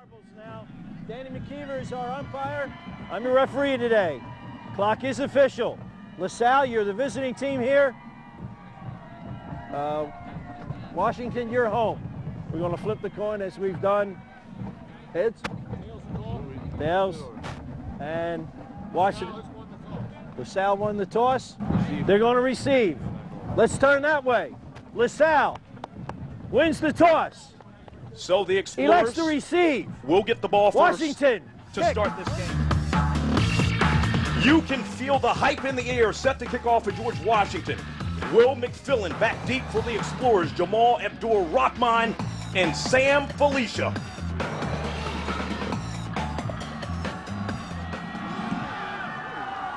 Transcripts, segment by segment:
Marbles now. Danny McKeever is our umpire. I'm your referee today. Clock is official. LaSalle, you're the visiting team here. Uh, Washington, you're home. We're going to flip the coin as we've done. Heads, nails, and Washington. LaSalle won the toss. They're going to receive. Let's turn that way. LaSalle wins the toss. So the Explorers. He likes to receive. We'll get the ball first Washington. to kick. start this game. You can feel the hype in the air set to kick off for George Washington. Will McFillin back deep for the Explorers. Jamal Abdur Rahman and Sam Felicia.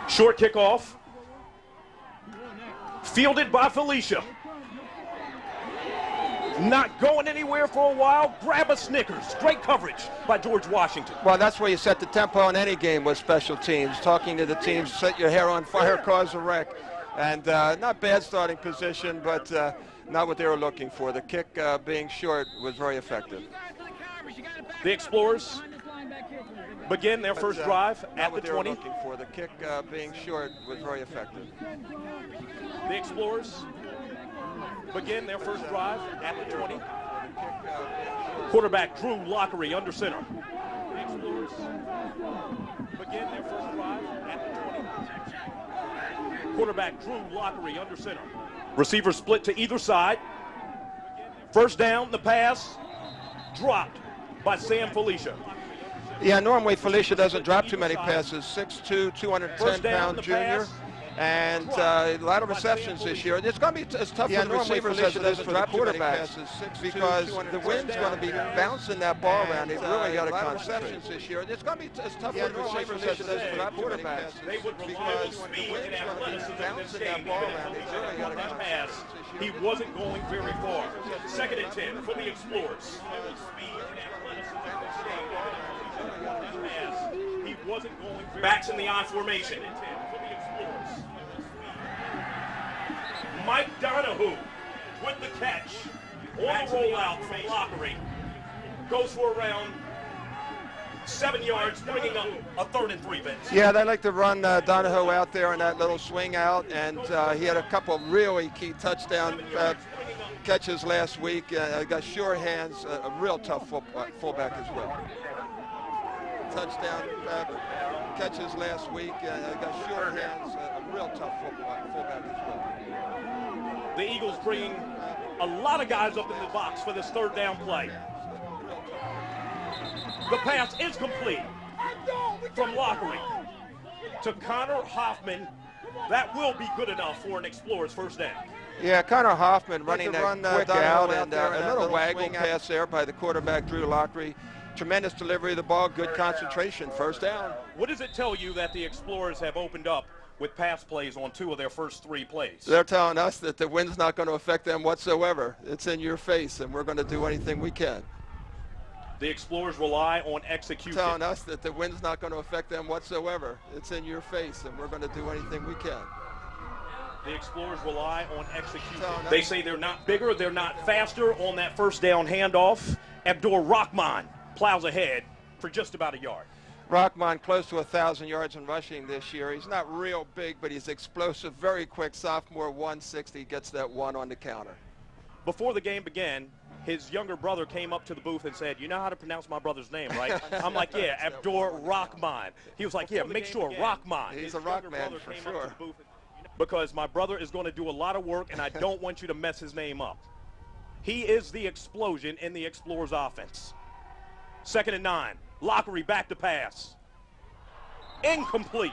Short kickoff. Fielded by Felicia. Not going anywhere for a while. Grab a Snickers. Great coverage by George Washington. Well, that's where you set the tempo in any game with special teams. Talking to the teams, set your hair on fire, cause a wreck. And uh, not bad starting position, but uh, not what they were looking for. The kick uh, being short was very effective. The Explorers begin their first But, uh, drive at the what they were 20. looking for. The kick uh, being short was very effective. The Explorers begin their first drive at the 20. The kick uh, being short. Quarterback Drew Lockery under center. Begin their first drive at the 20. Quarterback Drew Lockery under center. Receivers split to either side. First down, the pass dropped by Sam Felicia. Yeah, normally Felicia doesn't drop too many passes. 6'2", 210 First down, pound junior. pass. And uh, a lot of receptions this year. It's going to be t- as tough yeah, for the receivers as it is for the drop too many quarterbacks passes, 6'2", because the wind's going to be bouncing that ball around. They've uh, really got to a lot of concentrate. this year. It's going to be as tough for the receivers as it is for the quarterbacks. They would rely because the wind's going to be athleticism in this bouncing that ball around. They've really got to concentrate. pass, he wasn't going very far. Second and 10 for the Explorers. He wasn't going very far. Backs in the I formation. Mike Donahue with the catch on the rollout from Lockery. Goes for around seven yards, bringing up a third and three, Vince. Yeah, they like to run uh, Donahue out there in that little swing out, and uh, he had a couple really key touchdown uh, catches last week. Uh, got sure hands, uh, a real tough full, uh, fullback as well. Touchdown uh, catches last week. Uh, got sure hands, uh, a real tough full, uh, fullback as well. The Eagles bringing a lot of guys up in the box for this third down play. The pass is complete from Lockery to Connor Hoffman. That will be good enough for an Explorers first down. Yeah, Connor Hoffman running to that run, uh, quick Donahue out out and uh, in a little little waggle swing out. pass there by the quarterback Drew Lockery. Tremendous delivery of the ball, good concentration, first down. What does it tell you that the Explorers have opened up with pass plays on two of their first three plays? They're telling us that the wind's not going to affect them whatsoever. It's in your face, and we're going to do anything we can. The Explorers rely on execution. Telling us that the wind's not going to affect them whatsoever. It's in your face, and we're going to do anything we can. The Explorers rely on execution. They say they're not bigger, they're not faster on that first down handoff. Abdur Rahman plows ahead for just about a yard. Rockman close to a thousand yards in rushing this year. He's not real big, but he's explosive, very quick sophomore, 160, gets that one on the counter. Before the game began, his younger brother came up to the booth and said, "You know how to pronounce my brother's name, right?" I'm like, "Yeah, Abdur Rockman." He was like, "Yeah, make sure Rockman. He's His a rock younger man brother for came up to sure. Because my brother is going to do a lot of work, and I don't want you to mess his name up. He is the explosion in the Explorers offense. Second and nine. Lockery back to pass. Incomplete.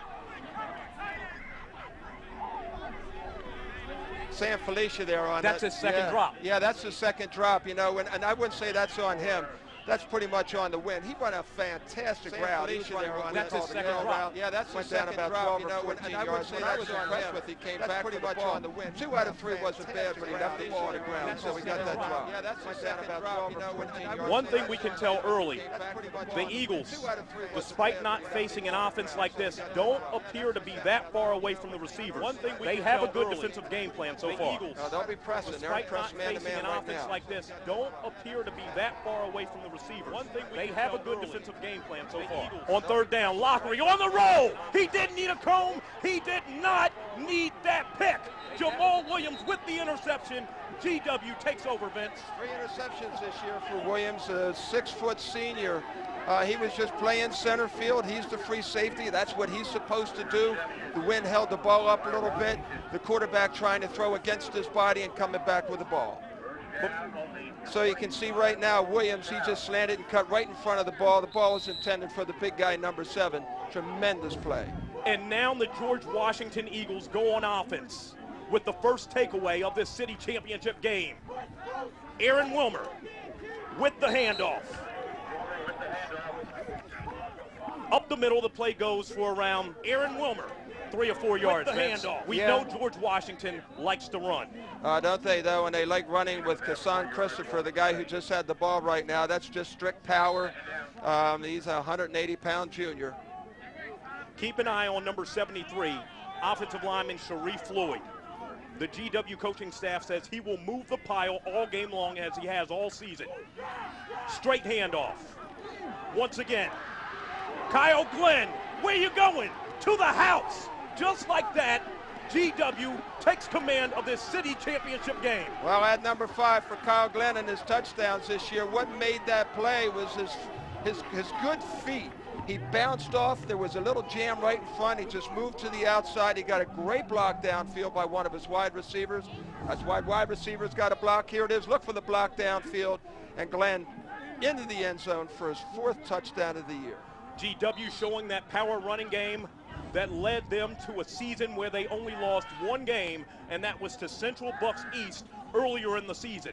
Sam Felicia there on That's that. his second yeah. drop. Yeah, that's his second drop. You know, and, and I wouldn't say that's on him. That's pretty much on the win. He run a fantastic Sam route. Felicia He was there running on what that they second call the curl drop. route. Yeah, that's Went down about drop. 12 You or know, and, 14 and I wouldn't yards. say When I that was was impressed with. He came that's back pretty much ball. on the win. Two out of three wasn't bad, but he left the ball on the ground, so we got that drop. Yeah, that's his second drop. You know, and, and I One thing we can tell early, That's pretty much the Eagles, Two out of three wasn't despite not but he left facing an offense like this, don't appear to be that far away from the receivers. One thing they have a good defensive game plan so far. No, they'll be pressing. They're pressing not facing man-to-man an offense like this, don't appear to be that far away from the receivers. One thing they have a good defensive game plan so far. On third down, Lockery on the roll. He didn't need a comb. He did not need that pick. Jamal Williams with the interception. GW takes over, Vince. Three interceptions this year for Williams, a six-foot senior. Uh, he was just playing center field. He's the free safety. That's what he's supposed to do. The wind held the ball up a little bit. The quarterback trying to throw against his body and coming back with the ball. So you can see right now, Williams, he just slanted and cut right in front of the ball. The ball is intended for the big guy, number seven. Tremendous play. And now the George Washington Eagles go on offense with the first takeaway of this city championship game. Aaron Wilmer with the handoff. Up the middle, the play goes for around Aaron Wilmer, three or four yards. The handoff. We Yeah. know George Washington likes to run. Uh, don't they, though? And they like running with Kassan Christopher, the guy who just had the ball right now. That's just strict power. Um, he's a 180-pound junior. Keep an eye on number 73, offensive lineman Sharrif Floyd. The GW coaching staff says he will move the pile all game long as he has all season. Straight handoff. Once again, Kyle Glenn, where you going? To the house. Just like that, GW takes command of this city championship game. Well, at number five for Kyle Glenn and his touchdowns this year, what made that play was his, his, his good feet. He bounced off. There was a little jam right in front. He just moved to the outside. He got a great block downfield by one of his wide receivers. As wide wide receivers got a block. Here it is. Look for the block downfield. And Glenn into the end zone for his fourth touchdown of the year. GW showing that power running game that led them to a season where they only lost one game, and that was to Central Bucks East earlier in the season.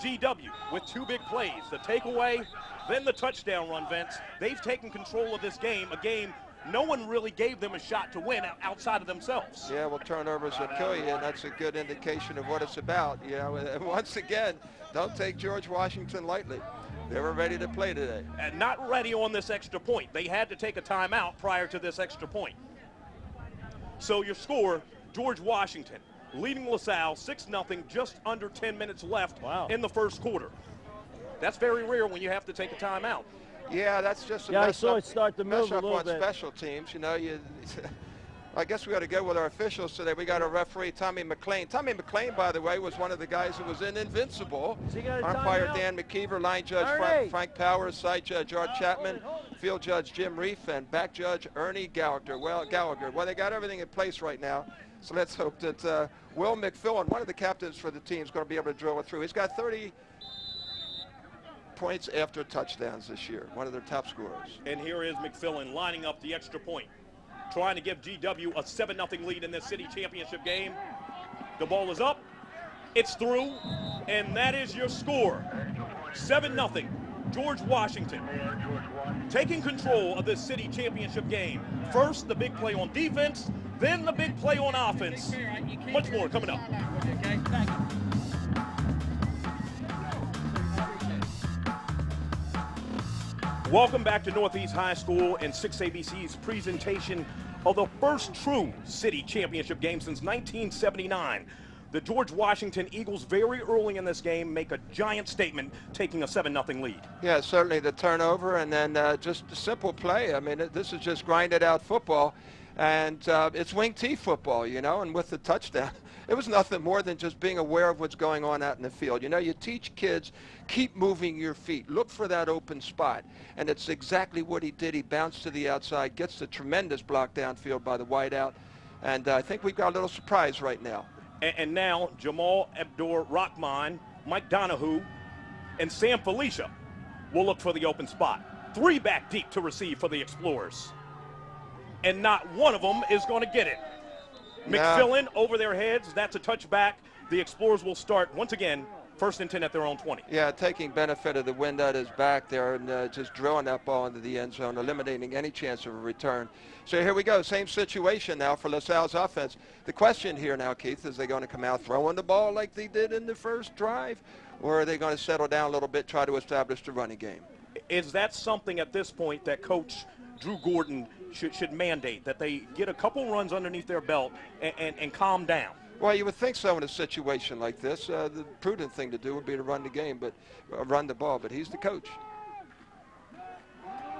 GW with two big plays, the takeaway, then the touchdown run, Vince. They've taken control of this game, a game no one really gave them a shot to win outside of themselves. Yeah, well, turnovers will kill you, and that's a good indication of what it's about. You know, and once again, don't take George Washington lightly. They were ready to play today. And not ready on this extra point. They had to take a timeout prior to this extra point. So your score, George Washington leading LaSalle 6-0, just under 10 minutes left Wow. in the first quarter. That's very rare when you have to take a timeout. Yeah, that's just a Yeah, I saw up, it start to mess move a up little on bit. special teams. You know, you. I guess we got to go with our officials today. We got a referee, Tommy McLean. Tommy McLean, by the way, was one of the guys who was in Invincible. Has he Umpire? Dan McKeever, line judge Frank, Frank Powers, side judge Art Chapman, field judge Jim Reef, and back judge Ernie Gallagher. Well, Gallagher. Well, they got everything in place right now. So let's hope that uh, Will McPhillan, one of the captains for the team, is going to be able to drill it through. He's got 30 points after touchdowns this year, one of their top scorers. And here is McFillan lining up the extra point, trying to give GW a 7-0 lead in this city championship game. The ball is up, it's through, and that is your score. 7-0, George Washington taking control of this city championship game. First, the big play on defense, then the big play on offense. Much more coming up. Welcome back to Northeast High School and 6ABC's presentation of the first true city championship game since 1979. The George Washington Eagles very early in this game make a giant statement, taking a 7-0 lead. Yeah, certainly the turnover and then uh, just a simple play. I mean, this is just grinded out football. And uh, it's wing T football, you know, and with the touchdown, it was nothing more than just being aware of what's going on out in the field. You know, you teach kids, keep moving your feet, look for that open spot. And it's exactly what he did. He bounced to the outside, gets the tremendous block downfield by the wideout. And uh, I think we've got a little surprise right now. And, and now Jamal Abdur Rahman, Mike Donahue, and Sam Felicia will look for the open spot. Three back deep to receive for the Explorers. And not one of them is going to get it. No. McFillan over their heads. That's a touchback. The Explorers will start once again, first and 10 at their own 20. Yeah, taking benefit of the wind at his back there and uh, just drilling that ball into the end zone, eliminating any chance of a return. So here we go, same situation now for LaSalle's offense. The question here now, Keith, is they going to come out throwing the ball like they did in the first drive, or are they going to settle down a little bit, try to establish the running game? Is that something at this point that Coach Drew Gordon should, should mandate, that they get a couple runs underneath their belt and, and, and calm down? Well, you would think so in a situation like this. Uh, the prudent thing to do would be to run the game, but uh, run the ball. But he's the coach.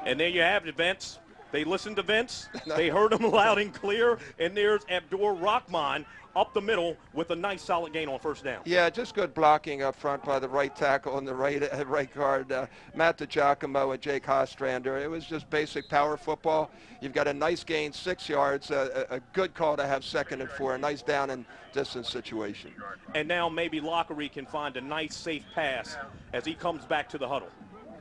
And there you have it, Vince. They listened to Vince. They heard him loud and clear. And there's Abdur Rahman up the middle with a nice solid gain on first down. Yeah, just good blocking up front by the right tackle and the right uh, right guard, uh, Matt DiGiacomo and Jake Hostrander. It was just basic power football. You've got a nice gain, six yards, uh, a, a good call to have second and four, a nice down and distance situation. And now maybe Lockery can find a nice safe pass as he comes back to the huddle.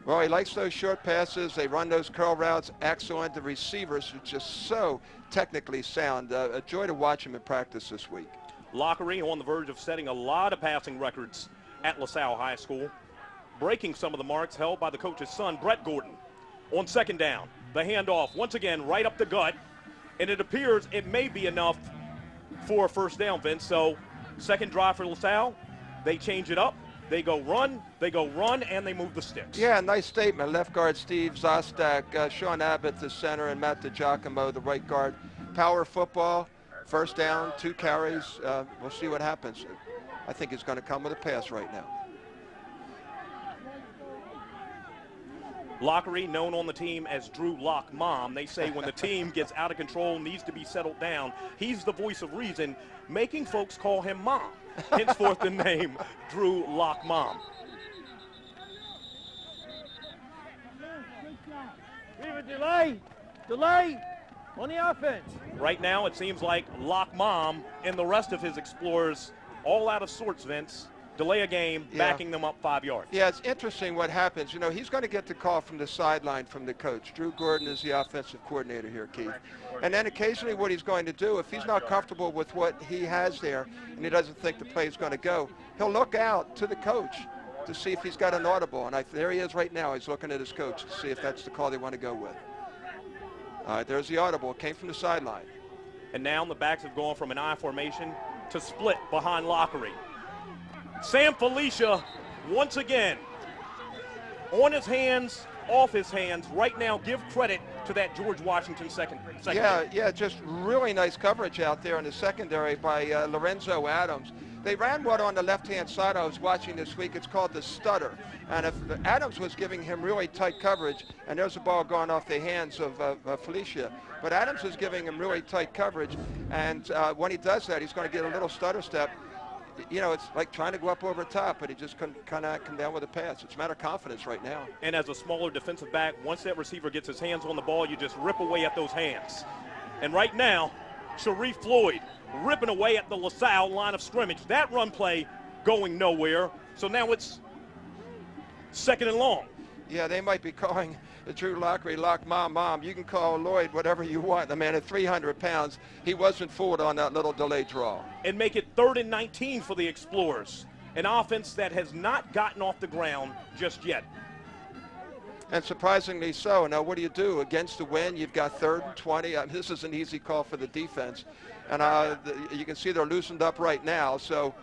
Well, he likes those short passes. They run those curl routes. Excellent. The receivers are just so technically sound. Uh, a joy to watch him in practice this week. Lockery on the verge of setting a lot of passing records at LaSalle High School, breaking some of the marks held by the coach's son, Brett Gordon. On second down, the handoff once again right up the gut, and it appears it may be enough for a first down, Vince. So, second drive for LaSalle, they change it up. They go run, they go run, and they move the sticks. Yeah, nice statement. Left guard Steve Zostak, uh, Sean Abbott the center, and Matt DiGiacomo the right guard. Power football, first down, two carries. Uh, we'll see what happens. I think he's going to come with a pass right now. Lockery, known on the team as Drew Lock Mom. They say when the team gets out of control, needs to be settled down, he's the voice of reason, making folks call him Mom. Henceforth the name Drew Lock Mom. Delay, delay on the offense. Right now, it seems like Lock Mom and the rest of his explorers all out of sorts, Vince delay a game, yeah. backing them up five yards. Yeah, it's interesting what happens. You know, he's going to get the call from the sideline from the coach. Drew Gordon is the offensive coordinator here, Keith. And then occasionally what he's going to do, if he's not comfortable with what he has there and he doesn't think the play is going to go, he'll look out to the coach to see if he's got an audible. And I, there he is right now. He's looking at his coach to see if that's the call they want to go with. All right, there's the audible. It came from the sideline. And now the backs have gone from an I formation to split behind Lockery. Sam Felicia, once again, on his hands, off his hands. Right now, give credit to that George Washington second. Yeah, yeah, just really nice coverage out there in the secondary by uh, Lorenzo Adams. They ran one on the left-hand side I was watching this week. It's called the stutter. And if Adams was giving him really tight coverage, and there's a ball going off the hands of uh, uh, Felicia. But Adams was giving him really tight coverage. And uh, when he does that, he's going to get a little stutter step you know, it's like trying to go up over top, but he just couldn't kind of come down with a pass. It's a matter of confidence right now. And as a smaller defensive back, once that receiver gets his hands on the ball, you just rip away at those hands. And right now, Sharrif Floyd ripping away at the LaSalle line of scrimmage. That run play going nowhere. So now it's second and long. Yeah, they might be calling the Drew Lockery lock mom mom. You can call Floyd whatever you want. The man at 300 pounds, he wasn't fooled on that little delay draw. And make it third and 19 for the Explorers. An offense that has not gotten off the ground just yet. And surprisingly so. Now, what do you do? Against the wind, you've got third and 20. Uh, this is an easy call for the defense. And uh, the, you can see they're loosened up right now. So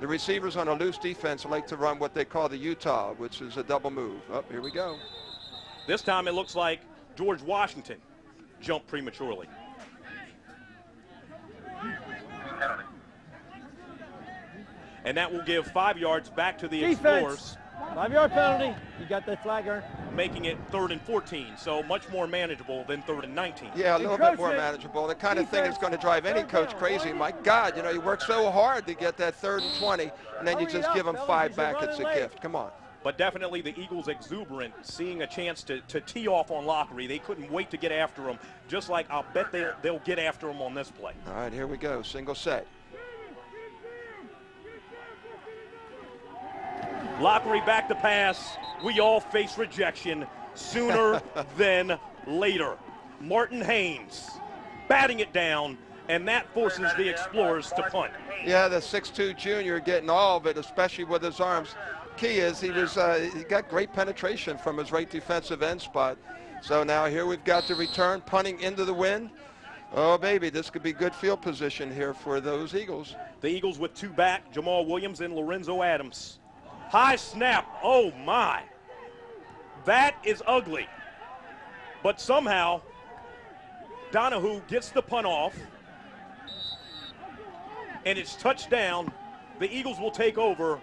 the receivers on a loose defense like to run what they call the Utah, which is a double move. Up, oh, here we go. This time it looks like George Washington jumped prematurely. And that will give five yards back to the Defense. Explorers. Five-yard penalty. You got that flag earned. Making it third and 14, so much more manageable than third and 19. Yeah, a little bit more manageable. The kind of thing that's going to drive any coach crazy. My God, you know, you work so hard to get that third and 20, and then you just give them five back. It's a gift. Come on but definitely the Eagles exuberant, seeing a chance to, to tee off on Lockery. They couldn't wait to get after him, just like I'll bet they, they'll get after him on this play. All right, here we go. Single set. Lockery back to pass. We all face rejection sooner than later. Martin Haynes batting it down, and that forces the Explorers to punt. Yeah, the 6'2 junior getting all of it, especially with his arms key is he was uh, he got great penetration from his right defensive end spot. So now here we've got the return punting into the wind. Oh, baby, this could be good field position here for those Eagles. The Eagles with two back, Jamal Williams and Lorenzo Adams. High snap. Oh, my. That is ugly. But somehow, Donahue gets the punt off, and it's touchdown. The Eagles will take over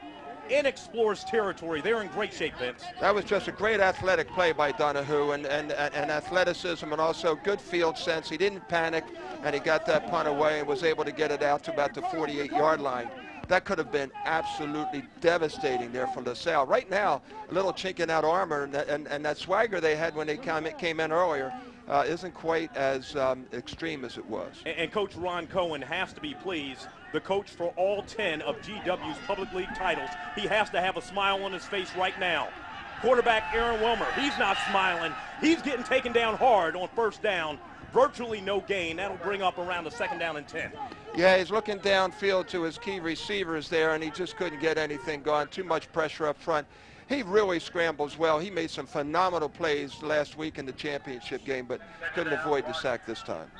in Explorers territory. They're in great shape, Vince. That was just a great athletic play by Donahue and, and, and athleticism and also good field sense. He didn't panic and he got that punt away and was able to get it out to about the 48-yard line. That could have been absolutely devastating there for LaSalle. Right now, a little chink in that armor and, and, and that swagger they had when they came, came in earlier uh, isn't quite as um, extreme as it was. And, and, Coach Ron Cohen has to be pleased. The coach for all 10 of GW's public league titles. He has to have a smile on his face right now. Quarterback Aaron Wilmer, he's not smiling. He's getting taken down hard on first down. Virtually no gain. That'll bring up around the second down and 10. Yeah, he's looking downfield to his key receivers there, and he just couldn't get anything going. Too much pressure up front he really scrambles well. He made some phenomenal plays last week in the championship game, but couldn't avoid the sack this time.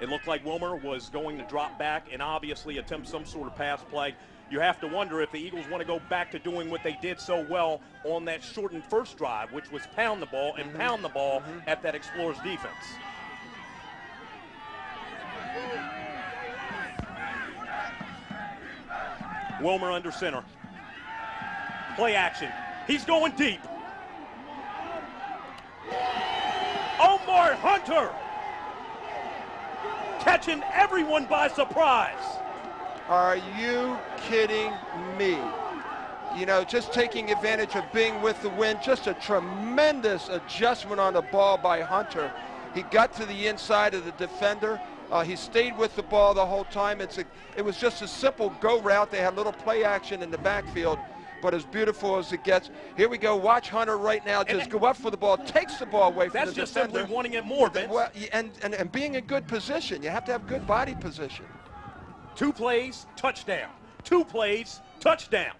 It looked like Wilmer was going to drop back and obviously attempt some sort of pass play. You have to wonder if the Eagles want to go back to doing what they did so well on that shortened first drive, which was pound the ball and mm-hmm. pound the ball mm-hmm. at that Explorers defense. Wilmer under center. Play action. He's going deep. Omar Hunter catching everyone by surprise. Are you kidding me? You know, just taking advantage of being with the wind, just a tremendous adjustment on the ball by Hunter. He got to the inside of the defender. Uh, he stayed with the ball the whole time. It's a, it was just a simple go route. They had a little play action in the backfield but as beautiful as it gets. Here we go. Watch Hunter right now just go up for the ball, takes the ball away from the defender. That's just simply wanting it more, Vince. Well, and, and, and being in good position. You have to have good body position. Two plays, touchdown. Two plays, touchdown.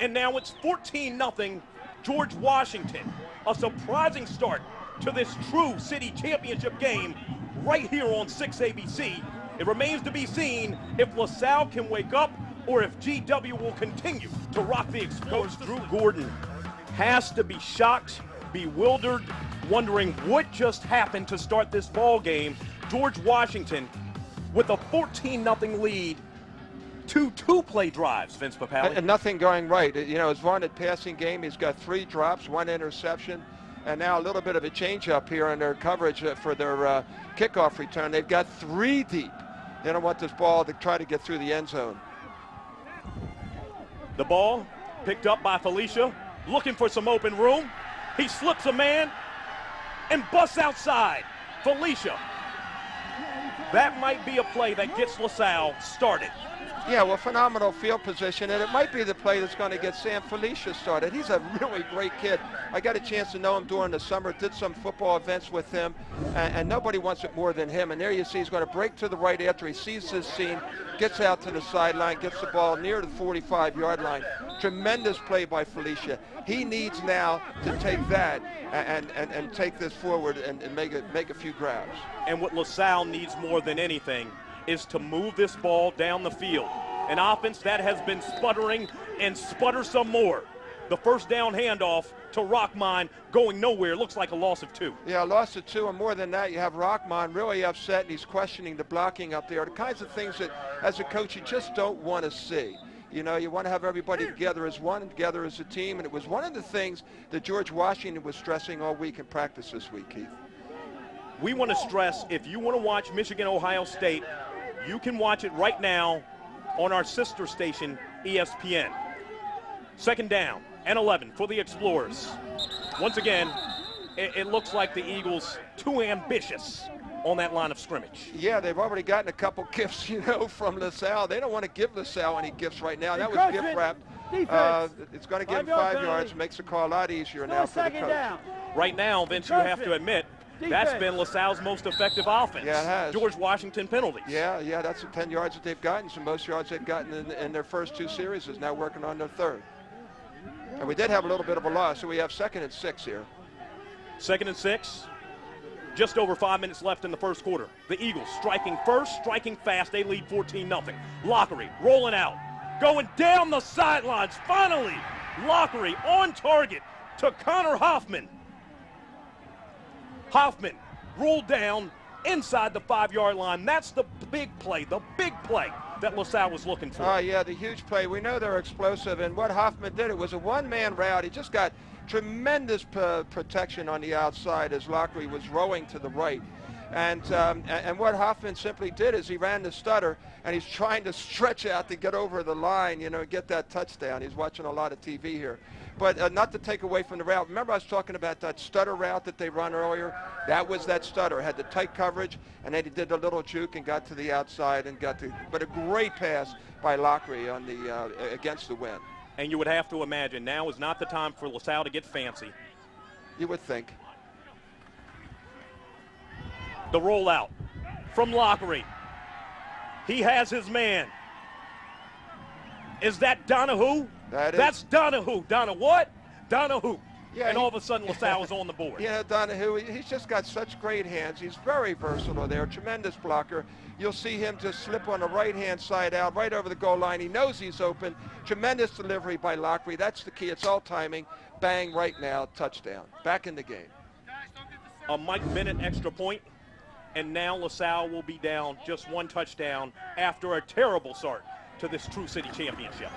And now it's 14 0 George Washington. A surprising start to this true city championship game right here on 6 ABC. It remains to be seen if LaSalle can wake up or if GW will continue to rock the Explorers. Drew Gordon has to be shocked, bewildered, wondering what just happened to start this ball game. George Washington with a 14 0 lead two two-play drives, Vince Papale. And nothing going right. You know, his vaunted passing game, he's got three drops, one interception, and now a little bit of a change up here in their coverage uh, for their uh, kickoff return. They've got three deep. They don't want this ball to try to get through the end zone. The ball picked up by Felicia, looking for some open room. He slips a man and busts outside. Felicia. That might be a play that gets LaSalle started. Yeah, well, phenomenal field position, and it might be the play that's going to get Sam Felicia started. He's a really great kid. I got a chance to know him during the summer, did some football events with him, and, and nobody wants it more than him. And there you see he's going to break to the right after he sees this scene, gets out to the sideline, gets the ball near the 45-yard line. Tremendous play by Felicia. He needs now to take that and, and, and take this forward and, and make, it, make a few grabs. And what LaSalle needs more than anything is to move this ball down the field. An offense that has been sputtering and sputter some more. The first down handoff to Rockmine going nowhere. Looks like a loss of two. Yeah, a loss of two, and more than that, you have Rockmine really upset, and he's questioning the blocking up there. The kinds of things that, as a coach, you just don't want to see. You know, you want to have everybody together as one and together as a team, and it was one of the things that George Washington was stressing all week in practice this week, Keith. We want to stress, if you want to watch Michigan, Ohio State, you can watch it right now on our sister station, ESPN. Second down and 11 for the Explorers. Once again, it, it, looks like the Eagles too ambitious on that line of scrimmage. Yeah, they've already gotten a couple gifts, you know, from LaSalle. They don't want to give LaSalle any gifts right now. That was gift wrapped. Uh, it's going to give them five yards, makes the call a lot easier now for the coach. Down. Right now, Vince, you have to admit, Defense. That's been LaSalle's most effective offense. Yeah, it has. George Washington penalties. Yeah, yeah, that's the 10 yards that they've gotten. So most yards they've gotten in, in their first two series is now working on their third. And we did have a little bit of a loss, so we have second and six here. Second and six. Just over five minutes left in the first quarter. The Eagles striking first, striking fast. They lead 14 0 Lockery rolling out, going down the sidelines. Finally, Lockery on target to Connor Hoffman. Hoffman ruled down inside the five-yard line. That's the big play, the big play that LaSalle was looking for. Oh, yeah, the huge play. We know they're explosive, and what Hoffman did, it was a one-man route. He just got tremendous protection on the outside as Lockery was rowing to the right. And, um, and what Hoffman simply did is he ran the stutter, and he's trying to stretch out to get over the line, you know, get that touchdown. He's watching a lot of TV here. But uh, not to take away from the route. Remember I was talking about that stutter route that they run earlier? That was that stutter. Had the tight coverage, and then he did the little juke and got to the outside and got to. But a great pass by Lockery on the uh, against the wind. And you would have to imagine now is not the time for LaSalle to get fancy. You would think. The rollout from Lockery. He has his man. Is that Donahue? That is. That's Donahue. Donna what? Donahue. Yeah, and he, all of a sudden LaSalle is on the board. Yeah, Donahue, he's just got such great hands. He's very versatile there, tremendous blocker. You'll see him just slip on the right-hand side out, right over the goal line. He knows he's open. Tremendous delivery by Lockery. That's the key. It's all timing. Bang, right now, touchdown. Back in the game. A Mike Bennett extra point, and now LaSalle will be down just one touchdown after a terrible start to this True City Championship.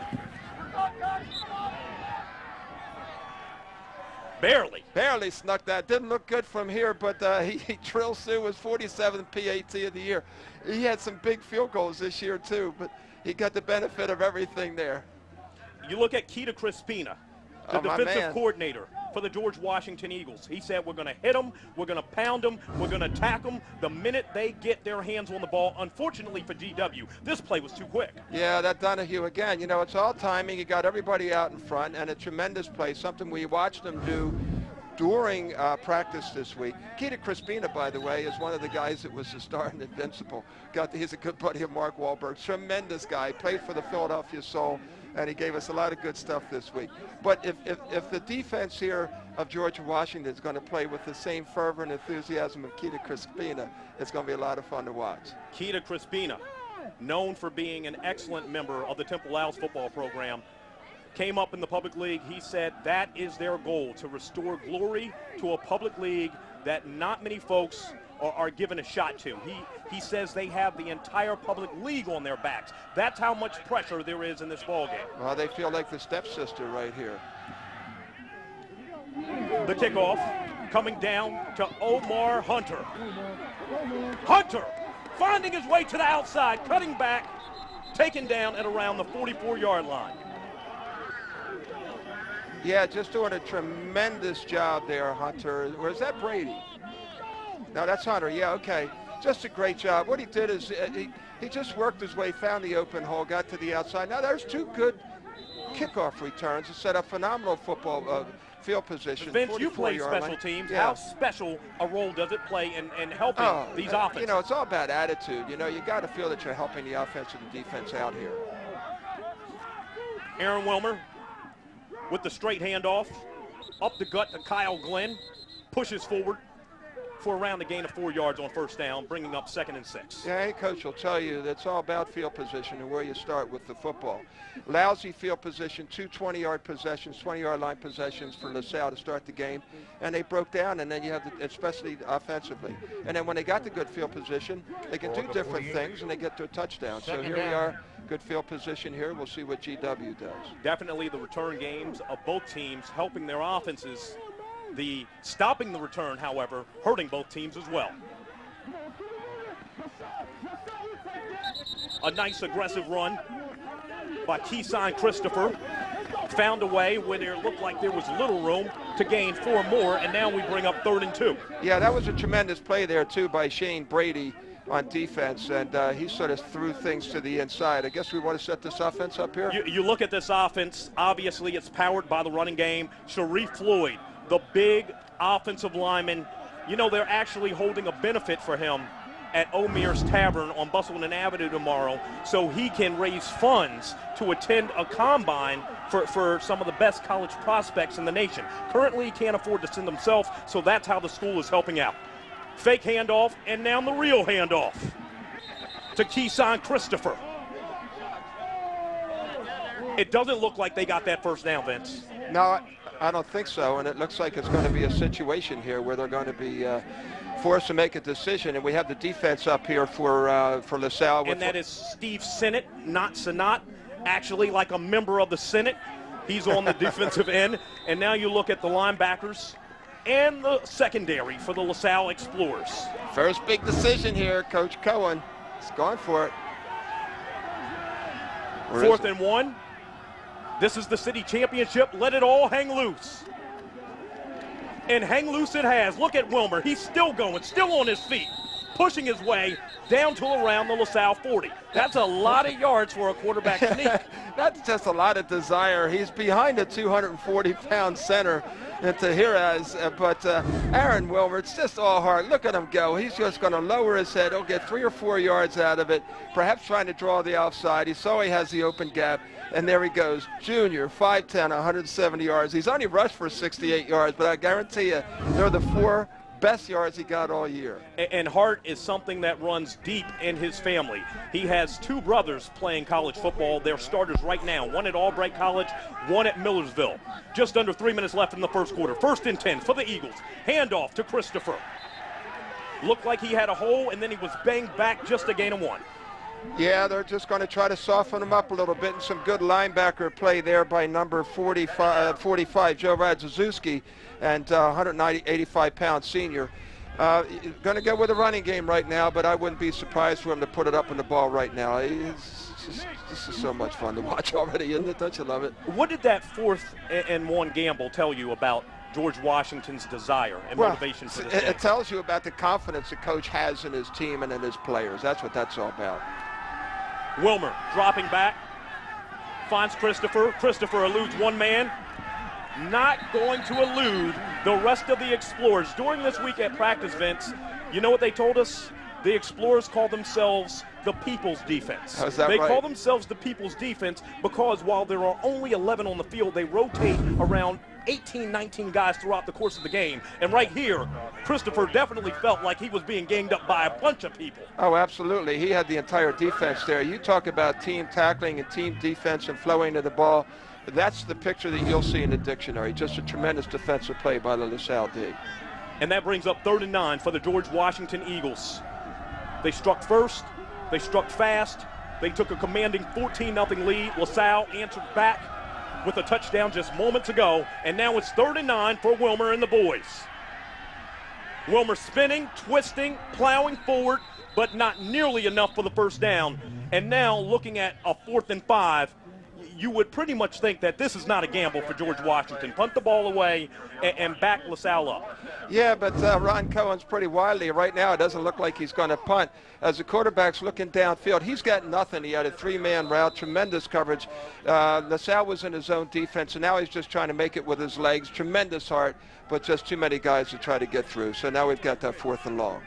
Barely. Barely snuck that. Didn't look good from here, but uh, he, he drills through his 47th PAT of the year. He had some big field goals this year, too, but he got the benefit of everything there. You look at Keita Crispina, the oh, defensive coordinator for the George Washington Eagles. He said, We're going to hit them, we're going to pound them, we're going to attack them the minute they get their hands on the ball. Unfortunately for GW, this play was too quick. Yeah, that Donahue again. You know, it's all timing. You got everybody out in front, and a tremendous play, something we watched them do during uh, practice this week. Keita Crispina, by the way, is one of the guys that was the star in Invincible. Got the, he's a good buddy of Mark Wahlberg. Tremendous guy. Played for the Philadelphia Soul and he gave us a lot of good stuff this week. But if, if, if the defense here of George Washington is going to play with the same fervor and enthusiasm of Keita Crispina, it's going to be a lot of fun to watch. Keita Crispina, known for being an excellent member of the Temple Owls football program, came up in the public league. He said that is their goal, to restore glory to a public league that not many folks are, are given a shot to. He, he says they have the entire public league on their backs. That's how much pressure there is in this ball game. Well, they feel like the stepsister right here. The kickoff coming down to Omar Hunter. Hunter finding his way to the outside, cutting back, taken down at around the 44-yard line. Yeah, just doing a tremendous job there, Hunter. Or is that Brady? No, that's Hunter. Yeah, okay. Just a great job. What he did is uh, he, he just worked his way, found the open hole, got to the outside. Now, there's two good kickoff returns to set up phenomenal football uh, field position. Vince, you play special teams. Yeah. How special a role does it play in, in helping oh, these uh, offenses? You know, it's all about attitude. You know, you got to feel that you're helping the offense and the defense out here. Aaron Wilmer with the straight handoff. Up the gut to Kyle Glenn. Pushes forward for around a gain of four yards on first down, bringing up second and six. Yeah, any coach will tell you that's all about field position and where you start with the football. Lousy field position, two 20-yard possessions, 20-yard line possessions for LaSalle to start the game, and they broke down, and then you have, the, especially offensively. And then when they got the good field position, they can do different things, and they get to a touchdown. So here we are, good field position here. We'll see what GW does. Definitely the return games of both teams helping their offenses the stopping the return, however, hurting both teams as well. A nice aggressive run by Keysine Christopher. Found a way when it looked like there was little room to gain four more, and now we bring up third and two. Yeah, that was a tremendous play there, too, by Shane Brady on defense, and uh, he sort of threw things to the inside. I guess we want to set this offense up here. You, you look at this offense, obviously it's powered by the running game. Sharrif Floyd the big offensive lineman. You know, they're actually holding a benefit for him at Omir's Tavern on Bustleton Avenue tomorrow so he can raise funds to attend a combine for, for some of the best college prospects in the nation. Currently, he can't afford to send himself, so that's how the school is helping out. Fake handoff, and now the real handoff to Keyshawn Christopher. It doesn't look like they got that first down, Vince. No, I don't think so, and it looks like it's going to be a situation here where they're going to be uh, forced to make a decision. And we have the defense up here for uh, for LaSalle. And that is Steve Sinnott, not Sinat, actually like a member of the Senate. He's on the defensive end. And now you look at the linebackers and the secondary for the LaSalle Explorers. First big decision here, Coach Cohen. He's going for it. Where Fourth and one. This is the city championship. Let it all hang loose. And hang loose it has. Look at Wilmer. He's still going, still on his feet, pushing his way down to around the LaSalle 40. That's a lot of yards for a quarterback sneak. That's just a lot of desire. He's behind a 240-pound center and Tahiraz, uh, but uh, Aaron Wilmer, it's just all hard. Look at him go. He's just going to lower his head. He'll get three or four yards out of it, perhaps trying to draw the offside. He saw he has the open gap, and there he goes. Junior, 5'10", 170 yards. He's only rushed for 68 yards, but I guarantee you, they're the four best yards he got all year. And Hart is something that runs deep in his family. He has two brothers playing college football. They're starters right now, one at Albright College, one at Millersville. Just under three minutes left in the first quarter. First and 10 for the Eagles. Handoff to Christopher. Looked like he had a hole, and then he was banged back just a gain of one. Yeah, they're just going to try to soften him up a little bit, and some good linebacker play there by number 45, uh, 45 Joe Radzewski and uh, 185 pound senior. Uh, going to go with a running game right now, but I wouldn't be surprised for him to put it up in the ball right now. Just, this is so much fun to watch already, isn't it? Don't you love it? What did that fourth and one gamble tell you about George Washington's desire and well, motivation for this it, game? It tells you about the confidence the coach has in his team and in his players. That's what that's all about. Wilmer dropping back, finds Christopher. Christopher eludes one man, not going to elude the rest of the Explorers. During this week at practice, Vince, you know what they told us? The Explorers call themselves the People's Defense. How's that they right? call themselves the People's Defense because while there are only 11 on the field, they rotate around 18, 19 guys throughout the course of the game. And right here, Christopher definitely felt like he was being ganged up by a bunch of people. Oh, absolutely. He had the entire defense there. You talk about team tackling and team defense and flowing to the ball. That's the picture that you'll see in the dictionary. Just a tremendous defensive play by the LaSalle D. And that brings up third and nine for the George Washington Eagles. They struck first. They struck fast. They took a commanding 14-0 lead. LaSalle answered back with a touchdown just moments ago. And now it's third and nine for Wilmer and the boys. Wilmer spinning, twisting, plowing forward, but not nearly enough for the first down. And now looking at a fourth and five you would pretty much think that this is not a gamble for George Washington. Punt the ball away and, and back LaSalle up. Yeah, but uh, Ron Cohen's pretty wily. Right now, it doesn't look like he's going to punt. As the quarterback's looking downfield, he's got nothing. He had a three-man route, tremendous coverage. Uh, LaSalle was in his own defense, and now he's just trying to make it with his legs. Tremendous heart, but just too many guys to try to get through. So now we've got that fourth and long.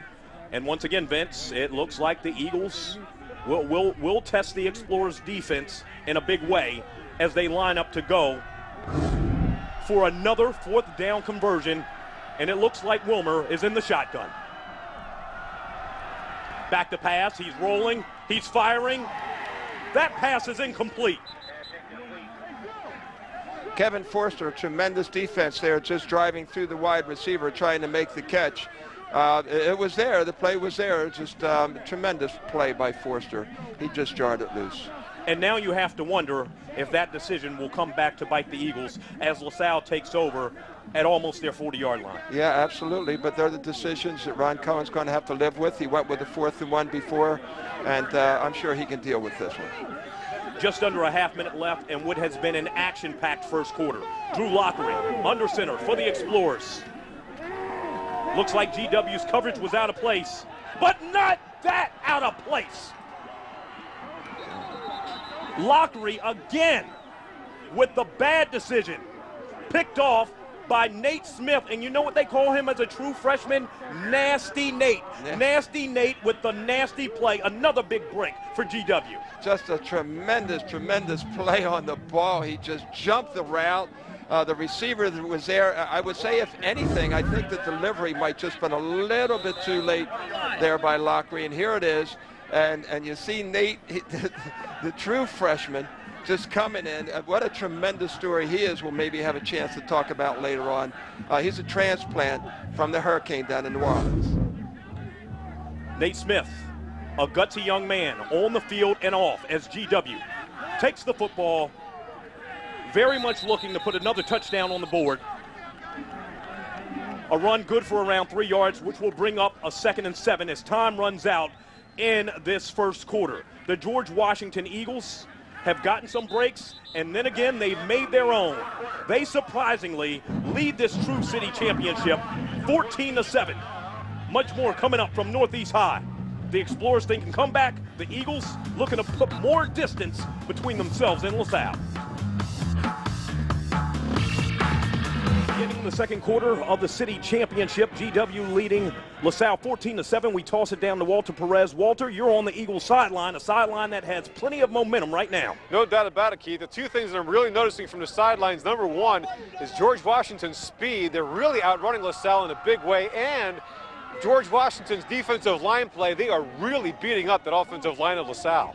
And once again, Vince, it looks like the Eagles will will will test the Explorers defense in a big way as they line up to go for another fourth down conversion. And it looks like Wilmer is in the shotgun. Back to pass. He's rolling. He's firing. That pass is incomplete. Kevin Forster, tremendous defense there, just driving through the wide receiver, trying to make the catch. Uh, it was there. The play was there. Just um, tremendous play by Forster. He just jarred it loose. And now you have to wonder if that decision will come back to bite the Eagles as LaSalle takes over at almost their 40-yard line. Yeah, absolutely. But they're the decisions that Ron Cohen's going to have to live with. He went with the fourth and one before, and uh, I'm sure he can deal with this one. Just under a half minute left and what has been an action-packed first quarter. Drew Lockery, under center for the Explorers. Looks like GW's coverage was out of place, but not that out of place. Lockery again with the bad decision. Picked off by Nate Smith. And you know what they call him as a true freshman? Nasty Nate. Yeah. Nasty Nate with the nasty play. Another big break for GW. Just a tremendous, tremendous play on the ball. He just jumped the route. Uh, the receiver that was there, I would say, if anything, I think the delivery might just been a little bit too late there by Lockery. And here it is. And, and you see Nate, the, the true freshman, just coming in. Uh, what a tremendous story he is. We'll maybe have a chance to talk about later on. Uh, he's a transplant from the Hurricane down in New Orleans. Nate Smith, a gutsy young man on the field and off as GW takes the football, very much looking to put another touchdown on the board. A run good for around three yards, which will bring up a second and seven as time runs out in this first quarter. The George Washington Eagles have gotten some breaks, and then again, they've made their own. They surprisingly lead this True City Championship 14 to 7. Much more coming up from Northeast High. The Explorers think can come back. The Eagles looking to put more distance between themselves and LaSalle. Beginning the second quarter of the city championship, GW leading LaSalle 14 to 7. We toss it down to Walter Perez. Walter, you're on the Eagles sideline, a sideline that has plenty of momentum right now. No doubt about it, Keith. The two things that I'm really noticing from the sidelines, number one is George Washington's speed. They're really outrunning LaSalle in a big way, and George Washington's defensive line play, they are really beating up that offensive line of LaSalle.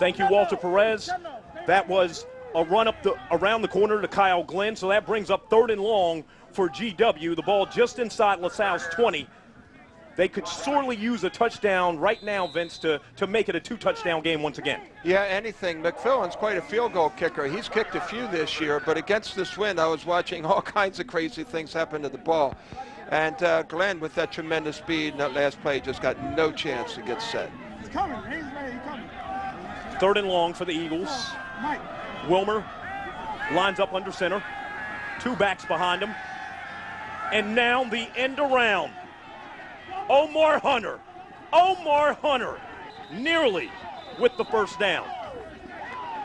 Thank you, Walter Perez. That was a run up the around the corner to Kyle Glenn, so that brings up third and long for GW. The ball just inside LaSalle's 20. They could sorely use a touchdown right now, Vince, to, to make it a two-touchdown game once again. Yeah, anything. McFillan's quite a field goal kicker. He's kicked a few this year, but against this wind, I was watching all kinds of crazy things happen to the ball. And uh, Glenn, with that tremendous speed in that last play, just got no chance to get set. He's coming. He's ready. He's coming. Third and long for the Eagles. Mike. Wilmer lines up under center. Two backs behind him. And now the end around. Omar Hunter. Omar Hunter nearly with the first down.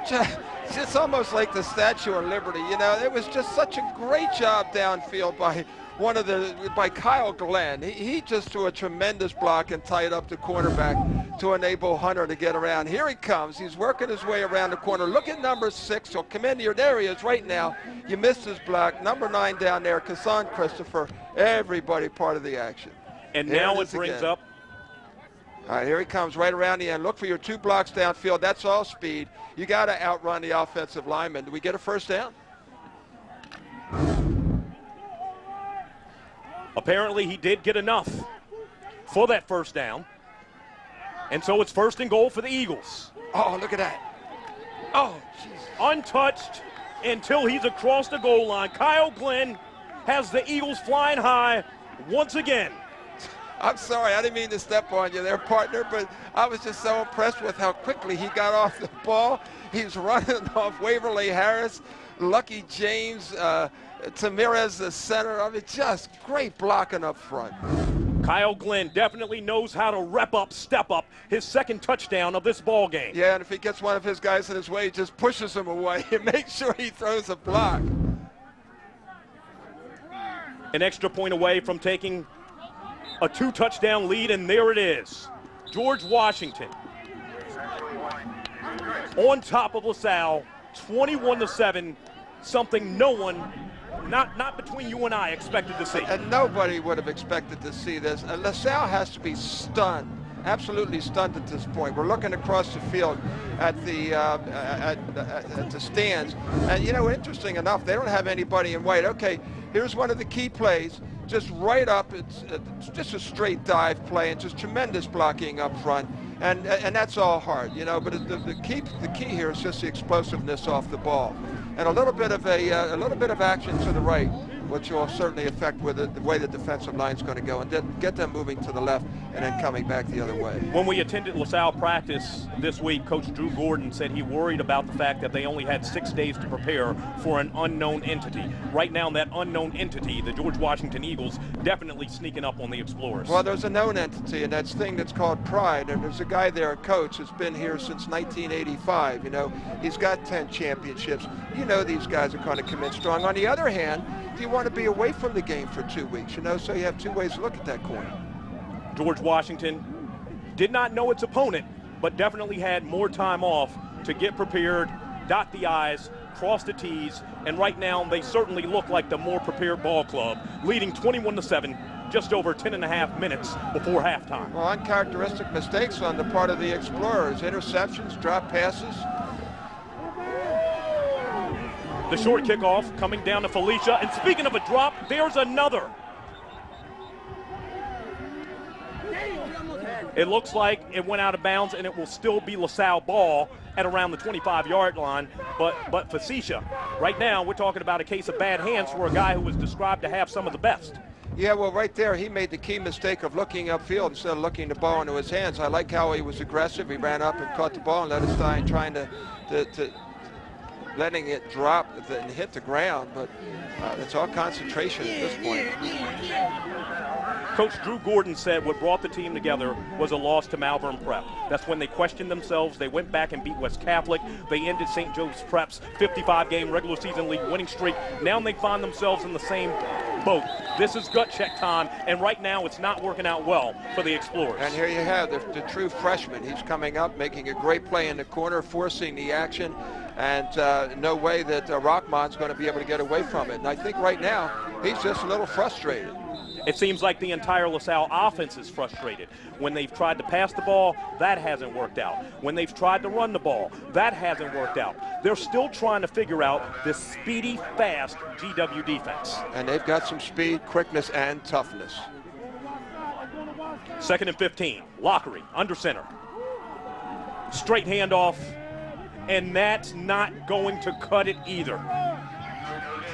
It's almost like the Statue of Liberty. You know, it was just such a great job downfield by one of the by Kyle Glenn. He, he just threw a tremendous block and tied up the cornerback to enable Hunter to get around. Here he comes. He's working his way around the corner. Look at number six. He'll come in here. There he is right now. You missed his block. Number nine down there, Kassan Christopher. Everybody part of the action. And Here now it it brings again. up All right, here he comes right around the end. Look for your two blocks downfield. That's all speed. You got to outrun the offensive lineman. Do we get a first down? Apparently, he did get enough for that first down. And so it's first and goal for the Eagles. Oh, look at that. Oh, jeez. Untouched until he's across the goal line. Kyle Glenn has the Eagles flying high once again. I'm sorry, I didn't mean to step on you there, partner, but I was just so impressed with how quickly he got off the ball. He's running off Waverly Harris, Lucky James, uh, Tamirez, the center. I mean, just great blocking up front. Kyle Glenn definitely knows how to rep up, step up his second touchdown of this ball game. Yeah, and if he gets one of his guys in his way, he just pushes him away and makes sure he throws a block. An extra point away from taking a two touchdown lead, and there it is. George Washington on top of LaSalle, 21 to 7, something no one, not, not between you and I, expected to see. And nobody would have expected to see this. And LaSalle has to be stunned, absolutely stunned at this point. We're looking across the field at the uh, at, at, at the stands, and you know, interesting enough, they don't have anybody in white. Okay, here's one of the key plays. Just right up, it's, it's just a straight dive play, and just tremendous blocking up front, and and that's all hard, you know. But the, the key the key here is just the explosiveness off the ball, and a little bit of a uh, a little bit of action to the right, which will certainly affect with the, the way the defensive line's going to go, and then get them moving to the left and then coming back the other way. When we attended LaSalle practice this week, Coach Drew Gordon said he worried about the fact that they only had six days to prepare for an unknown entity. Right now, that unknown entity, the George Washington Eagles, definitely sneaking up on the Explorers. Well, there's a known entity, and that's thing that's called pride. And there's a guy there, a coach, who's been here since 1985. You know, he's got 10 championships. You know these guys are going to come in strong. On the other hand, do you want to be away from the game for two weeks? You know, so you have two ways to look at that coin. George Washington did not know its opponent, but definitely had more time off to get prepared, dot the I's, cross the T's, and right now they certainly look like the more prepared ball club, leading 21 to 7, just over 10 and a half minutes before halftime. Well, uncharacteristic mistakes on the part of the Explorers. Interceptions, drop passes. The short kickoff coming down to Felicia, and speaking of a drop, there's another. It looks like it went out of bounds, and it will still be LaSalle ball at around the 25-yard line. But but Facetious, right now we're talking about a case of bad hands for a guy who was described to have some of the best. Yeah, well, right there, he made the key mistake of looking upfield instead of looking the ball into his hands. I like how he was aggressive. He ran up and caught the ball and let us die trying to, to, to letting it drop and hit the ground. But uh, it's all concentration at this point. Coach Drew Gordon said what brought the team together was a loss to Malvern Prep. That's when they questioned themselves. They went back and beat West Catholic. They ended St. Joe's Prep's 55-game regular season league winning streak. Now they find themselves in the same boat. This is gut check time, and right now it's not working out well for the Explorers. And here you have the, the true freshman. He's coming up, making a great play in the corner, forcing the action, and uh, no way that uh, Rockmon's going to be able to get away from it. And I think right now he's just a little frustrated. It seems like the entire LaSalle offense is frustrated. When they've tried to pass the ball, that hasn't worked out. When they've tried to run the ball, that hasn't worked out. They're still trying to figure out this speedy, fast GW defense. And they've got some speed, quickness, and toughness. Second and 15. Lockery, under center. Straight handoff, and that's not going to cut it either.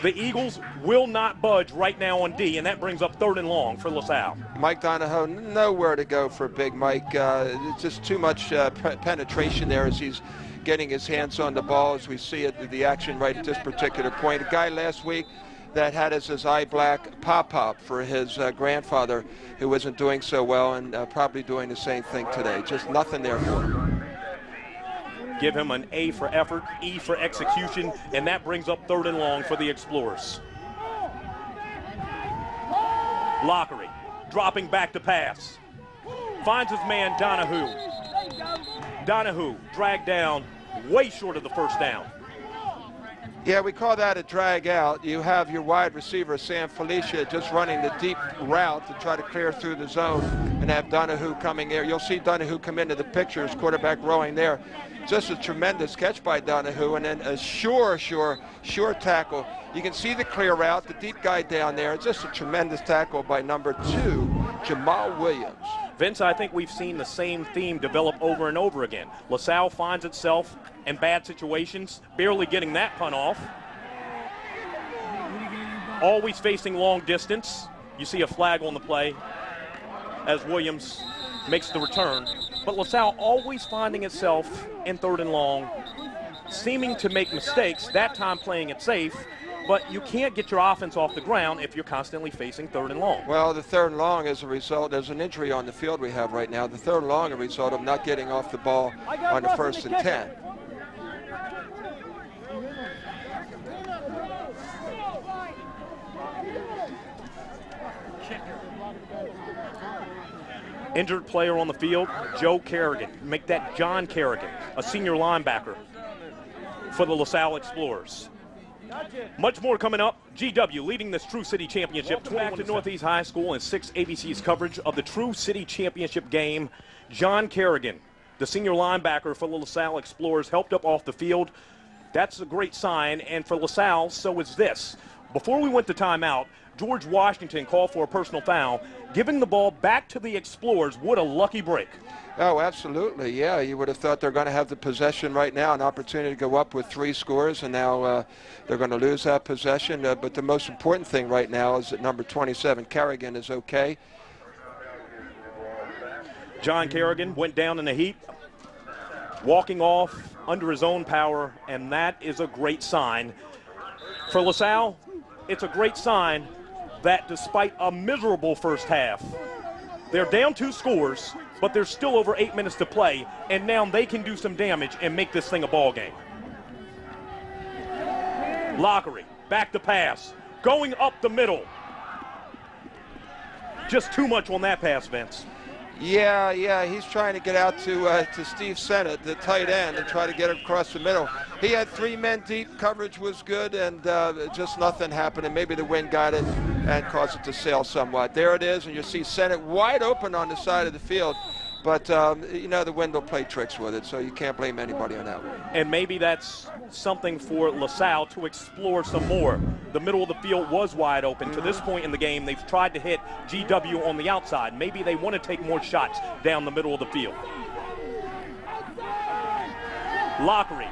The Eagles will not budge right now on D, and that brings up third and long for LaSalle. Mike Donahue, nowhere to go for Big Mike. Uh, just too much uh, penetration there as he's getting his hands on the ball as we see it, the action right at this particular point. A guy last week that had as his eye black pop-pop for his uh, grandfather who wasn't doing so well and uh, probably doing the same thing today. Just nothing there for him. Give him an A for effort, E for execution, and that brings up third and long for the Explorers. Lockery dropping back to pass. Finds his man Donahue. Donahue dragged down way short of the first down. Yeah, we call that a drag out. You have your wide receiver, Sam Felicia, just running the deep route to try to clear through the zone and have Donahue coming there. You'll see Donahue come into the picture as quarterback rowing there. Just a tremendous catch by Donahue and then a sure, sure, sure tackle. You can see the clear route, the deep guy down there. Just a tremendous tackle by number two, Jamal Williams. Vince, I think we've seen the same theme develop over and over again. LaSalle finds itself in bad situations, barely getting that punt off. Always facing long distance. You see a flag on the play as Williams makes the return. But LaSalle always finding itself in third and long, seeming to make mistakes, that time playing it safe, but you can't get your offense off the ground if you're constantly facing third and long. Well, the third and long is a result, there's an injury on the field we have right now. The third and long is a result of not getting off the ball on the first and 10. Injured player on the field, Joe Kerrigan. Make that John Kerrigan, a senior linebacker for the LaSalle Explorers. Much more coming up. GW leading this True City Championship. Welcome back to Northeast High School and 6 ABC's coverage of the True City Championship game. John Kerrigan, the senior linebacker for the LaSalle Explorers, helped up off the field. That's a great sign, and for LaSalle, so is this. Before we went to timeout, George Washington called for a personal foul, giving the ball back to the Explorers. What a lucky break. Oh, absolutely. Yeah, you would have thought they're going to have the possession right now, an opportunity to go up with three scores, and now uh, they're going to lose that possession. Uh, but the most important thing right now is that number 27, Kerrigan, is okay. John Kerrigan went down in a heap, walking off under his own power, and that is a great sign. For LaSalle, it's a great sign that despite a miserable first half, they're down two scores but there's still over eight minutes to play, and now they can do some damage and make this thing a ball game. Lockery, back to pass, going up the middle. Just too much on that pass, Vince. Yeah, yeah, he's trying to get out to uh, to Steve Sennett, the tight end, and try to get across the middle. He had three men deep, coverage was good, and uh, just nothing happened. And maybe the wind got it and caused it to sail somewhat. There it is, and you see Sennett wide open on the side of the field. But, um, you know, the wind will play tricks with it, so you can't blame anybody on that one. And maybe that's something for LaSalle to explore some more. The middle of the field was wide open. To this point in the game, they've tried to hit GW on the outside. Maybe they want to take more shots down the middle of the field. Lockery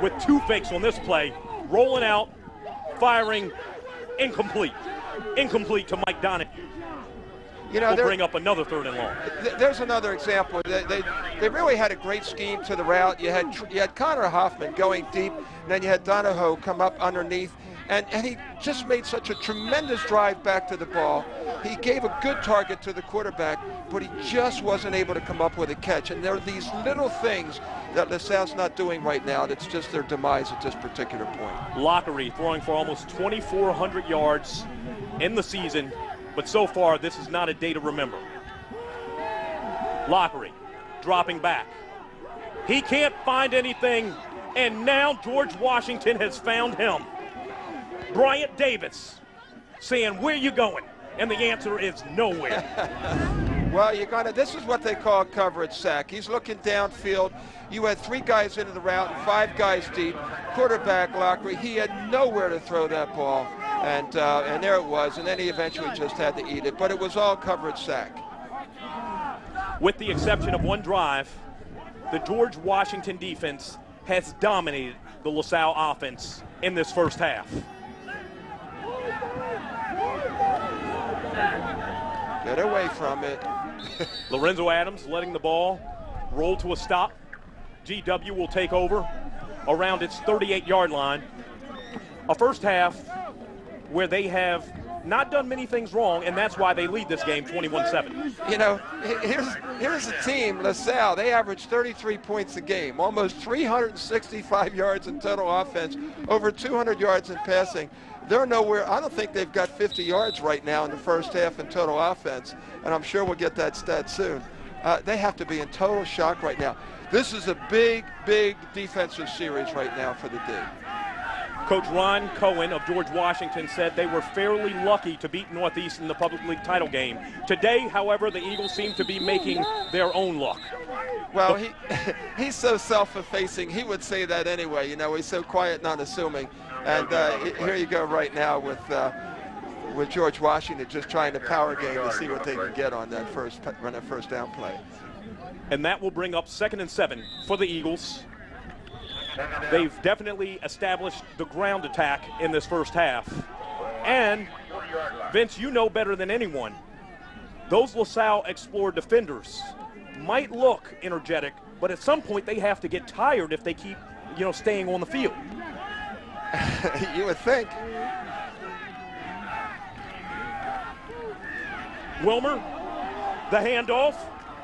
with two fakes on this play, rolling out, firing, incomplete. Incomplete to Mike Donahue. You know, Will bring up another third and long. Th- There's another example. They, they, they really had a great scheme to the route. You had you had Connor Hoffman going deep, and then you had Donahue come up underneath, and, and he just made such a tremendous drive back to the ball. He gave a good target to the quarterback, but he just wasn't able to come up with a catch. And there are these little things that LaSalle's not doing right now that's just their demise at this particular point. Lockery throwing for almost 2,400 yards in the season, but so far this is not a day to remember. Lockery dropping back. He can't find anything, and now George Washington has found him. Bryant Davis saying, Where you going? And the answer is nowhere. Well, you're gonna. This is what they call a coverage sack. He's looking downfield. You had three guys into the route, and five guys deep. Quarterback Lockery. He had nowhere to throw that ball, and uh, and there it was. And then he eventually just had to eat it. But it was all coverage sack. With the exception of one drive, the George Washington defense has dominated the LaSalle offense in this first half. Get away from it. Lorenzo Adams letting the ball roll to a stop. GW will take over around its 38 yard line. A first half where they have not done many things wrong, and that's why they lead this game 21 7. You know, here's here's a team, LaSalle. They average 33 points a game, almost 365 yards in total offense, over 200 yards in passing. They're nowhere. I don't think they've got 50 yards right now in the first half in total offense, and I'm sure we'll get that stat soon. Uh, they have to be in total shock right now. This is a big, big defensive series right now for the D. Coach Ron Cohen of George Washington said they were fairly lucky to beat Northeast in the public league title game. Today, however, the Eagles seem to be making their own luck. Well, he he's so self-effacing. He would say that anyway. You know, he's so quiet and unassuming. And uh, here you go right now with uh, with George Washington just trying to power game to see what they can get on that first run that first down play. and that will bring up second and seven for the Eagles. They've definitely established the ground attack in this first half. And, Vince, you know better than anyone, those LaSalle Explorer defenders might look energetic, but at some point they have to get tired if they keep, you know, staying on the field. you would think. Wilmer, the handoff,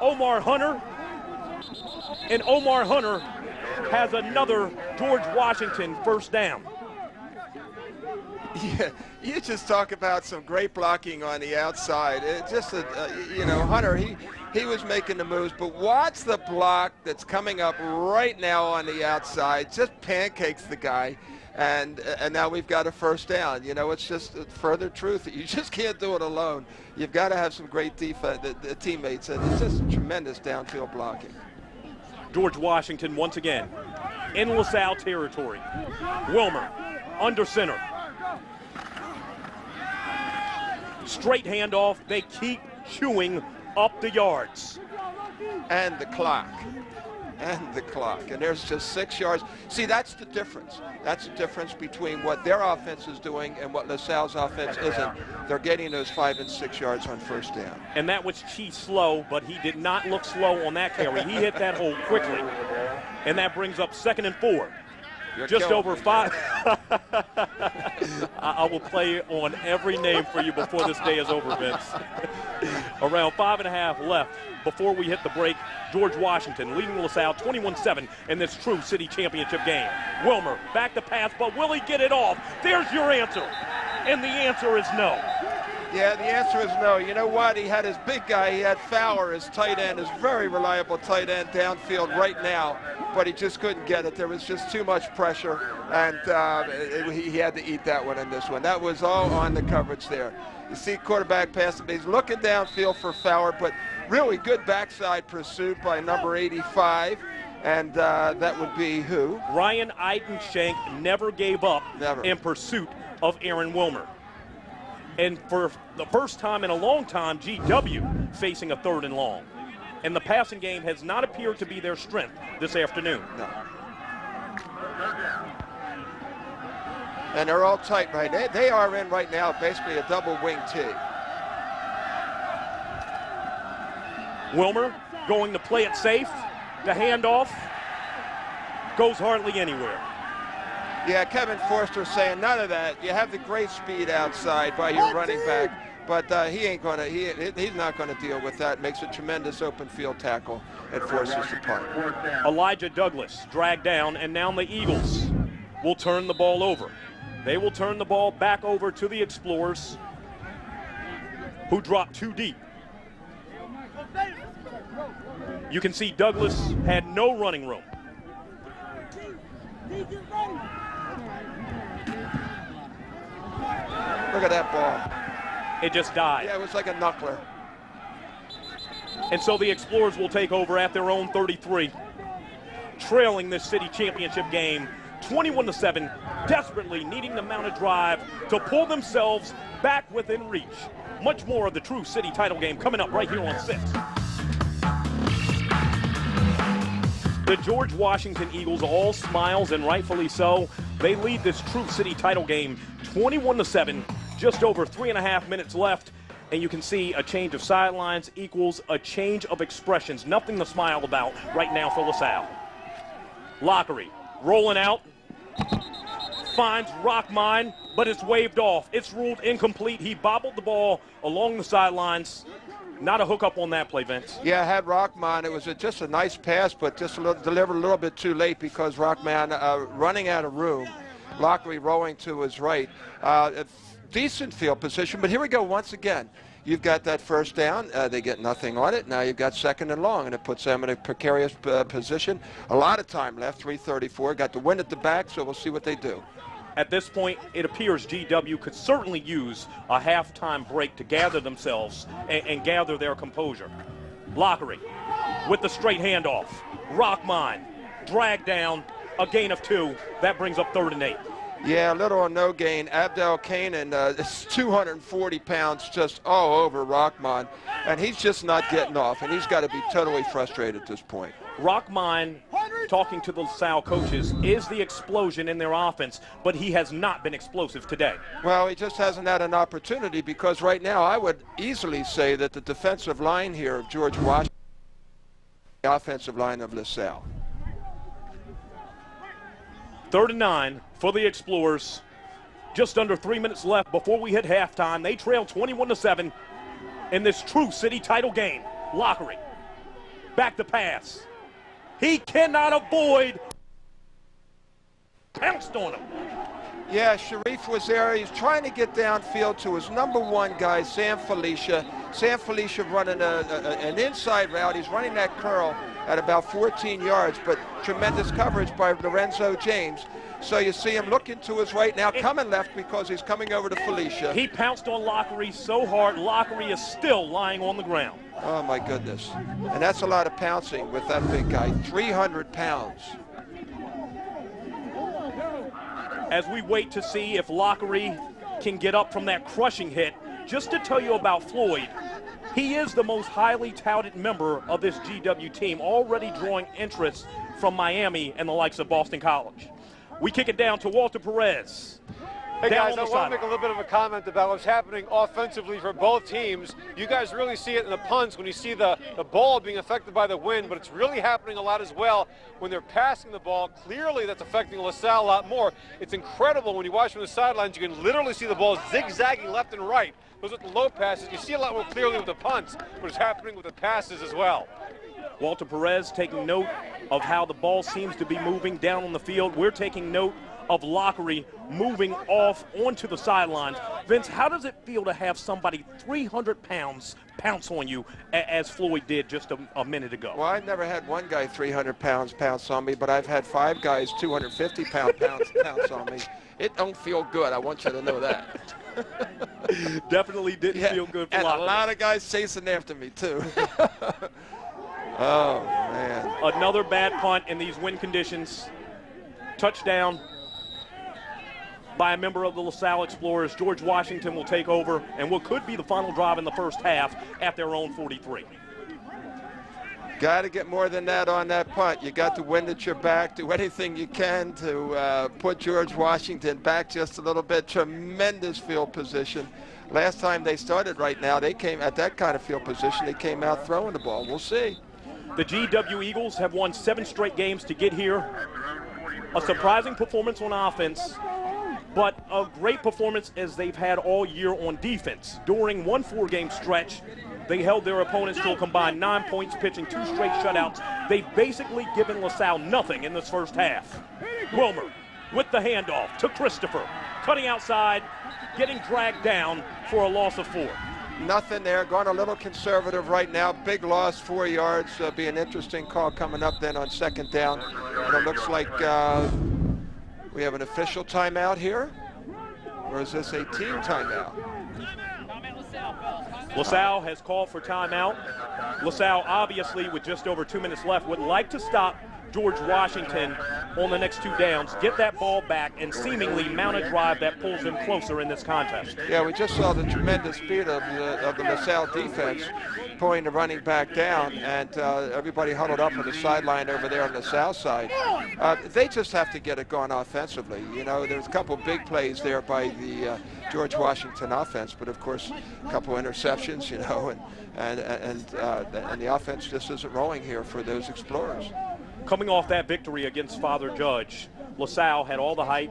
Omar Hunter, and Omar Hunter has another George Washington first down. Yeah, you just talk about some great blocking on the outside. Just, a, uh, you know, Hunter, he, he was making the moves, but watch the block that's coming up right now on the outside. Just pancakes the guy, and uh, and now we've got a first down. You know, it's just uh, further truth that you just can't do it alone. You've got to have some great defense, the, the teammates, and it's just tremendous downfield blocking. George Washington once again in LaSalle territory. Wilmer under center. Straight handoff. They keep chewing up the yards. and the clock. And the clock. And there's just six yards. See, that's the difference. That's the difference between what their offense is doing and what LaSalle's offense isn't. They're getting those five and six yards on first down. And that was Chief slow, but he did not look slow on that carry. He hit that hole quickly. And that brings up second and four. You're Just over me. five. I I will play on every name for you before this day is over, Vince. Around five and a half left before we hit the break. George Washington leading LaSalle 21-7 in this true city championship game. Wilmer back to pass, but will he get it off? There's your answer. And the answer is no. Yeah, the answer is no. You know what? He had his big guy. He had Fowler, his tight end, his very reliable tight end downfield right now, but he just couldn't get it. There was just too much pressure, and uh, it- he he had to eat that one in this one. That was all on the coverage there. You see quarterback passing, he's looking downfield for Fowler, but really good backside pursuit by number 85. And uh, that would be who? Ryan Eidenshank never gave up Never. in pursuit of Aaron Wilmer. And for the first time in a long time, GW facing a third and long. And the passing game has not appeared to be their strength this afternoon. No. And they're all tight right they, they are in right now basically a double wing T. Wilmer going to play it safe. The handoff goes hardly anywhere. Yeah, Kevin Forster saying none of that. You have the great speed outside by your running back, but uh, he ain't gonna. He he's not gonna deal with that. Makes a tremendous open field tackle and forces the punt. Elijah Douglas dragged down, and now the Eagles will turn the ball over. They will turn the ball back over to the Explorers, who dropped too deep. You can see Douglas had no running room. Look at that ball. It just died. Yeah, it was like a knuckler. And so the Explorers will take over at their own 33, trailing this city championship game 21 to 7, desperately needing to mount a drive to pull themselves back within reach. Much more of the true city title game coming up right here on 6. The George Washington Eagles all smiles and rightfully so. They lead this true city title game 21 to 7, just over three and a half minutes left. And you can see a change of sidelines equals a change of expressions. Nothing to smile about right now for LaSalle. Lockery rolling out, finds Rock Mine, but it's waved off. It's ruled incomplete. He bobbled the ball along the sidelines. Not a hookup on that play, Vince. Yeah, I had Rockman. It was a, just a nice pass, but just a little, delivered a little bit too late because Rockman uh, running out of room. Lockery rolling to his right. Uh, decent field position, but here we go once again. You've got that first down. Uh, they get nothing on it. Now you've got second and long, and it puts them in a precarious uh, position. A lot of time left, 334. Got the wind at the back, so we'll see what they do. At this point, it appears GW could certainly use a halftime break to gather themselves and, and gather their composure. Lockery with the straight handoff. Rock mine. Drag down. A gain of two. That brings up third and eight. Yeah, little or no gain. Abdel Kanan uh, is 240 pounds just all over Rockman, and he's just not getting off, and he's got to be totally frustrated at this point. Rock Mine, talking to the LaSalle coaches, is the explosion in their offense, but he has not been explosive today. Well, he just hasn't had an opportunity because right now I would easily say that the defensive line here of George Washington, the offensive line of LaSalle. Third and nine for the Explorers. Just under three minutes left before we hit halftime. They trail 21 to 7 in this true city title game. Lockery. Back to pass. He cannot avoid. Pounced on him. Yeah, Sharrif was there. He's trying to get downfield to his number one guy, Sam Felicia. Sam Felicia running a, a, an inside route. He's running that curl at about 14 yards, but tremendous coverage by Lorenzo James. So you see him looking to his right now, coming left because he's coming over to Felicia. He pounced on Lockery so hard, Lockery is still lying on the ground. Oh my goodness. And that's a lot of pouncing with that big guy, 300 pounds. As we wait to see if Lockery can get up from that crushing hit, just to tell you about Floyd, he is the most highly touted member of this GW team, already drawing interest from Miami and the likes of Boston College. We kick it down to Walter Perez. Hey guys, I want to make a little bit of a comment about what's happening offensively for both teams. You guys really see it in the punts when you see the, the ball being affected by the wind, but it's really happening a lot as well when they're passing the ball. Clearly that's affecting LaSalle a lot more. It's incredible when you watch from the sidelines, you can literally see the ball zigzagging left and right. Those with the low passes, you see a lot more clearly with the punts, but it's happening with the passes as well. Walter Perez taking note of how the ball seems to be moving down on the field. We're taking note of Lockery moving off onto the sidelines. Vince, how does it feel to have somebody 300 pounds pounce on you as Floyd did just a, a minute ago? Well, I've never had one guy 300 pounds pounce on me, but I've had five guys 250 pound pounds pounce on me. It don't feel good. I want you to know that. Definitely didn't Yeah, feel good for and a lot of guys chasing after me too. oh man. Another bad punt in these wind conditions. Touchdown by a member of the LaSalle Explorers. George Washington will take over, and what could be the final drive in the first half at their own 43. Got to get more than that on that punt. You got the wind at your back. Do anything you can to uh, put George Washington back just a little bit. Tremendous field position. Last time they started right now, they came at that kind of field position. They came out throwing the ball. We'll see. The GW Eagles have won seven straight games to get here. A surprising performance on offense, but a great performance as they've had all year on defense. During one four game stretch, they held their opponents to a combined nine points, pitching two straight shutouts. They've basically given LaSalle nothing in this first half. Wilmer with the handoff to Christopher, cutting outside, getting dragged down for a loss of four. Nothing there. Going a little conservative right now. Big loss, four yards. Uh, be an interesting call coming up then on second down. And it looks like uh, we have an official timeout here. Or is this a team timeout? LaSalle has called for timeout. LaSalle, obviously, with just over two minutes left, would like to stop George Washington on the next two downs, get that ball back, and seemingly mount a drive that pulls them closer in this contest. Yeah, we just saw the tremendous speed of the, of the LaSalle defense pulling the running back down, and uh, everybody huddled up on the sideline over there on the south side. Uh, they just have to get it going offensively. You know, there's a couple big plays there by the uh, George Washington offense, but of course, a couple interceptions, you know, and and and uh, and the offense just isn't rolling here for those Explorers. Coming off that victory against Father Judge, LaSalle had all the hype,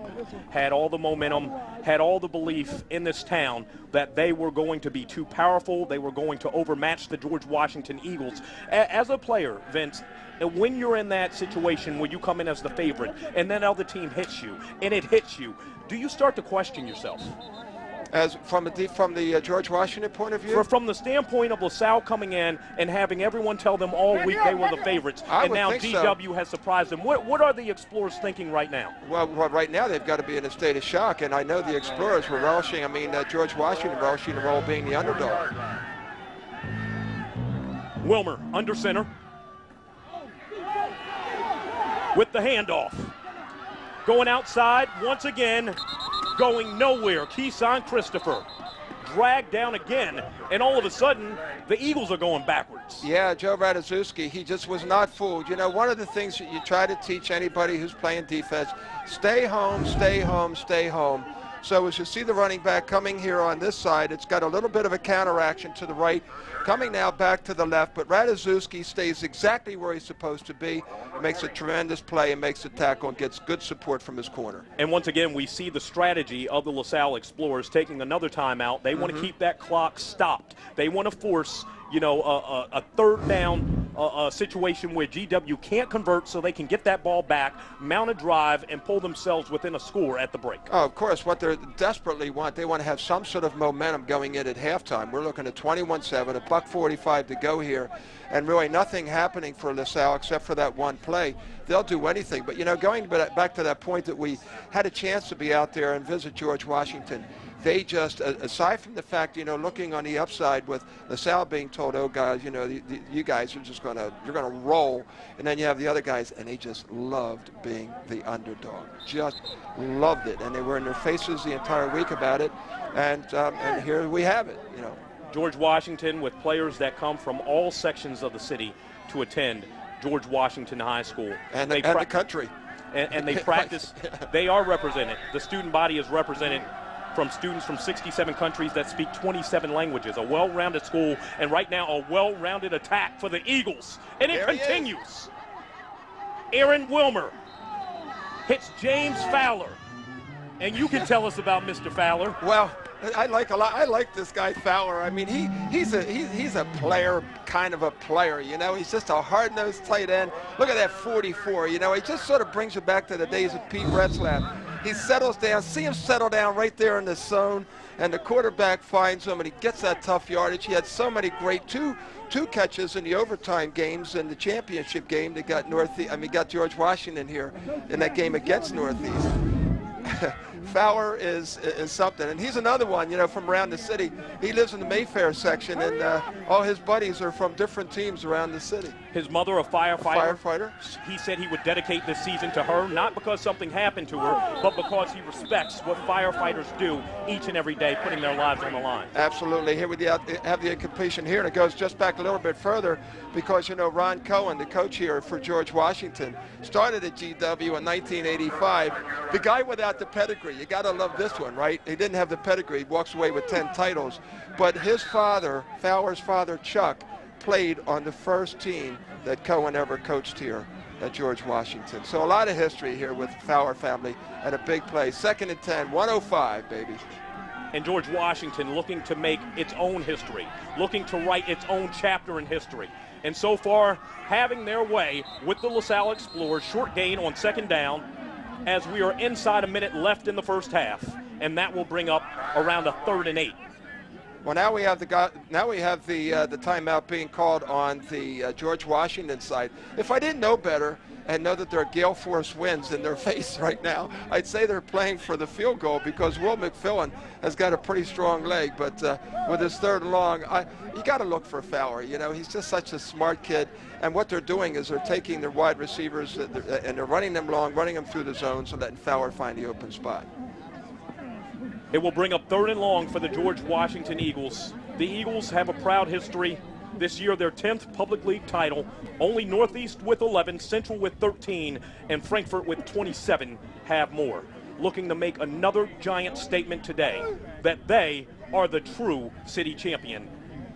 had all the momentum, had all the belief in this town that they were going to be too powerful, they were going to overmatch the George Washington Eagles. A- as a player, Vince, when you're in that situation where you come in as the favorite and then other team hits you and it hits you, do you start to question yourself? As from a de- from the uh, George Washington point of view, For, from the standpoint of LaSalle coming in and having everyone tell them all week they were the favorites, I and now DW so. Has surprised them. What, what are the Explorers thinking right now? Well, well, right now they've got to be in a state of shock, and I know the Explorers were relishing. I mean, uh, George Washington relishing the role of being the underdog. Wilmer under center with the handoff. Going outside once again, going nowhere. Keeson Christopher dragged down again, and all of a sudden, the Eagles are going backwards. Yeah, Joe Ratajkowski, he just was not fooled. You know, one of the things that you try to teach anybody who's playing defense, stay home, stay home, stay home. So as you see the running back coming here on this side, it's got a little bit of a counteraction to the right, coming now back to the left, but Ratajkowski stays exactly where he's supposed to be, makes a tremendous play and makes a tackle and gets good support from his corner. And once again, we see the strategy of the LaSalle Explorers taking another timeout. They want to mm-hmm. keep that clock stopped. They want to force, you know, a, a, a third down uh, a situation where GW can't convert so they can get that ball back, mount a drive, and pull themselves within a score at the break. Oh, of course, what they desperately want, they want to have some sort of momentum going in at halftime. We're looking at 21-7, a buck 45 to go here, and really nothing happening for LaSalle except for that one play. They'll do anything. But, you know, going back to that point that we had a chance to be out there and visit George Washington, they just, aside from the fact, you know, looking on the upside with LaSalle being told, oh, guys, you know, the, the, you guys are just going to, you're going to roll. And then you have the other guys, and they just loved being the underdog. Just loved it. And they were in their faces the entire week about it. And, um, and here we have it, you know. George Washington with players that come from all sections of the city to attend George Washington High School. And, They the, and the country. and, and they practice. They are represented. The student body is represented from students from 67 countries that speak 27 languages. A well-rounded school, and right now a well-rounded attack for the Eagles, and it There continues. Aaron Wilmer hits James Fowler, and you can tell us about Mr. Fowler. Well, I like a lot. I like this guy Fowler. I mean, he he's a he's, he's a player, kind of a player. You know, he's just a hard-nosed tight end. Look at that 44. You know, he just sort of brings you back to the days of Pete Retzlaff. He settles down. See him settle down right there in the zone, and the quarterback finds him, and he gets that tough yardage. He had so many great two two catches in the overtime games in the championship game that got Northeast. I mean, got George Washington here in that game against Northeast. Fowler is is something, and he's another one, you know, from around the city. He lives in the Mayfair section, and uh, all his buddies are from different teams around the city. His mother, a firefighter. Firefighter. He said he would dedicate this season to her, not because something happened to her, but because he respects what firefighters do each and every day, putting their lives on the line. Absolutely. Here we have the incompletion here, and it goes just back a little bit further because, you know, Ron Cohen, the coach here for George Washington, started at GW in 1985. The guy without the pedigree, you got to love this one, right? He didn't have the pedigree. He walks away with 10 titles. But his father, Fowler's father, Chuck, played on the first team that Cohen ever coached here at George Washington. So a lot of history here with the Fowler family at a big play. Second and 10, 105, baby. And George Washington looking to make its own history, looking to write its own chapter in history. And so far, having their way with the LaSalle Explorers. Short gain on second down as we are inside a minute left in the first half. And that will bring up around a third and eight. Well, now we have the now we have the uh, the timeout being called on the uh, George Washington side. If I didn't know better and know that there are gale force winds in their face right now, I'd say they're playing for the field goal because Will McFillin has got a pretty strong leg. But uh, with his third long, I, you got to look for Fowler. You know, he's just such a smart kid. And what they're doing is they're taking their wide receivers and they're running them long, running them through the zones, and letting Fowler find the open spot. It will bring up third and long for the George Washington Eagles. The Eagles have a proud history. This year, their 10th public league title. Only Northeast with 11, Central with 13, and Frankford with 27 have more. Looking to make another giant statement today that they are the true city champion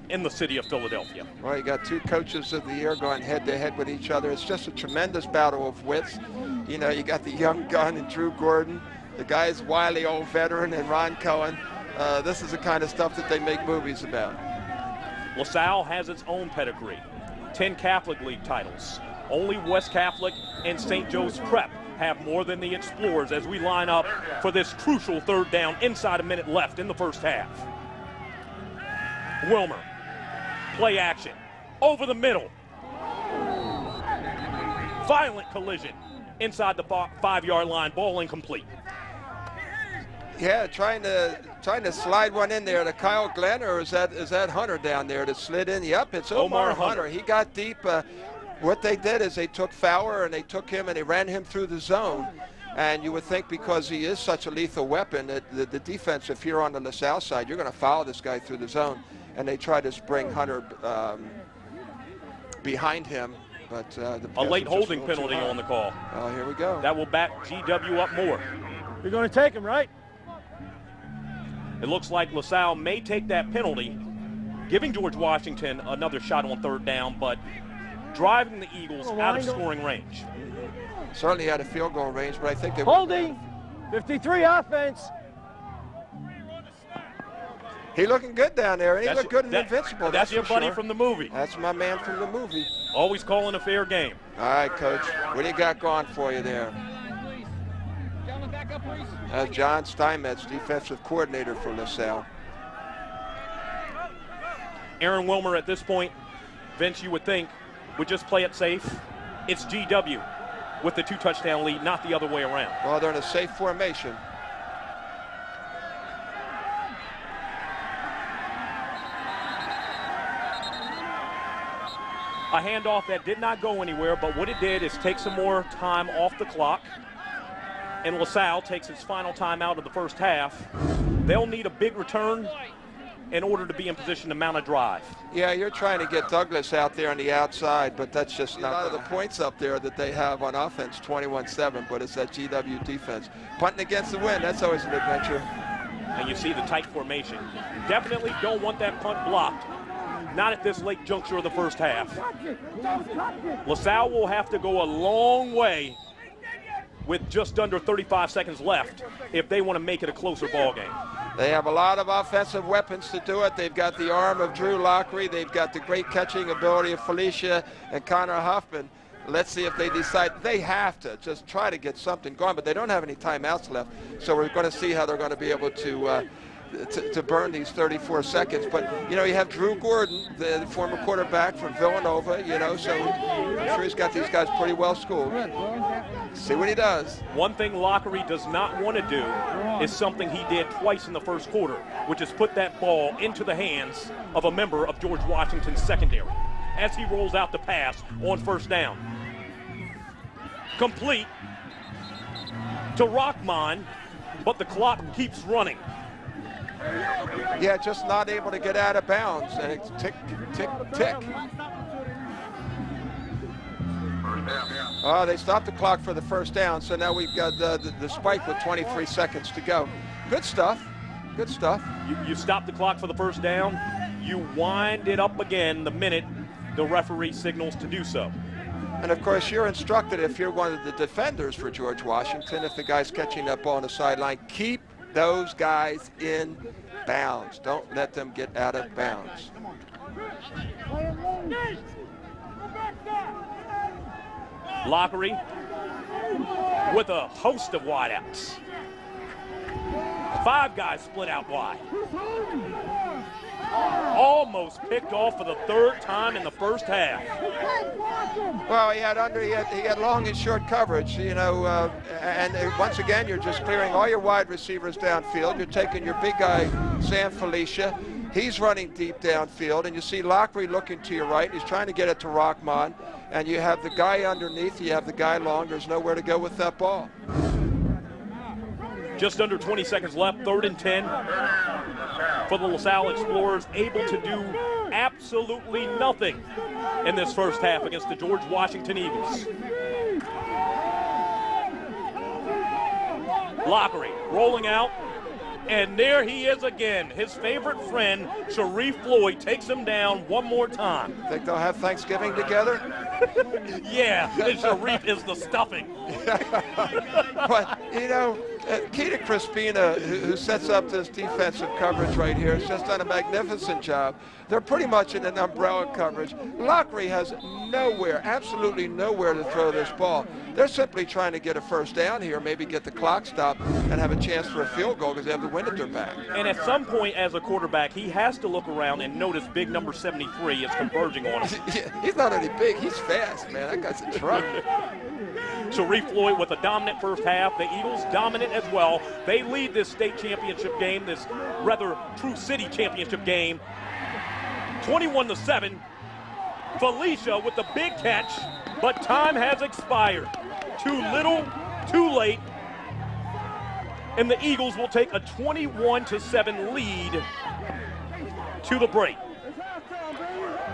in the city of Philadelphia. Well, you got two coaches of the year going head to head with each other. It's just a tremendous battle of wits. You know, you got the young gun and Drew Gordon the guy's wily old veteran and Ron Cohen. Uh, this is the kind of stuff that they make movies about. LaSalle has its own pedigree. 10 Catholic League titles. Only West Catholic and St. Joe's Prep have more than the Explorers as we line up for this crucial third down inside a minute left in the first half. Wilmer, play action, over the middle. Violent collision inside the five-yard line, ball incomplete. Yeah, trying to trying to slide one in there to Kyle Glenn, or is that is that Hunter down there that slid in? Yep, it's Omar, Omar Hunter. Hunter. He got deep. Uh, what they did is they took Fowler and they took him and they ran him through the zone. And you would think because he is such a lethal weapon that the, the defense, if you're on the LaSalle side, you're going to follow this guy through the zone. And they tried to spring Hunter um, behind him. But uh, a late holding penalty on the call. Oh, here we go. That will back GW up more. You're going to take him, right? It looks like LaSalle may take that penalty, giving George Washington another shot on third down, but driving the Eagles out of scoring range. Certainly out of field goal range, but I think they holding 53 offense. He looking good down there. He looked good and that, invincible. That's, that's your buddy sure. from the movie. That's my man from the movie. Always calling a fair game. All right, Coach. What do you got going for you there? As John Steinmetz, defensive coordinator for LaSalle. Aaron Wilmer at this point, Vince, you would think, would just play it safe. It's GW with the two touchdown lead, not the other way around. Well, they're in a safe formation. A handoff that did not go anywhere, but what it did is take some more time off the clock and LaSalle takes its final time out of the first half. They'll need a big return in order to be in position to mount a drive. Yeah, you're trying to get Douglas out there on the outside, but that's just not a lot of the points up there that they have on offense, 21-7, but it's that GW defense. Punting against the wind, that's always an adventure. And you see the tight formation. Definitely don't want that punt blocked. Not at this late juncture of the first half. LaSalle will have to go a long way with just under 35 seconds left if they want to make it a closer ball game. They have a lot of offensive weapons to do it. They've got the arm of Drew Lockery. They've got the great catching ability of Felicia and Connor Huffman. Let's see if they decide they have to just try to get something going, but they don't have any timeouts left. So we're going to see how they're going to be able to uh, to, to burn these 34 seconds. But, you know, you have Drew Gordon, the former quarterback from Villanova, you know, so I'm sure he's got these guys pretty well schooled. See what he does. One thing Lockery does not want to do is something he did twice in the first quarter, which is put that ball into the hands of a member of George Washington's secondary as he rolls out the pass on first down. Complete to Rockmon, but the clock keeps running. Yeah, just not able to get out of bounds. And it's tick, tick, tick. Oh, they stopped the clock for the first down, so now we've got the, the, the spike with 23 seconds to go. Good stuff. Good stuff. You, you stop the clock for the first down, you wind it up again the minute the referee signals to do so. And of course, you're instructed if you're one of the defenders for George Washington, if the guy's catching that ball on the sideline, keep those guys in bounds. Don't let them get out of bounds. Lockery with a host of wideouts. Five guys split out wide. Almost picked off for the third time in the first half. Well, he had under, he had, he had long and short coverage, you know, uh, and uh, once again, you're just clearing all your wide receivers downfield. You're taking your big guy, Sam Felicia. He's running deep downfield, and you see Lockery looking to your right. He's trying to get it to Rockman, and you have the guy underneath. You have the guy long. There's nowhere to go with that ball. Just under 20 seconds left, third and 10 for the LaSalle Explorers, able to do absolutely nothing in this first half against the George Washington Eagles. Lockery rolling out, and there he is again. His favorite friend, Sharrif Floyd, takes him down one more time. Think they'll have Thanksgiving together? yeah, and Sharrif is the stuffing. but, you know, Uh, Keita Crispina, who, who sets up this defensive coverage right here, has just done a magnificent job. They're pretty much in an umbrella coverage. Lockery has nowhere, absolutely nowhere to throw this ball. They're simply trying to get a first down here, maybe get the clock stopped and have a chance for a field goal because they have the wind at their back. And at some point as a quarterback, he has to look around and notice big number 73 is converging on him. he's not only big, he's fast, man. That guy's a truck. Sharrif Floyd with a dominant first half. The Eagles dominant as well. They lead this state championship game, this rather True City championship game, 21 to 7. Felicia with the big catch, but time has expired. Too little, too late. And the Eagles will take a 21 to 7 lead to the break.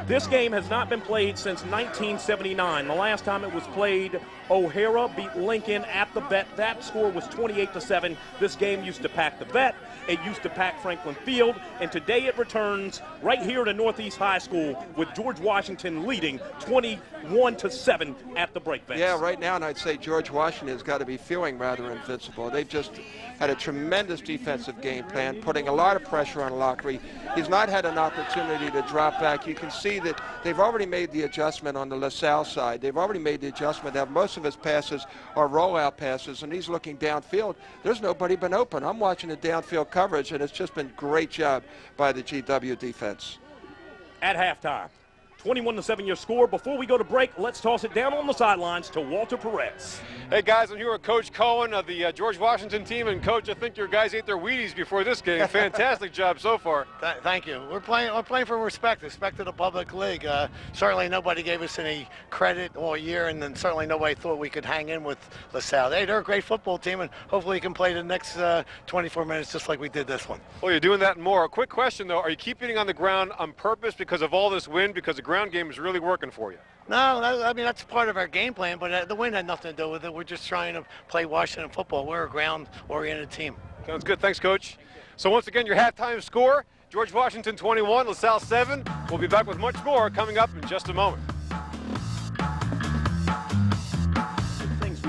This game has not been played since 1979. The last time it was played, O'Hara beat Lincoln at the Vet. That score was 28 to 7. This game used to pack the vet. It used to pack Franklin Field, and today it returns right here to Northeast High School with George Washington leading 21 to 7 at the break bench. Yeah, right now, and I'd say George Washington's got to be feeling rather invincible. They've just had a tremendous defensive game plan, putting a lot of pressure on Lockery. He's not had an opportunity to drop back. You can see that they've already made the adjustment on the LaSalle side. They've already made the adjustment that most of his passes are rollout passes, and he's looking downfield. There's nobody been open. I'm watching the downfield coverage, and it's just been great job by the GW defense. At halftime, 21 to 7 your score. Before we go to break, let's toss it down on the sidelines to Walter Perez. Hey guys, I'm here with Coach Cohen of the uh, George Washington team, and Coach, I think your guys ate their Wheaties before this game. Fantastic job so far. Th thank you. We're playing. We're playing for respect, respect to the public league. Uh, certainly, nobody gave us any credit all year, and then certainly nobody thought we could hang in with LaSalle. Hey, they're a great football team, and hopefully, we can play the next uh, 24 minutes just like we did this one. Well, you're doing that and more. A quick question though: Are you keeping on the ground on purpose because of all this wind? Because the ground game is really working for you. No, I mean that's part of our game plan, but uh, the wind had nothing to do with it. We're just trying to play Washington football. We're a ground-oriented team. Sounds good. Thanks, Coach. So once again, your halftime score: George Washington 21, LaSalle 7. We'll be back with much more coming up in just a moment.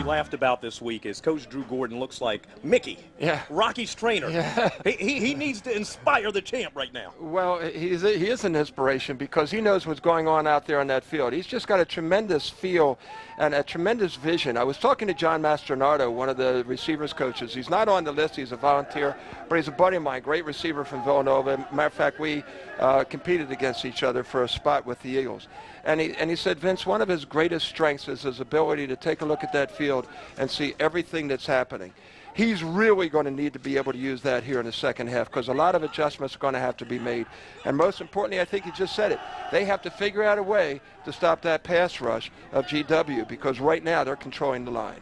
Laughed about this week is Coach Drew Gordon looks like Mickey. Yeah. Rocky's trainer. Yeah. He, he, he needs to inspire the champ right now. Well, he's a, he is an inspiration because he knows what's going on out there on that field. He's just got a tremendous feel and a tremendous vision. I was talking to John Mastronardo, one of the receivers coaches. He's not on the list. He's a volunteer, but he's a buddy of mine, great receiver from Villanova. Matter of fact, we uh, competed against each other for a spot with the Eagles. And he, and he said, Vince, one of his greatest strengths is his ability to take a look at that field and see everything that's happening. He's really going to need to be able to use that here in the second half because a lot of adjustments are going to have to be made. And most importantly, I think he just said it. They have to figure out a way to stop that pass rush of GW because right now they're controlling the line.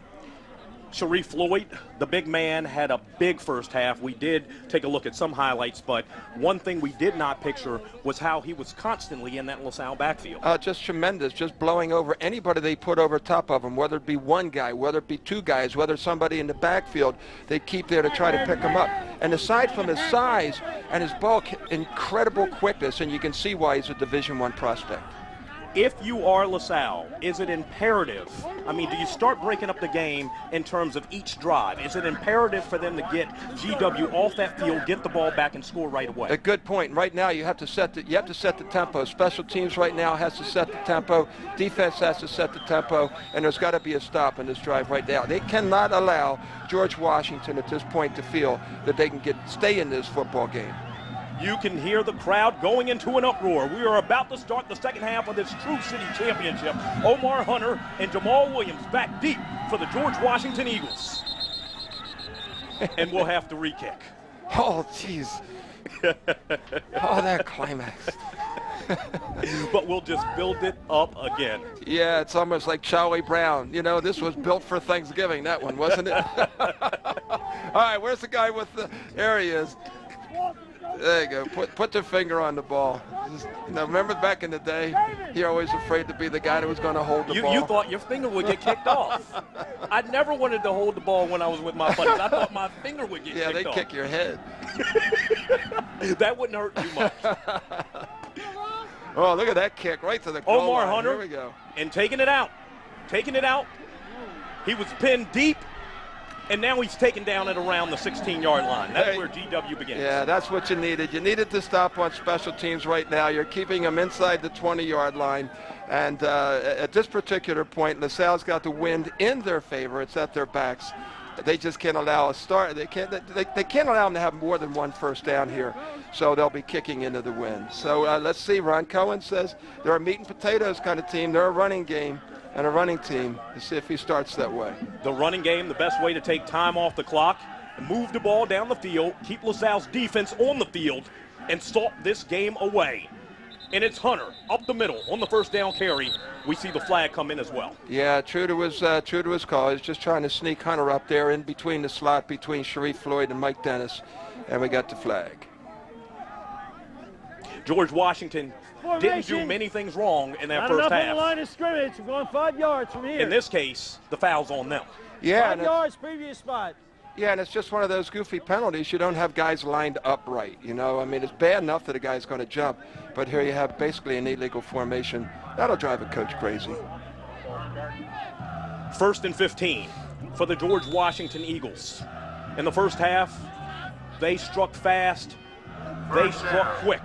Sharrif Floyd, the big man, had a big first half. We did take a look at some highlights, but one thing we did not picture was how he was constantly in that LaSalle backfield. Uh, just tremendous, just blowing over anybody they put over top of him, whether it be one guy, whether it be two guys, whether somebody in the backfield, they keep there to try to pick him up. And aside from his size and his bulk, incredible quickness, and you can see why he's a Division One prospect. If you are LaSalle, is it imperative? I mean, do you start breaking up the game in terms of each drive? Is it imperative for them to get GW off that field, get the ball back, and score right away? A good point. Right now, you have to set the you have to set the tempo. Special teams right now has to set the tempo. Defense has to set the tempo, and there's got to be a stop in this drive right now. They cannot allow George Washington at this point to feel that they can get stay in this football game. You can hear the crowd going into an uproar. We are about to start the second half of this True City Championship. Omar Hunter and Jamal Williams back deep for the George Washington Eagles. and we'll have to re-kick. Oh, jeez. oh, that climax. But we'll just build it up again. Yeah, it's almost like Charlie Brown. You know, this was built for Thanksgiving, that one, wasn't it? All right, where's the guy with the. There he is. There you go. Put put the finger on the ball. Just, you know, remember back in the day, you're always afraid to be the guy that was going to hold the You, ball. you thought your finger would get kicked off. I never wanted to hold the ball when I was with my buddies. I thought my finger would get yeah, kicked off. Yeah, they kick your head. That wouldn't hurt too much. Oh, look at that kick right to the goal Omar line. Hunter. Here we go. And taking it out. Taking it out. He was pinned deep. And now he's taken down at around the 16-yard line. That's Hey. where GW begins. Yeah, that's what you needed. You needed to stop on special teams right now. You're keeping them inside the 20-yard line. And uh, at this particular point, LaSalle's got the wind in their favor. It's at their backs. They just can't allow a start. They can't. They, they can't allow them to have more than one first down here. So they'll be kicking into the wind. So uh, let's see. Ron Cohen says they're a meat and potatoes kind of team. They're a running game and a running team. Let's see if he starts that way. The running game, the best way to take time off the clock, move the ball down the field, keep LaSalle's defense on the field, and salt this game away. And it's Hunter up the middle on the first down carry. We see the flag come in as well. Yeah, true to his uh, true to his call. He's just trying to sneak Hunter up there in between the slot between Sharrif Floyd and Mike Dennis, and we got the flag. George Washington didn't do many things wrong in that Not first enough on the line of scrimmage. We're going five yards from here. In this case, the foul's on them. Yeah, five yards, previous spot. yeah, and it's just one of those goofy penalties. You don't have guys lined up right. You know, I mean, it's bad enough that a guy's going to jump, but here you have basically an illegal formation. That'll drive a coach crazy. First and 15 for the George Washington Eagles. In the first half, they struck fast, they struck quick.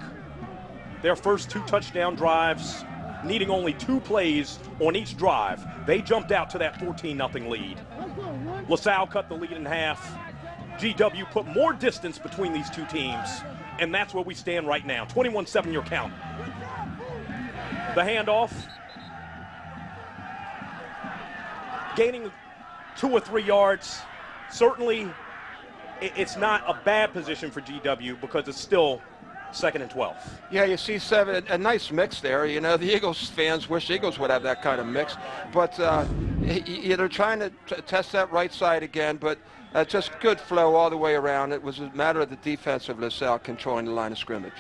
Their first two touchdown drives, needing only two plays on each drive, they jumped out to that 14 0 lead. LaSalle cut the lead in half. GW put more distance between these two teams, and that's where we stand right now 21 7 your count. The handoff, gaining two or three yards. Certainly, it's not a bad position for GW because it's still second and 12. Yeah, you see seven, a nice mix there. You know, the Eagles fans wish Eagles would have that kind of mix, but uh, y- y- they're trying to test that right side again. But uh, just good flow all the way around. It was a matter of the defense of LaSalle controlling the line of scrimmage.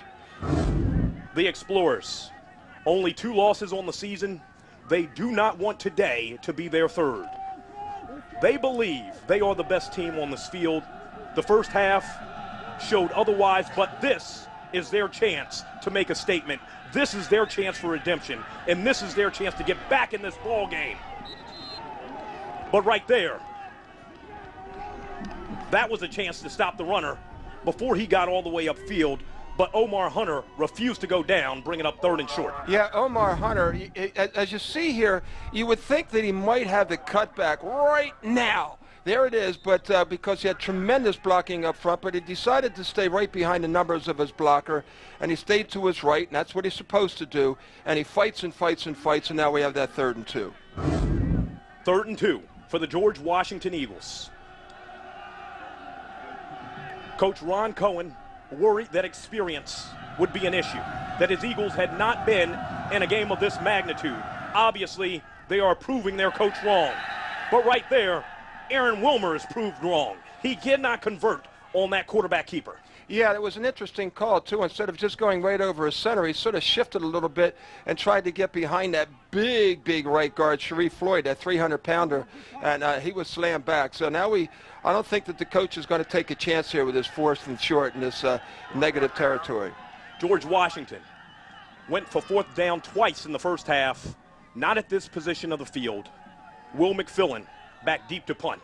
The Explorers, only two losses on the season. They do not want today to be their third. They believe they are the best team on this field. The first half showed otherwise, but this is their chance to make a statement. This is their chance for redemption, and this is their chance to get back in this ball game. But right there, that was a chance to stop the runner before he got all the way upfield. But Omar Hunter refused to go down, bringing up third and short. Yeah, Omar Hunter, as you see here, you would think that he might have the cutback right now. There it is, but uh, because he had tremendous blocking up front, but he decided to stay right behind the numbers of his blocker, and he stayed to his right, and that's what he's supposed to do. And he fights and fights and fights, and now we have that third and two. Third and two for the George Washington Eagles. Coach Ron Cohen worried that experience would be an issue, that his Eagles had not been in a game of this magnitude. Obviously, they are proving their coach wrong. But right there, Aaron Wilmer is proved wrong. He did not convert on that quarterback keeper. Yeah, it was an interesting call, too. Instead of just going right over his center, he sort of shifted a little bit and tried to get behind that big, big right guard, Sharrif Floyd, that 300-pounder, and uh, he was slammed back. So now we, I don't think that the coach is going to take a chance here with his fourth and short in this uh, negative territory. George Washington went for fourth down twice in the first half, not at this position of the field. Will McFillin back deep to punt.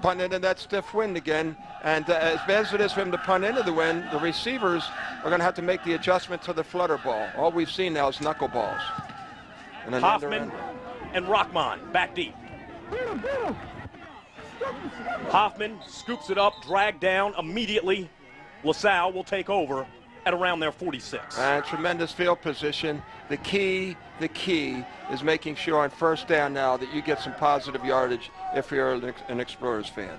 Punt into that stiff wind again. And uh, as bad as it is for him to punt into the wind, the receivers are going to have to make the adjustment to the flutter ball. All we've seen now is knuckleballs. And Hoffman and Rockman back deep. Hoffman scoops it up, dragged down immediately. LaSalle will take over at around their 46. And tremendous field position. The key, the key is making sure on first down now that you get some positive yardage if you're an Explorers fan.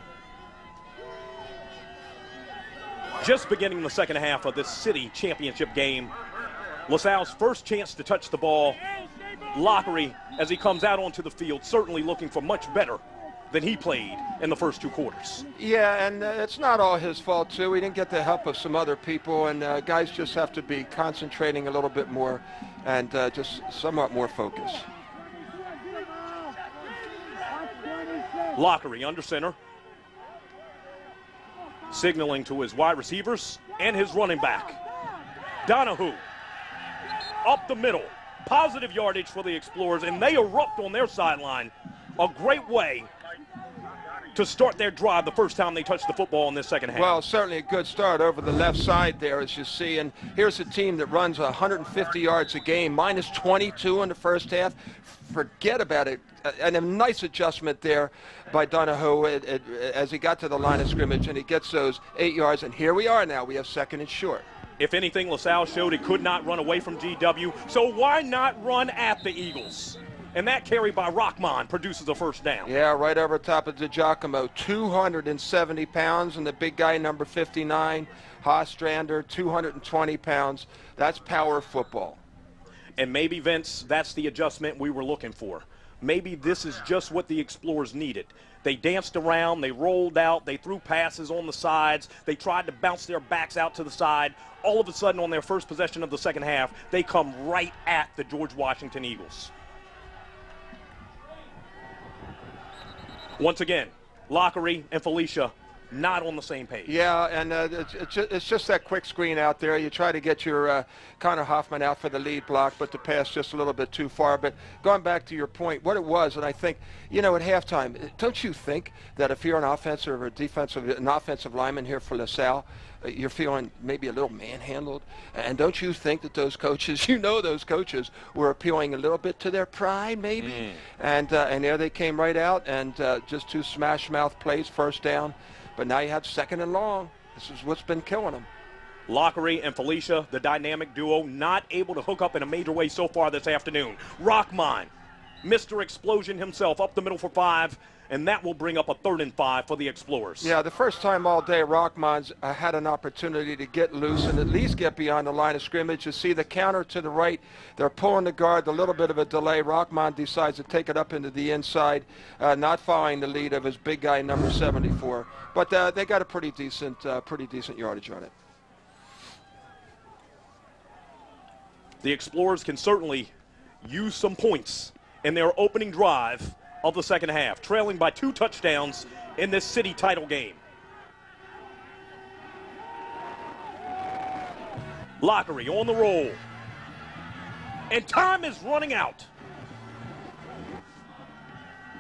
Just beginning the second half of this city championship game, LaSalle's first chance to touch the ball. Lockery, as he comes out onto the field, certainly looking for much better than he played in the first two quarters. Yeah, and uh, it's not all his fault, too. He didn't get the help of some other people, and uh, guys just have to be concentrating a little bit more and uh, just somewhat more focus. Lockery under center. Signaling to his wide receivers and his running back. Donahue up the middle. Positive yardage for the Explorers, and they erupt on their sideline. A great way to start their drive the first time they touch the football in this second half. Well, certainly a good start over the left side there, as you see. And here's a team that runs 150 yards a game, minus 22 in the first half. Forget about it. And a nice adjustment there by Donahue uh, uh, as he got to the line of scrimmage, and he gets those eight yards. And here we are now. We have second and short. If anything, LaSalle showed it could not run away from GW. So why not run at the Eagles? And that carry by Rockman produces a first down. Yeah, right over top of DiGiacomo. 270 pounds, and the big guy, number 59, Hostrander, 220 pounds. That's power football. And maybe, Vince, that's the adjustment we were looking for. Maybe this is just what the Explorers needed. They danced around, they rolled out, they threw passes on the sides, they tried to bounce their backs out to the side. All of a sudden, on their first possession of the second half, they come right at the George Washington Eagles. Once again, Lockery and Felicia not on the same page. Yeah, and uh, it's, just, that quick screen out there. You try to get your uh, Connor Hoffman out for the lead block, but the pass just a little bit too far. But going back to your point, what it was, and I think, you know, at halftime, don't you think that if you're an offensive or defensive, an offensive lineman here for LaSalle, you're feeling maybe a little manhandled. And don't you think that those coaches, you know, those coaches were appealing a little bit to their pride, maybe? Mm. And uh, and there they came right out and uh, just two smash mouth plays, first down. But now you have second and long. This is what's been killing them. Lockery and Felicia, the dynamic duo, not able to hook up in a major way so far this afternoon. Rockman, Mr. Explosion himself, up the middle for five and that will bring up a third and five for the Explorers. Yeah, the first time all day, Rockmans uh, had an opportunity to get loose and at least get beyond the line of scrimmage. You see the counter to the right. They're pulling the guard, a little bit of a delay. Rockman decides to take it up into the inside, uh, not following the lead of his big guy, number 74. But uh, they got a pretty decent, uh, pretty decent yardage on it. The Explorers can certainly use some points in their opening drive of the second half, trailing by two touchdowns in this city title game. Lockery on the roll. And time is running out.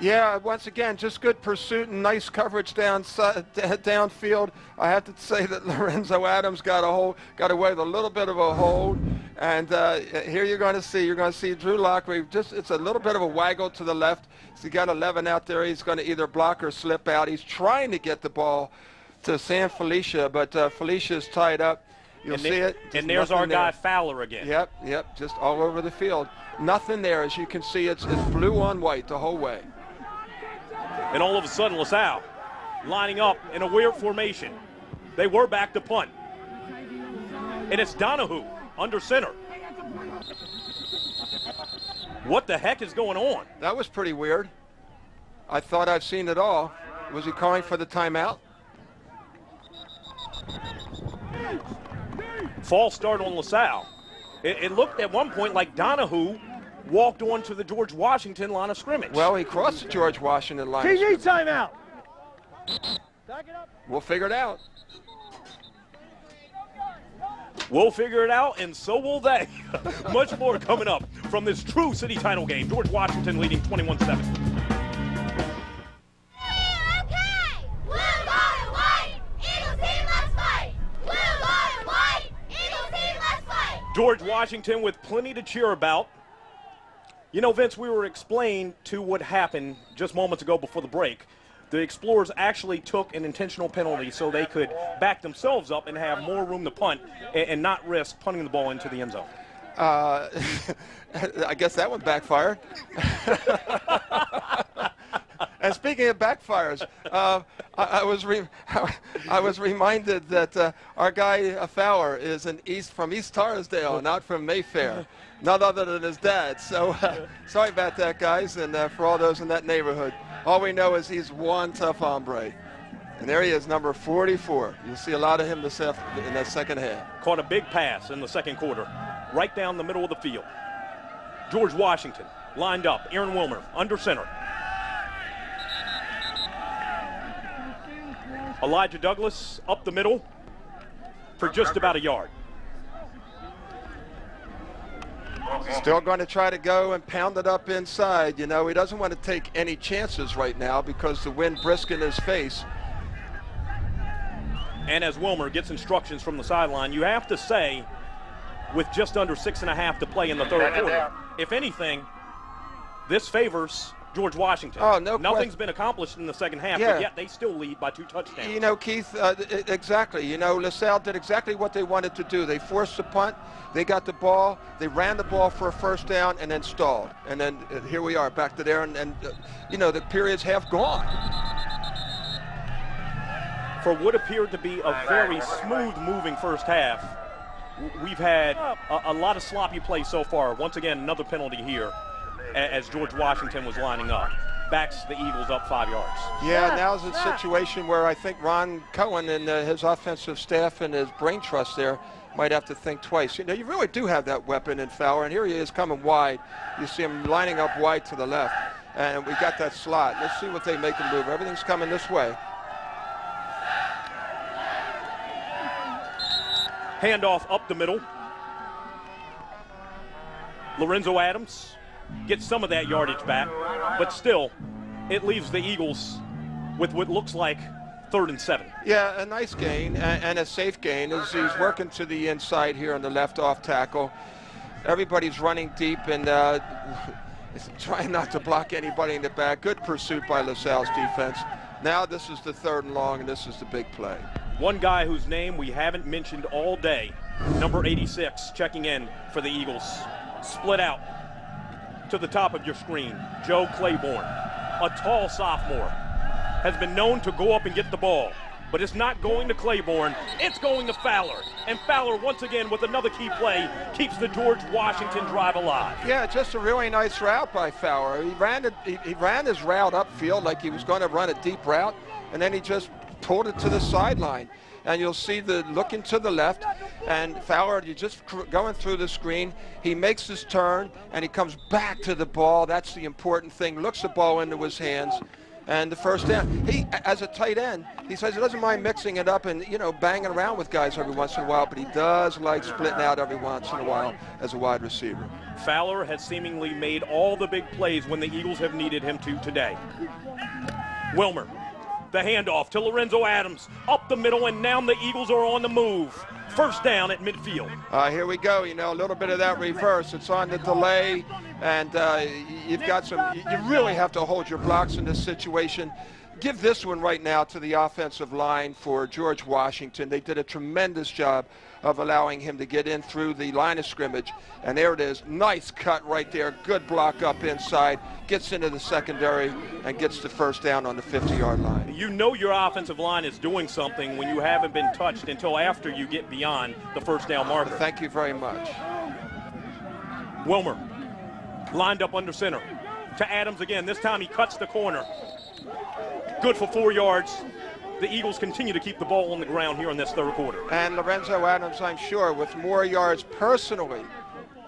Yeah, once again, just good pursuit and nice coverage down downfield. I have to say that Lorenzo Adams got a hold, got away with a little bit of a hold, and uh, here you're going to see you're going to see Drew Lockery. Just it's a little bit of a waggle to the left. So he got 11 out there. He's going to either block or slip out. He's trying to get the ball to Sam Felicia, but uh, is tied up. You'll and see there, it. And there's our there. guy Fowler again. Yep, yep, just all over the field. Nothing there, as you can see. It's, it's blue on white the whole way. And all of a sudden, LaSalle lining up in a weird formation. They were back to punt. And it's Donahue under center. What the heck is going on? That was pretty weird. I thought I'd seen it all. Was he calling for the timeout? False start on LaSalle. It, it looked at one point like Donahue walked onto the George Washington line of scrimmage. Well, he crossed the George Washington line. TV timeout. We'll figure it out. We'll figure it out, and so will they. Much more coming up from this true city title game. George Washington leading 21 7. George Washington with plenty to cheer about. You know, Vince, we were explained to what happened just moments ago before the break. The Explorers actually took an intentional penalty so they could back themselves up and have more room to punt and, and not risk punting the ball into the end zone. Uh, I guess that one backfired. and speaking of backfires, uh, I, I, was I was reminded that uh, our guy uh, Fowler is an East from East Torresdale, not from Mayfair, none other than his dad. So uh, sorry about that, guys, and uh, for all those in that neighborhood. All we know is he's one tough hombre. And there he is, number 44. You'll see a lot of him this after, in that second half. Caught a big pass in the second quarter, right down the middle of the field. George Washington lined up. Aaron Wilmer under center. Elijah Douglas up the middle for just about a yard. Still going to try to go and pound it up inside. You know, he doesn't want to take any chances right now because the wind brisk in his face. And as Wilmer gets instructions from the sideline, you have to say, with just under six and a half to play in the third quarter, if anything, this favors George Washington. Oh, no Nothing's question. been accomplished in the second half, yeah. but yet they still lead by two touchdowns. You know, Keith, uh, exactly. You know, LaSalle did exactly what they wanted to do. They forced the punt. They got the ball. They ran the ball for a first down and then stalled. And then uh, here we are back to there. And, and uh, you know, the period's half gone. For what appeared to be a very smooth moving first half, we've had a, a lot of sloppy play so far. Once again, another penalty here as George Washington was lining up. Backs the Eagles up five yards. Yeah, now's a situation where I think Ron Cohen and uh, his offensive staff and his brain trust there might have to think twice. You know, you really do have that weapon in Fowler, and here he is coming wide. You see him lining up wide to the left, and we got that slot. Let's see what they make him move. Everything's coming this way. Handoff up the middle. Lorenzo Adams gets some of that yardage back, but still, it leaves the Eagles with what looks like third and seven. Yeah, a nice gain and, and a safe gain as he's working to the inside here on the left off tackle. Everybody's running deep and uh, trying not to block anybody in the back. Good pursuit by LaSalle's defense. Now this is the third and long, and this is the big play. One guy whose name we haven't mentioned all day, number 86, checking in for the Eagles. Split out to the top of your screen, Joe Claiborne, a tall sophomore, has been known to go up and get the ball. But it's not going to Claiborne, it's going to Fowler. And Fowler, once again, with another key play, keeps the George Washington drive alive. Yeah, just a really nice route by Fowler. He ran, it, he, he ran his route upfield like he was going to run a deep route, and then he just pulled it to the sideline and you'll see the looking to the left and Fowler you're just going through the screen he makes his turn and he comes back to the ball that's the important thing looks the ball into his hands and the first down. He, as a tight end, he says he doesn't mind mixing it up and, you know, banging around with guys every once in a while, but he does like splitting out every once in a while as a wide receiver. Fowler has seemingly made all the big plays when the Eagles have needed him to today. Wilmer, the handoff to Lorenzo Adams, up the middle, and now the Eagles are on the move. First down at midfield. Uh, here we go. You know, a little bit of that reverse. It's on the delay, and uh, you've got some. You really have to hold your blocks in this situation give this one right now to the offensive line for George Washington. They did a tremendous job of allowing him to get in through the line of scrimmage. And there it is. Nice cut right there. Good block up inside. Gets into the secondary and gets the first down on the 50-yard line. You know your offensive line is doing something when you haven't been touched until after you get beyond the first down marker. Thank you very much. Wilmer lined up under center. To Adams again. This time he cuts the corner. Good for four yards. The Eagles continue to keep the ball on the ground here in this third quarter. And Lorenzo Adams, I'm sure, with more yards personally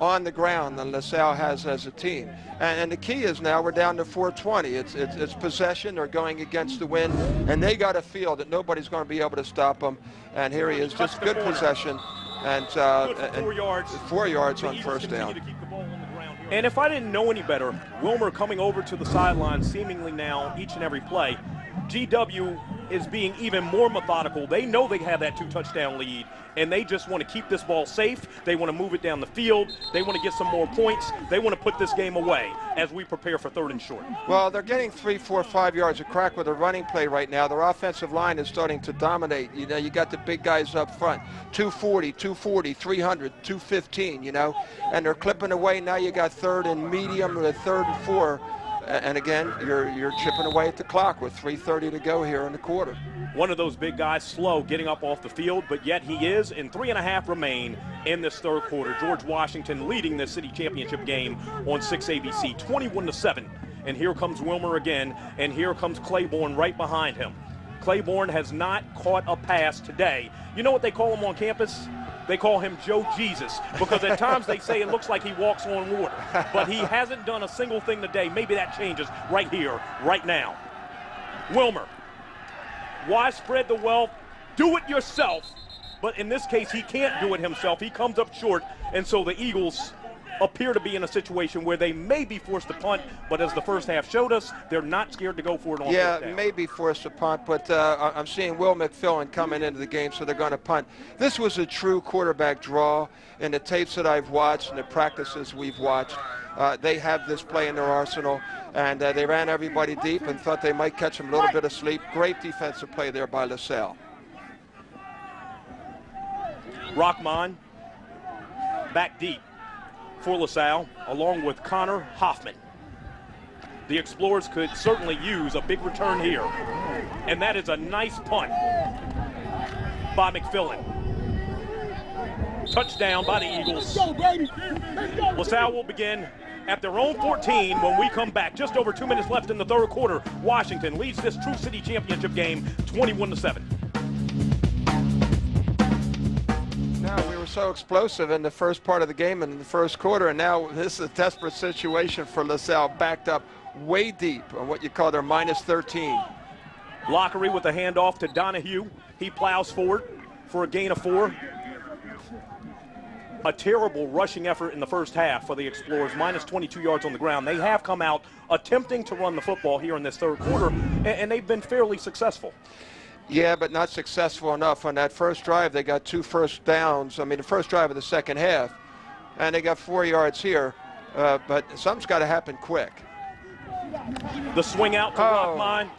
on the ground than LaSalle has as a team. And, and, the key is now we're down to 420. It's, it's, it's possession. They're going against the wind, and they got to feel that nobody's going to be able to stop them. And here he is, just good possession. And, uh, four yards. Four yards on first down. And if I didn't know any better, Wilmer coming over to the sideline seemingly now each and every play, GW is being even more methodical. They know they have that two touchdown lead, and they just want to keep this ball safe. They want to move it down the field. They want to get some more points. They want to put this game away as we prepare for third and short. Well, they're getting three, four, five yards of crack with a running play right now. Their offensive line is starting to dominate. You know, you got the big guys up front 240, 240, 300, 215, you know, and they're clipping away. Now you got third and medium, or third and four and again, you're you're chipping away at the clock with 3:30 to go here in the quarter. One of those big guys, slow getting up off the field, but yet he is, and three and a half remain in this third quarter. George Washington leading this city championship game on 6 ABC, 21 to seven. And here comes Wilmer again, and here comes Claiborne right behind him. Claiborne has not caught a pass today. You know what they call him on campus? They call him Joe Jesus because at times they say it looks like he walks on water. But he hasn't done a single thing today. Maybe that changes right here, right now. Wilmer, why spread the wealth? Do it yourself. But in this case, he can't do it himself. He comes up short, and so the Eagles appear to be in a situation where they may be forced to punt, but as the first half showed us, they're not scared to go for it on Yeah, maybe forced to punt, but uh, I'm seeing Will McFillin coming into the game, so they're going to punt. This was a true quarterback draw in the tapes that I've watched and the practices we've watched. Uh, they have this play in their arsenal, and uh, they ran everybody deep and thought they might catch them a little bit of sleep. Great defensive play there by LaSalle. Rockman back deep for LaSalle, along with Connor Hoffman. The Explorers could certainly use a big return here. And that is a nice punt by McFillin. Touchdown by the Eagles. LaSalle will begin at their own 14 when we come back. Just over two minutes left in the third quarter. Washington leads this True City Championship game 21 to 7. Were so explosive in the first part of the game and in the first quarter, and now this is a desperate situation for LaSalle, backed up way deep on what you call their minus 13. Lockery with a handoff to Donahue. He plows forward for a gain of four. A terrible rushing effort in the first half for the Explorers, minus 22 yards on the ground. They have come out attempting to run the football here in this third quarter, and they've been fairly successful. Yeah, but not successful enough. On that first drive, they got two first downs. I mean, the first drive of the second half, and they got four yards here. Uh, but something's got to happen quick. The swing out to oh. Rockman.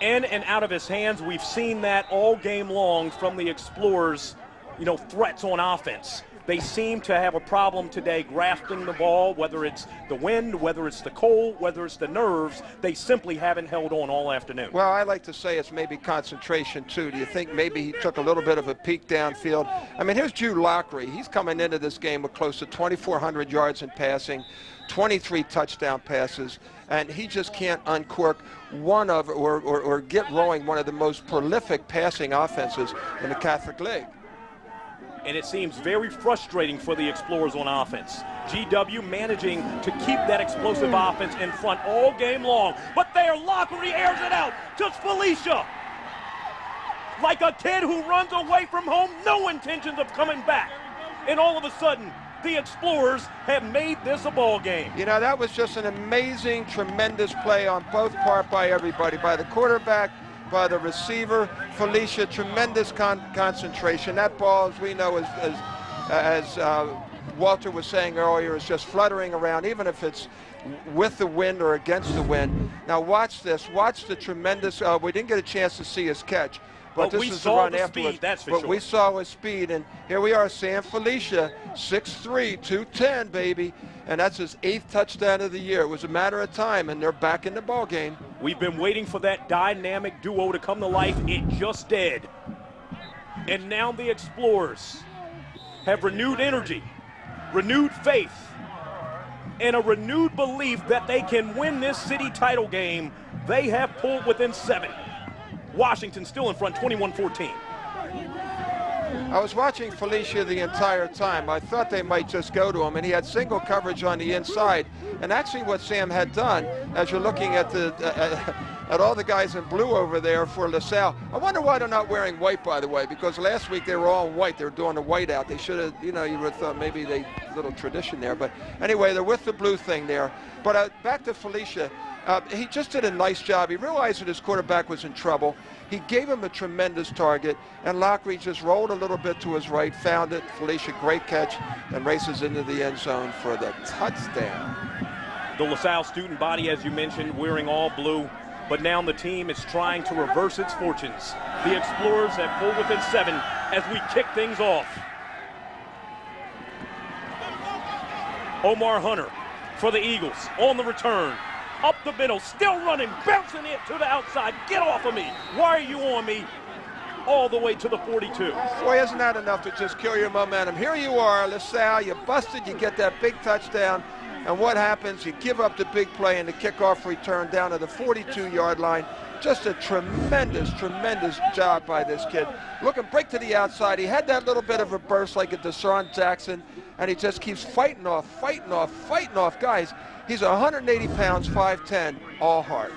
In and out of his hands. We've seen that all game long from the Explorers, you know, threats on offense. They seem to have a problem today grasping the ball, whether it's the wind, whether it's the cold, whether it's the nerves. They simply haven't held on all afternoon. Well, I like to say it's maybe concentration, too. Do you think maybe he took a little bit of a peek downfield? I mean, here's Jude Lockery. He's coming into this game with close to 2,400 yards in passing, 23 touchdown passes, and he just can't uncork one of or, or, or get rolling one of the most prolific passing offenses in the Catholic League. And it seems very frustrating for the Explorers on offense. GW managing to keep that explosive offense in front all game long, but there, Lockery airs it out to Felicia. Like a kid who runs away from home, no intentions of coming back. And all of a sudden, the Explorers have made this a ball game. You know, that was just an amazing, tremendous play on both part by everybody, by the quarterback, by the receiver. Felicia, tremendous con concentration. That ball, as we know, is, is as uh, Walter was saying earlier, is just fluttering around, even if it's with the wind or against the wind. Now watch this. Watch the tremendous. Uh, we didn't get a chance to see his catch. But, but this is the run the afterwards. Speed, that's for but sure. we saw his speed, and here we are, Sam Felicia, 6'3", 210, baby, and that's his eighth touchdown of the year. It was a matter of time, and they're back in the ball game. We've been waiting for that dynamic duo to come to life. It just did. And now the Explorers have renewed energy, renewed faith, and a renewed belief that they can win this city title game. They have pulled within seven. Washington still in front, 21-14. I was watching Felicia the entire time. I thought they might just go to him, and he had single coverage on the inside. And actually what Sam had done, as you're looking at the uh, at all the guys in blue over there for LaSalle, I wonder why they're not wearing white, by the way, because last week they were all white. They were doing the white out. They should have, you know, you would have thought maybe they, little tradition there. But anyway, they're with the blue thing there. But uh, back to Felicia. Uh, he just did a nice job. He realized that his quarterback was in trouble. He gave him a tremendous target, and Lockery just rolled a little bit to his right, found it. Felicia, great catch, and races into the end zone for the touchdown. The LaSalle student body, as you mentioned, wearing all blue, but now the team is trying to reverse its fortunes. The Explorers have pulled within seven as we kick things off. Omar Hunter for the Eagles on the return up the middle, still running, bouncing it to the outside. Get off of me. Why are you on me? All the way to the 42. Boy, isn't that enough to just kill your momentum? Here you are, LaSalle, you busted, you get that big touchdown, and what happens? You give up the big play and the kickoff return down to the 42-yard line. Just a tremendous, tremendous job by this kid. Looking break to the outside. He had that little bit of a burst like a DeSean Jackson, and he just keeps fighting off, fighting off, fighting off guys. He's 180 pounds, 5'10", all heart.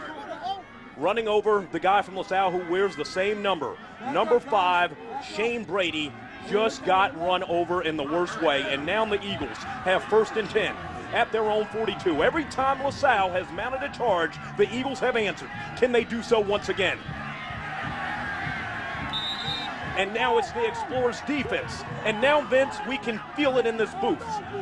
Running over the guy from LaSalle who wears the same number. Number five, Shane Brady, just got run over in the worst way. And now the Eagles have first and 10 at their own 42. Every time LaSalle has mounted a charge, the Eagles have answered. Can they do so once again? And now it's the Explorers defense. And now, Vince, we can feel it in this booth.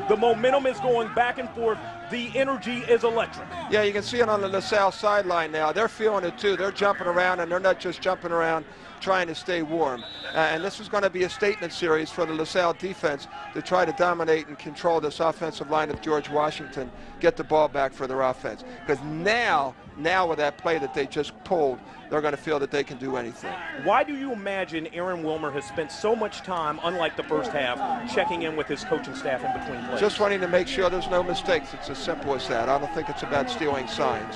The momentum is going back and forth. The energy is electric. Yeah, you can see it on the LaSalle sideline now. They're feeling it too. They're jumping around, and they're not just jumping around trying to stay warm. Uh, and this is going to be a statement series for the LaSalle defense to try to dominate and control this offensive line of George Washington, get the ball back for their offense. Because now, now with that play that they just pulled, they're going to feel that they can do anything. Why do you imagine Aaron Wilmer has spent so much time, unlike the first half, checking in with his coaching staff in between plays? Just wanting to make sure there's no mistakes. It's as simple as that. I don't think it's about stealing signs.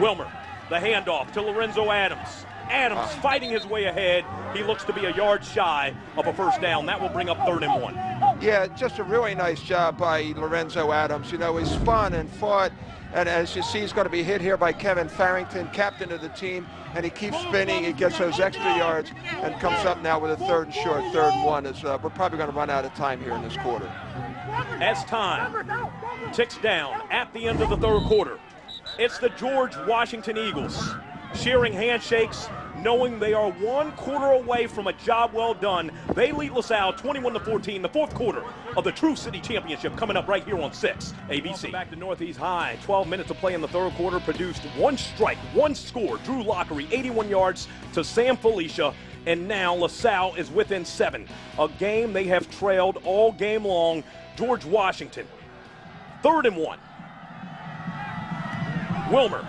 Wilmer, the handoff to Lorenzo Adams. Adams fighting his way ahead. He looks to be a yard shy of a first down. That will bring up third and one. Yeah, just a really nice job by Lorenzo Adams. You know, he spun and fought. And as you see, he's going to be hit here by Kevin Farrington, captain of the team. And he keeps spinning. He gets those extra yards and comes up now with a third and short, third and one. As uh, we're probably going to run out of time here in this quarter. As time ticks down at the end of the third quarter, it's the George Washington Eagles sharing handshakes, knowing they are one quarter away from a job well done. They lead LaSalle 21 to 14, the fourth quarter of the True City Championship coming up right here on 6 ABC. Welcome back to Northeast High. 12 minutes to play in the third quarter produced one strike, one score. Drew Lockery, 81 yards to Sam Felicia. And now LaSalle is within seven. A game they have trailed all game long. George Washington, third and one. Wilmer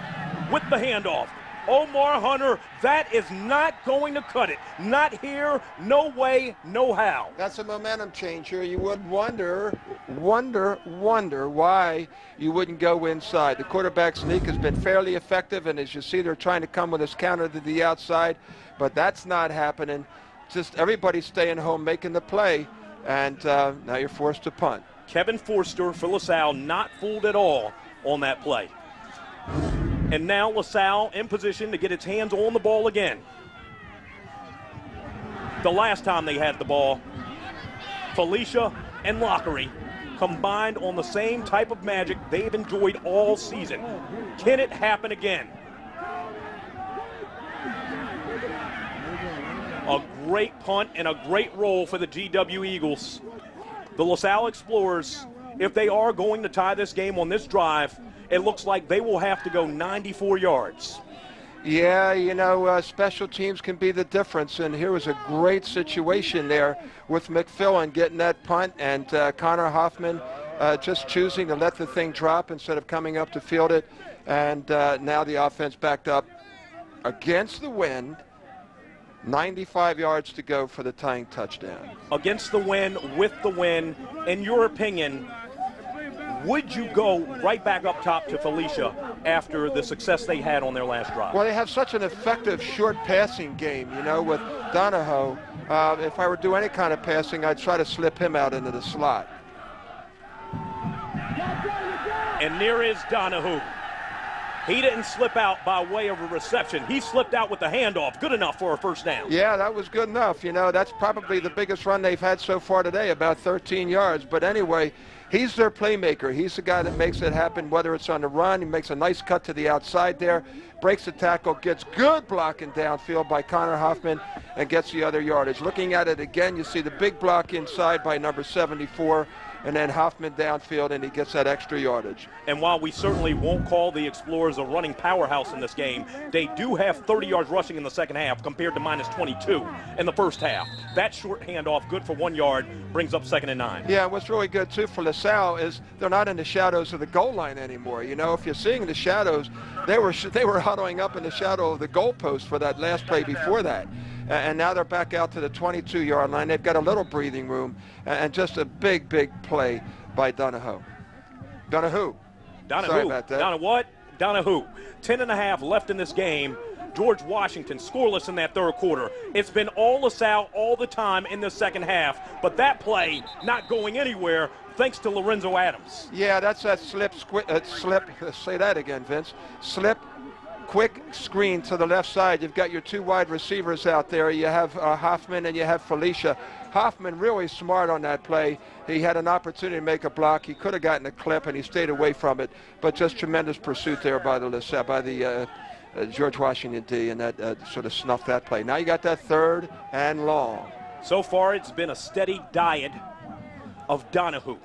with the handoff. Omar Hunter, that is not going to cut it. Not here, no way, no how. That's a momentum changer. You would wonder, wonder, wonder why you wouldn't go inside. The quarterback sneak has been fairly effective, and as you see, they're trying to come with this counter to the outside, but that's not happening. just everybody staying home making the play, and uh, now you're forced to punt. Kevin Forster for LaSalle not fooled at all on that play. And now LaSalle in position to get its hands on the ball again. The last time they had the ball, Felicia and Lockery combined on the same type of magic they've enjoyed all season. Can it happen again? A great punt and a great roll for the GW Eagles. The LaSalle Explorers, if they are going to tie this game on this drive, it looks like they will have to go 94 yards. Yeah, you know, uh, special teams can be the difference, and here was a great situation there with McFillan getting that punt and uh, Connor Hoffman uh, just choosing to let the thing drop instead of coming up to field it, and uh, now the offense backed up against the wind. 95 yards to go for the tying touchdown. Against the wind, with the wind, in your opinion, would you go right back up top to Felicia after the success they had on their last drive? Well, they have such an effective short passing game, you know, with Donahue. Uh, if I were to do any kind of passing, I'd try to slip him out into the slot. And there is Donahue. He didn't slip out by way of a reception. He slipped out with the handoff. Good enough for a first down. Yeah, that was good enough. You know, that's probably the biggest run they've had so far today, about 13 yards. But anyway, he's their playmaker. He's the guy that makes it happen, whether it's on the run. He makes a nice cut to the outside there, breaks the tackle, gets good blocking downfield by Connor Hoffman, and gets the other yardage. Looking at it again, you see the big block inside by number 74 and then Hoffman downfield, and he gets that extra yardage. And while we certainly won't call the Explorers a running powerhouse in this game, they do have 30 yards rushing in the second half compared to minus 22 in the first half. That short handoff, good for one yard, brings up second and nine. Yeah, what's really good too for LaSalle is they're not in the shadows of the goal line anymore. You know, if you're seeing the shadows, they were they were huddling up in the shadow of the goalpost for that last play before that and now they're back out to the 22-yard line. They've got a little breathing room, and just a big, big play by Donahue. Donahue. Donahue. Sorry about that. Donahue what? Donahue. Ten and a half left in this game. George Washington scoreless in that third quarter. It's been all LaSalle all the time in the second half, but that play not going anywhere thanks to Lorenzo Adams. Yeah, that's that slip, squi- uh, slip. Say that again, Vince. Slip, quick screen to the left side. You've got your two wide receivers out there. You have uh, Hoffman and you have Felicia. Hoffman really smart on that play. He had an opportunity to make a block. He could have gotten a clip and he stayed away from it. But just tremendous pursuit there by the by the uh, uh, George Washington D, and that uh, sort of snuffed that play. Now you got that third and long. So far, it's been a steady diet of Donahue.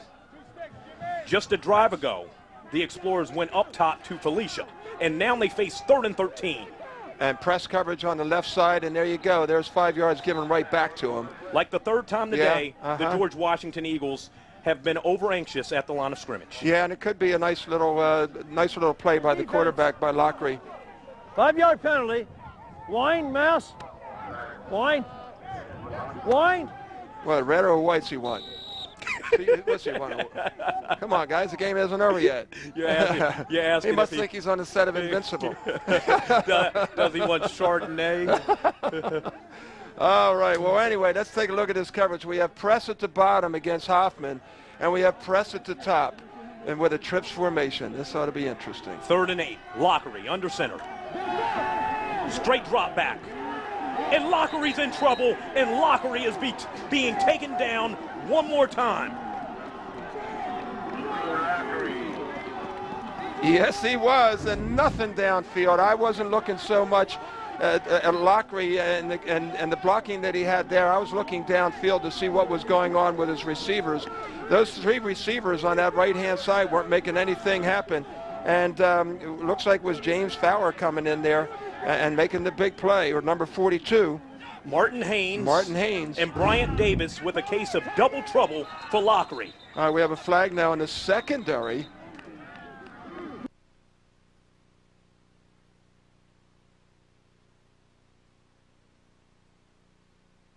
Just a drive ago, the Explorers went up top to Felicia and now they face third and 13. And press coverage on the left side, and there you go. There's five yards given right back to him. Like the third time today, yeah, uh-huh. the George Washington Eagles have been over anxious at the line of scrimmage. Yeah, and it could be a nice little, uh, nice little play by the quarterback by Lockery. Five yard penalty. Wine, mouse. Wine. Wine. What, red or white's he want? What's he want? Come on, guys, the game isn't over yet. You're asking. You're asking he must think he, he's on the set of Invincible. does, he want Chardonnay? All right. Well, anyway, let's take a look at this coverage. We have press at the bottom against Hoffman, and we have press at the top, and with a trips formation. This ought to be interesting. Third and eight. Lockery under center. Straight drop back. And Lockery's in trouble, and Lockery is be being taken down one more time. Yes, he was, and nothing downfield. I wasn't looking so much at, at Lockery and the, and, and the blocking that he had there. I was looking downfield to see what was going on with his receivers. Those three receivers on that right-hand side weren't making anything happen. And um, it looks like it was James Fowler coming in there and making the big play, or number 42. Martin Haynes. Martin Haynes. And Bryant Davis with a case of double trouble for Lockery. All right, we have a flag now in the secondary.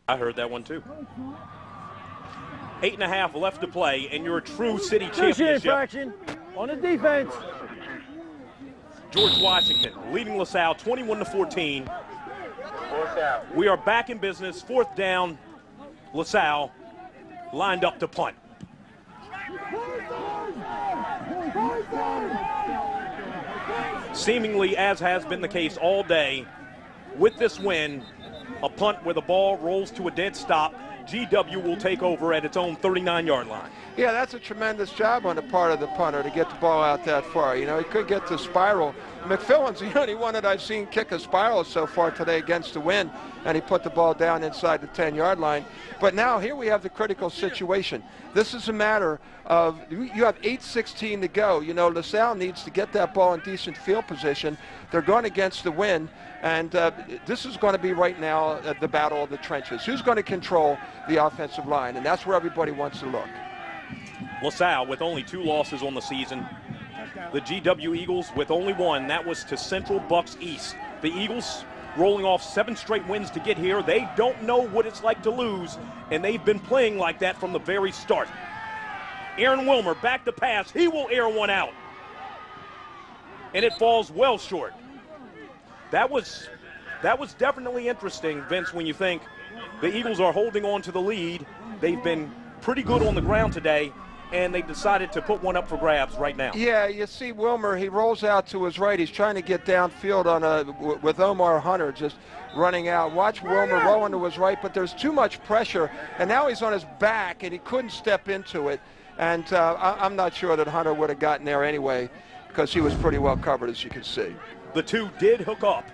I heard that one too. Eight and a half left to play, and you're a true city championship. infraction on the defense. George Washington leading LaSalle 21 to 14 We are back in business. Fourth down. LaSalle lined up to punt. Seemingly, as has been the case all day, with this win, a punt where the ball rolls to a dead stop, GW will take over at its own 39 yard line. Yeah, that's a tremendous job on the part of the punter to get the ball out that far. You know, he could get to spiral. McFillan's the only one that I've seen kick a spiral so far today against the wind, and he put the ball down inside the 10 yard line. But now here we have the critical situation. This is a matter of you have 8.16 to go. You know, LaSalle needs to get that ball in decent field position. They're going against the wind, and uh, this is going to be right now uh, the battle of the trenches. Who's going to control the offensive line? And that's where everybody wants to look. LaSalle with only two losses on the season. The GW Eagles with only one. That was to Central Bucks East. The Eagles rolling off seven straight wins to get here. They don't know what it's like to lose, and they've been playing like that from the very start. Aaron Wilmer back to pass. He will air one out. And it falls well short. That was that was definitely interesting, Vince, when you think the Eagles are holding on to the lead. They've been pretty good on the ground today, and they decided to put one up for grabs right now. Yeah, you see Wilmer, he rolls out to his right. He's trying to get downfield on a with Omar Hunter just running out. Watch Wilmer rolling to his right, but there's too much pressure, and now he's on his back, and he couldn't step into it. And uh, I, am not sure that Hunter would have gotten there anyway because he was pretty well covered, as you can see. The two did hook up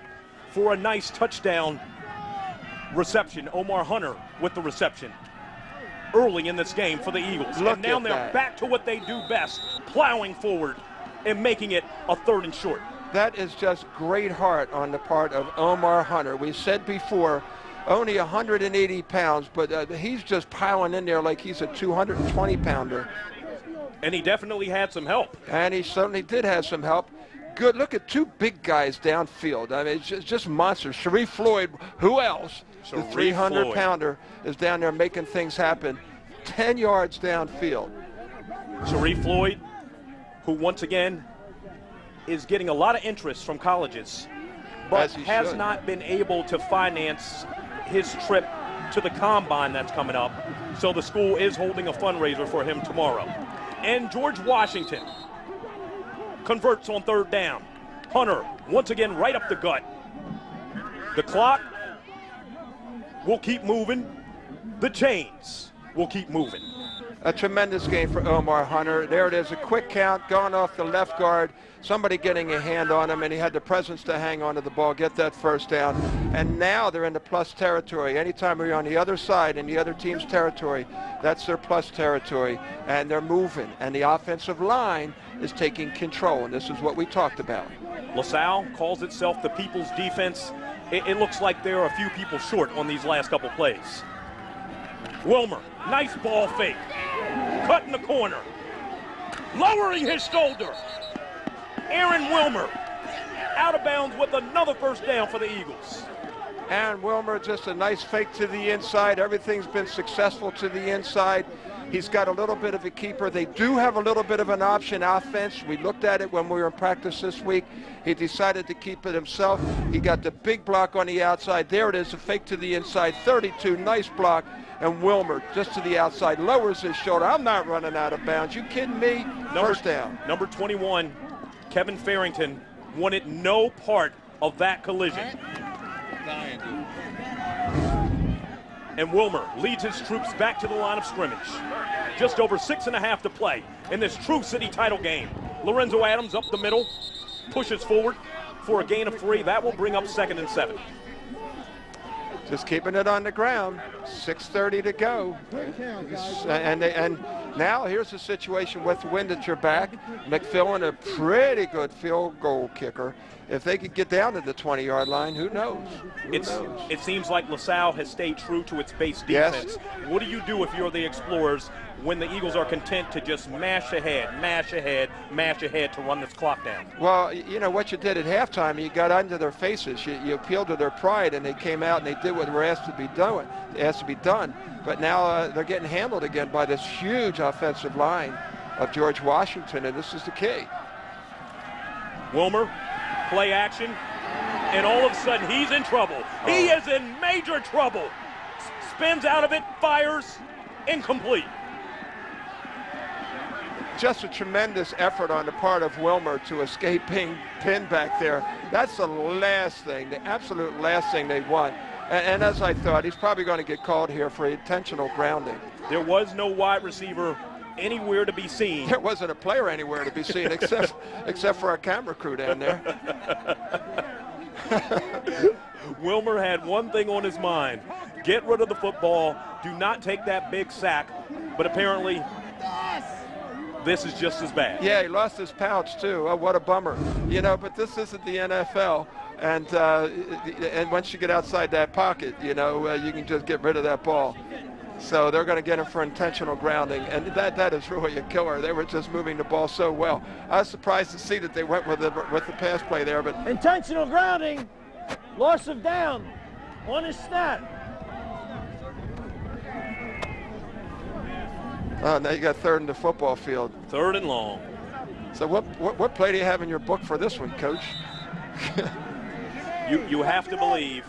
for a nice touchdown reception. Omar Hunter with the reception early in this game for the Eagles. Look and now they're that. back to what they do best, plowing forward and making it a third and short. That is just great heart on the part of Omar Hunter. We said before, only 180 pounds, but uh, he's just piling in there like he's a 220 pounder. And he definitely had some help. And he certainly did have some help. Good. Look at two big guys downfield. I mean, it's just, just monsters. Sharrif Floyd, who else? Sharrif the 300 Floyd. pounder is down there making things happen. 10 yards downfield. Sharrif Floyd, who once again is getting a lot of interest from colleges, but has should. not been able to finance his trip to the combine that's coming up. So the school is holding a fundraiser for him tomorrow. And George Washington converts on third down. Hunter, once again, right up the gut. The clock will keep moving. The chains will keep moving. A tremendous game for Omar Hunter. There it is, a quick count, gone off the left guard. Somebody getting a hand on him, and he had the presence to hang on to the ball, get that first down. And now they're in the plus territory. Anytime we're on the other side in the other team's territory, that's their plus territory. And they're moving. And the offensive line is taking control. And this is what we talked about. LaSalle calls itself the people's defense. It, it looks like there are a few people short on these last couple plays. Wilmer, nice ball fake. Cut in the corner. Lowering his shoulder. Aaron Wilmer out of bounds with another first down for the Eagles. Aaron Wilmer, just a nice fake to the inside. Everything's been successful to the inside. He's got a little bit of a keeper. They do have a little bit of an option offense. We looked at it when we were in practice this week. He decided to keep it himself. He got the big block on the outside. There it is, a fake to the inside. 32, nice block. And Wilmer, just to the outside, lowers his shoulder. I'm not running out of bounds. You kidding me? First down. Number 21, Kevin Farrington, wanted no part of that collision. And Wilmer leads his troops back to the line of scrimmage. Just over six and a half to play in this True City title game. Lorenzo Adams up the middle, pushes forward for a gain of three. That will bring up second and seven. Just keeping it on the ground. 6.30 to go. And, and now here's the situation with wind at your back. McFillan, a pretty good field goal kicker. If they could get down to the 20-yard line, who knows? Who It's, knows? it seems like LaSalle has stayed true to its base defense. Yes. What do you do if you're the Explorers when the Eagles are content to just mash ahead, mash ahead, mash ahead to run this clock down? Well, you know what you did at halftime. You got under their faces. You, you appealed to their pride, and they came out and they did what they were asked to be doing, asked to be done. But now uh, they're getting handled again by this huge offensive line of George Washington, and this is the key. Wilmer, play action. and all of a sudden he's in trouble. He Oh. is in major trouble. S- Spins out of it, fires, incomplete. Just a tremendous effort on the part of Wilmer to escape being pinned back there. That's the last thing, the absolute last thing they want. And, and as I thought, he's probably going to get called here for intentional grounding. There was no wide receiver anywhere to be seen. There wasn't a player anywhere to be seen except except for our camera crew down there. Wilmer had one thing on his mind get rid of the football, do not take that big sack. But apparently, this is just as bad. Yeah, he lost his pouch too. Oh, what a bummer. You know, but this isn't the NFL, and uh, and once you get outside that pocket, you know, uh, you can just get rid of that ball. So they're going to get him for intentional grounding, and that that is really a killer. They were just moving the ball so well. I was surprised to see that they went with the with the pass play there, but Intentional grounding, loss of down on his snap. oh, now you got third in the football field. Third and long. So what what, what play do you have in your book for this one, Coach? You, you have to believe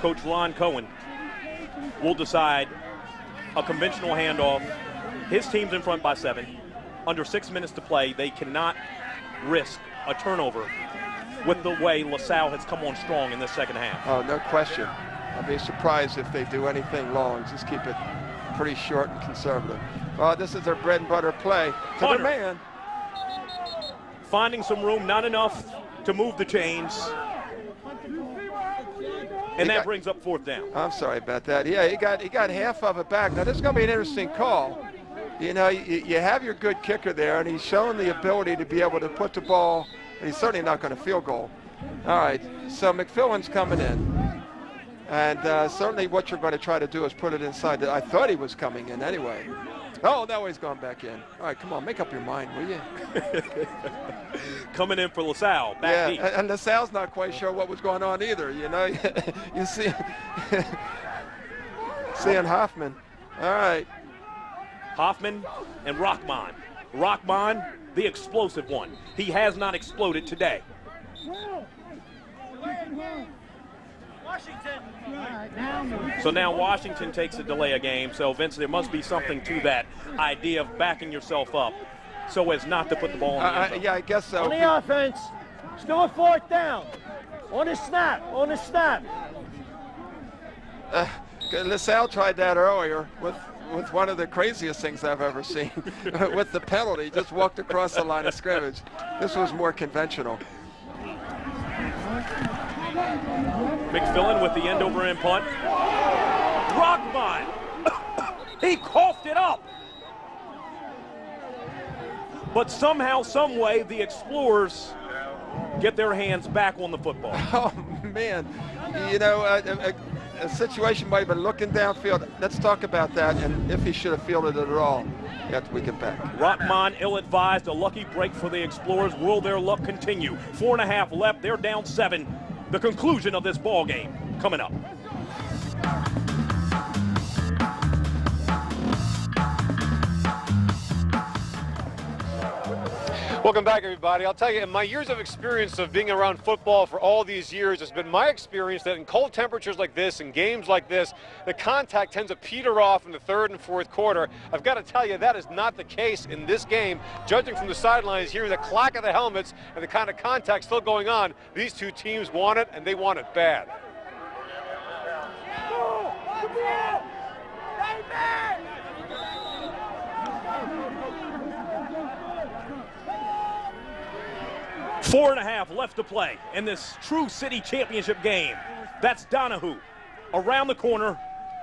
Coach Ron Cohen will decide a conventional handoff. His team's in front by seven. Under six minutes to play, they cannot risk a turnover with the way LaSalle has come on strong in the second half. Oh, no question. I'd be surprised if they do anything long. Just keep it pretty short and conservative. Well, this is their bread and butter play. To Hunter. man. Finding some room, not enough to move the chains. And that got- brings up fourth down. I'm sorry about that. Yeah, he got he got half of it back. Now this is going to be an interesting call. You know, you, you have your good kicker there, and he's showing the ability to be able to put the ball. And he's certainly not going to field goal. All right, so McFillan's coming in, and uh, certainly what you're going to try to do is put it inside. The, I thought he was coming in anyway. Oh, that way's gone back in. All right, come on, make up your mind, will you? Coming in for LaSalle, back yeah, deep. and, and LaSalle's not quite sure what was going on either. You know, you see, seeing Hoffman. All right. Hoffman and Rockman. Rockman, the explosive one. He has not exploded today. So now Washington takes a delay a game. So Vince, there must be something to that idea of backing yourself up so as not to put the ball in the Uh, end uh, zone. yeah, I guess so. On the offense, still a fourth down. On his snap, on his snap. Uh, LaSalle tried that earlier with with one of the craziest things I've ever seen. with the penalty, just walked across the line of scrimmage. This was more conventional. McFillan with the end over end punt. Rockman, he coughed it up. But somehow, some way, the Explorers get their hands back on the football. Oh man, you know, a, a, a situation might have been looking downfield. Let's talk about that and if he should have fielded it at all after we get back. Rockman ill-advised, a lucky break for the Explorers. Will their luck continue? Four and a half left. They're down seven. The conclusion of this ball game coming up. Welcome back, everybody. I'll tell you, in my years of experience of being around football for all these years, it's been my experience that in cold temperatures like this, in games like this, the contact tends to peter off in the third and fourth quarter. I've got to tell you, that is not the case in this game. Judging from the sidelines, hearing the clack of the helmets and the kind of contact still going on, these two teams want it, and they want it bad. Four and a half left to play in this true city championship game. That's Donahue around the corner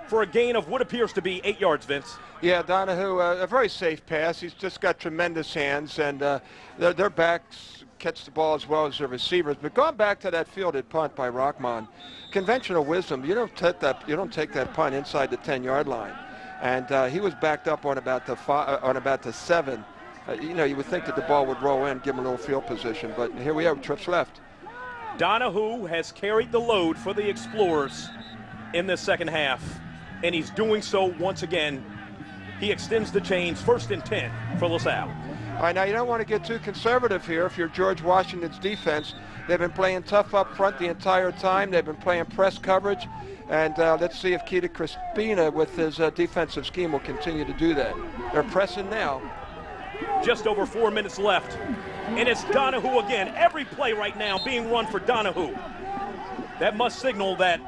for a gain of what appears to be eight yards, Vince. Yeah, Donahue, uh, a very safe pass. He's just got tremendous hands, and uh, their, their backs catch the ball as well as their receivers. But going back to that fielded punt by Rockman, conventional wisdom, you don't take that, you don't take that punt inside the 10-yard line. And uh, he was backed up on about the five, on about the seven. Uh, you know, you would think that the ball would roll in, give him a little field position, but here we have trips left. Donahue has carried the load for the Explorers in this second half, and he's doing so once again. He extends the chains, first and 10 for LaSalle. All right, now you don't want to get too conservative here if you're George Washington's defense. They've been playing tough up front the entire time. They've been playing press coverage. And uh, let's see if Keita Crispina with his uh, defensive scheme will continue to do that. They're pressing now. Just over four minutes left. And it's Donahue again. Every play right now being run for Donahue. That must signal that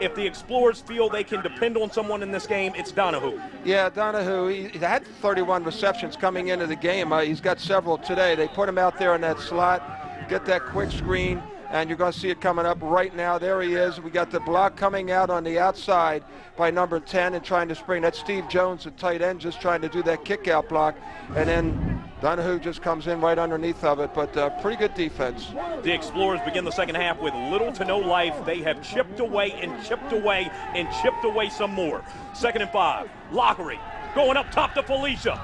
if the Explorers feel they can depend on someone in this game, it's Donahue. Yeah, Donahue, he, had 31 receptions coming into the game. Uh, he's got several today. They put him out there in that slot, get that quick screen, and you're going to see it coming up right now. There he is. We got the block coming out on the outside by number 10 and trying to spring. That's Steve Jones, the tight end, just trying to do that kick out block. And then Donahue just comes in right underneath of it, but uh, pretty good defense. The Explorers begin the second half with little to no life. They have chipped away and chipped away and chipped away some more. Second and five. Lockery going up top to Felicia.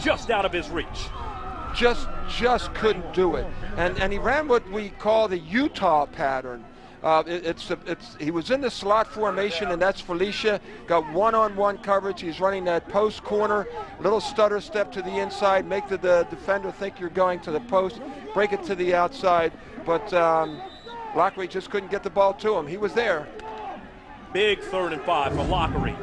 Just out of his reach just just couldn't do it. And and he ran what we call the Utah pattern. Uh, it, it's, it's, he was in the slot formation, and that's Felicia. Got one-on-one coverage. He's running that post corner, little stutter step to the inside, make the, the defender think you're going to the post, break it to the outside. But um, Lockery just couldn't get the ball to him. He was there. Big third and five for Lockery.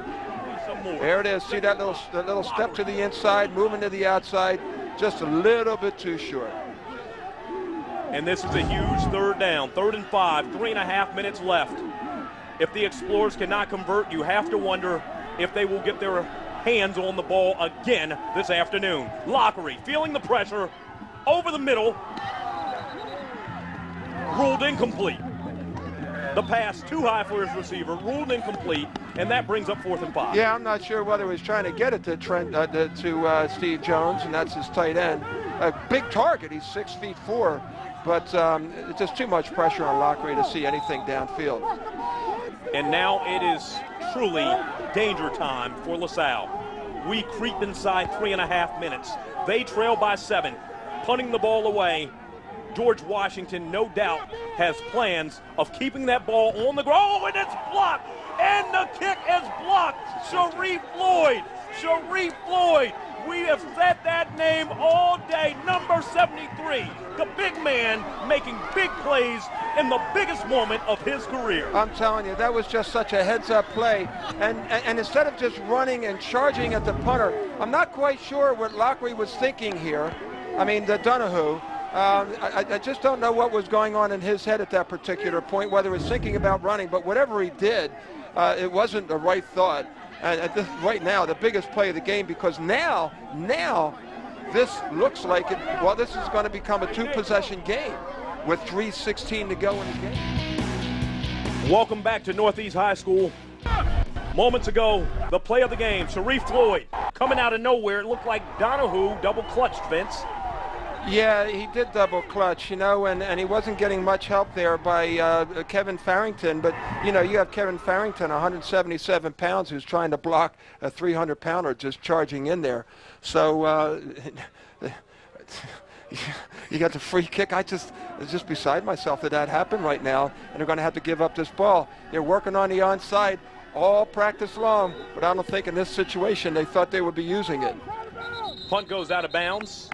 There it is. See that little, that little step to the inside, moving to the outside just a little bit too short. And this is a huge third down, third and five, three and a half minutes left. If the Explorers cannot convert, you have to wonder if they will get their hands on the ball again this afternoon. Lockery feeling the pressure over the middle, ruled incomplete. The pass too high for his receiver, ruled incomplete, and that brings up fourth and five. Yeah, I'm not sure whether he was trying to get it to Trent uh, to uh, Steve Jones, and that's his tight end. A big target. He's six feet four, but um, it's just too much pressure on Lockery to see anything downfield. And now it is truly danger time for LaSalle. We creep inside three and a half minutes. They trail by seven, punting the ball away George Washington, no doubt, has plans of keeping that ball on the ground. Oh, and it's blocked. And the kick is blocked. Sharrif Floyd. Sharrif Floyd. We have said that name all day. Number 73. The big man making big plays in the biggest moment of his career. I'm telling you, that was just such a heads-up play. And, and, and instead of just running and charging at the punter, I'm not quite sure what Lockery was thinking here. I mean, the Donahue. Um, I, I, just don't know what was going on in his head at that particular point, whether he was thinking about running, but whatever he did, uh, it wasn't the right thought. And this, right now, the biggest play of the game, because now, now, this looks like it, well, this is going to become a two-possession game with 3.16 to go in the game. Welcome back to Northeast High School. Moments ago, the play of the game, Sharrif Floyd coming out of nowhere. It looked like Donahue double clutched Vince. Yeah, he did double clutch, you know, and, and he wasn't getting much help there by uh, Kevin Farrington. But, you know, you have Kevin Farrington, 177 pounds, who's trying to block a 300 pounder just charging in there. So, uh, you got the free kick. I just, it's just beside myself that that happened right now, and they're going to have to give up this ball. They're working on the onside all practice long, but I don't think in this situation they thought they would be using it. Punt goes out of bounds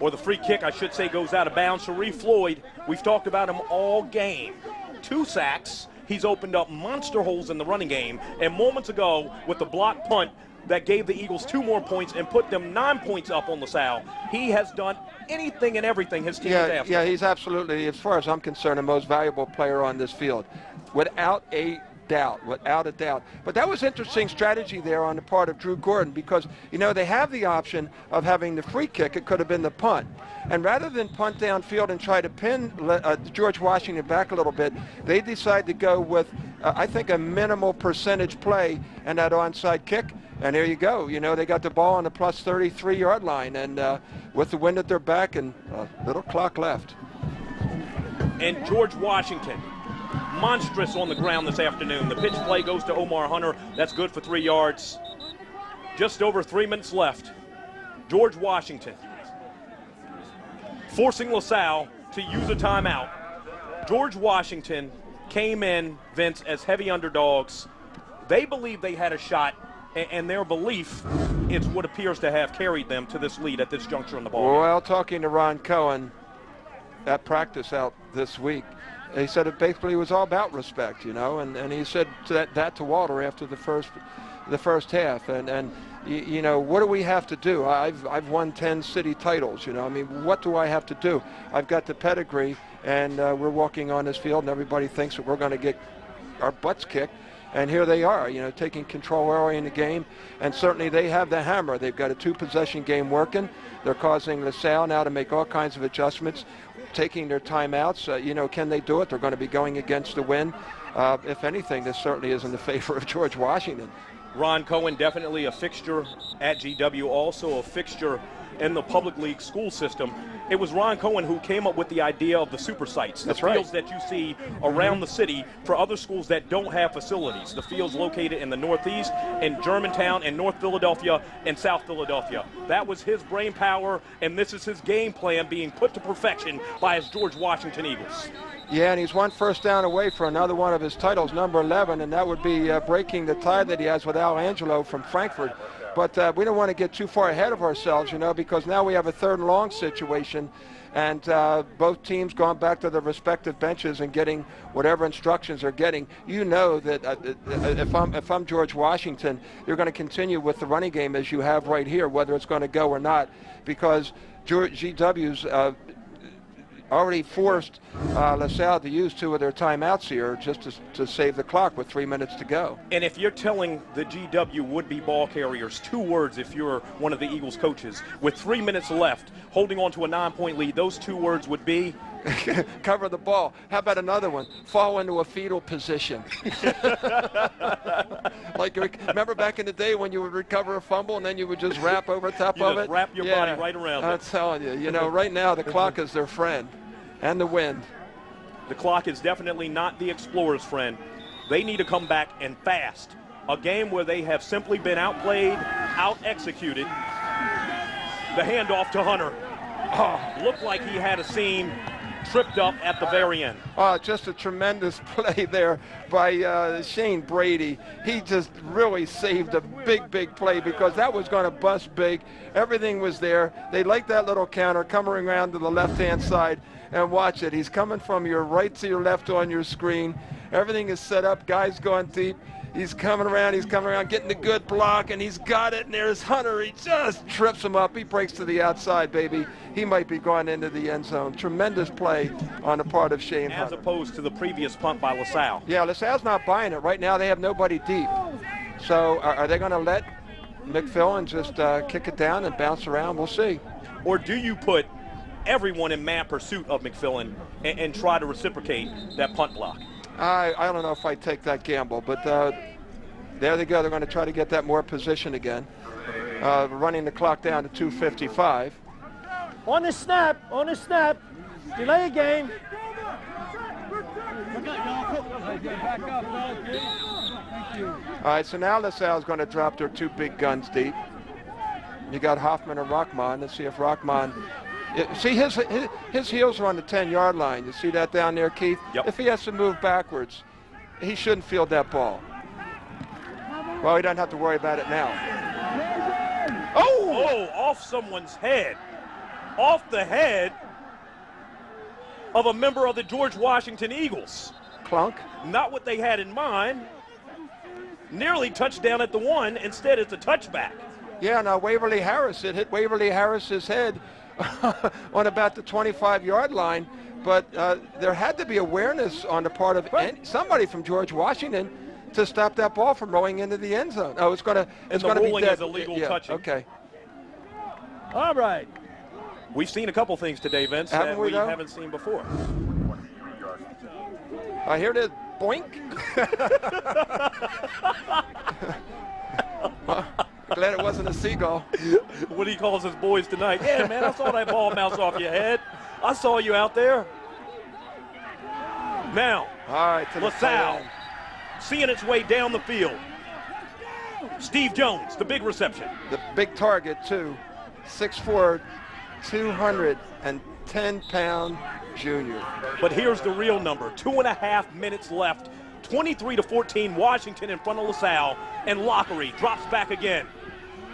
or the free kick, I should say, goes out of bounds. Sharrif Floyd, we've talked about him all game. Two sacks. He's opened up monster holes in the running game. And moments ago, with the block punt that gave the Eagles two more points and put them nine points up on LaSalle, he has done anything and everything his team yeah. Yeah, he's absolutely, as far as I'm concerned, the most valuable player on this field. Without a doubt, without a doubt. But that was interesting strategy there on the part of Drew Gordon because, you know, they have the option of having the free kick. It could have been the punt. And rather than punt downfield and try to pin uh, George Washington back a little bit, they decide to go with, uh, I think, a minimal percentage play and that onside kick. And there you go. You know, they got the ball on the plus 33 yard line and uh, with the wind at their back and a little clock left. And George Washington monstrous on the ground this afternoon. The pitch play goes to Omar Hunter. That's good for three yards. Just over three minutes left. George Washington forcing LaSalle to use a timeout. George Washington came in, Vince, as heavy underdogs. They believe they had a shot, and their belief is what appears to have carried them to this lead at this juncture in the ball. Well, talking to Ron Cohen, at practice out this week. He said it basically was all about respect, you know, and, and he said that, that to Walter after the first the first half. And, and you, you know, what do we have to do? I've, I've won 10 city titles, you know. I mean, what do I have to do? I've got the pedigree, and uh, we're walking on this field, and everybody thinks that we're going to get our butts kicked. And here they are, you know, taking control early in the game. And certainly they have the hammer. They've got a two-possession game working. They're causing LaSalle now to make all kinds of adjustments, taking their timeouts. Uh, you know, can they do it? They're going to be going against the wind. Uh, if anything, this certainly is in the favor of George Washington. Ron Cohen, definitely a fixture at GW, also a fixture in the public league school system. It was Ron Cohen who came up with the idea of the super sites, the That's fields right. that you see around the city for other schools that don't have facilities. The fields located in the Northeast, in Germantown, in North Philadelphia, and South Philadelphia. That was his brain power, and this is his game plan being put to perfection by his George Washington Eagles. Yeah, and he's one first down away for another one of his titles, number 11, and that would be uh, breaking the tie that he has with Al Angelo from Frankford. But uh, we don't want to get too far ahead of ourselves, you know, because now we have a third and long situation, and uh, both teams going back to their respective benches and getting whatever instructions they're getting. You know that uh, uh, if I'm if I'm George Washington, you're going to continue with the running game as you have right here, whether it's going to go or not, because GW's uh, already forced uh, LaSalle to use two of their timeouts here just to, to save the clock with three minutes to go. And if you're telling the GW would-be ball carriers two words if you're one of the Eagles coaches, with three minutes left, holding on to a nine-point lead, those two words would be cover the ball. How about another one? Fall into a fetal position. like remember back in the day when you would recover a fumble and then you would just wrap over top You of it. wrap your body right around. I'm telling you, you know, right now the clock is their friend, and the wind. The clock is definitely not the Explorers' friend. They need to come back and fast. A game where they have simply been outplayed, out executed. The handoff to Hunter. Oh, looked like he had a seam tripped up at the very end. Oh, just a tremendous play there by uh, Shane Brady. He just really saved a big, big play because that was going to bust big. Everything was there. They like that little counter coming around to the left-hand side. And watch it. He's coming from your right to your left on your screen. Everything is set up. Guys going deep. He's coming around. He's coming around, getting the good block, and he's got it. And there's Hunter. He just trips him up. He breaks to the outside, baby. He might be going into the end zone. Tremendous play on the part of Shane As Hunter. opposed to the previous punt by LaSalle. Yeah, LaSalle's not buying it. Right now, they have nobody deep. So are, are they going to let McFillin just uh, kick it down and bounce around? We'll see. Or do you put everyone in mad pursuit of McFillin and, and try to reciprocate that punt block? I, I don't know if I take that gamble, but uh, there they go. They're going to try to get that more position again. Uh, running the clock down to 255. On the snap, on the snap. Delay a game. All right, so now LaSalle's going to drop their two big guns deep. You got Hoffman and Rockman. Let's see if Rockman. See, his, his, his heels are on the 10-yard line. You see that down there, Keith? Yep. If he has to move backwards, he shouldn't field that ball. Well, he doesn't have to worry about it now. Oh! Oh, off someone's head. Off the head of a member of the George Washington Eagles. Clunk. Not what they had in mind. Nearly touchdown at the one. Instead, it's a touchback. Yeah, now Waverly Harris, it hit Waverly Harris's head on about the 25-yard line, but uh, there had to be awareness on the part of any, somebody from George Washington to stop that ball from rolling into the end zone. Oh, it's going to it's going to be ruling dead. is illegal yeah, touching. Okay. All right. We've seen a couple things today, Vince, Haven't that we, we haven't seen before. I hear this boink. Glad it wasn't a seagull. what he calls his boys tonight. Yeah, man, I saw that ball bounce off your head. I saw you out there. Now, All right, to LaSalle seeing its way down the field. Steve Jones, the big reception. The big target, too. 6'4", 210-pound junior. But here's the real number. Two and a half minutes left. 23 to 14, Washington in front of LaSalle, and Lockery drops back again.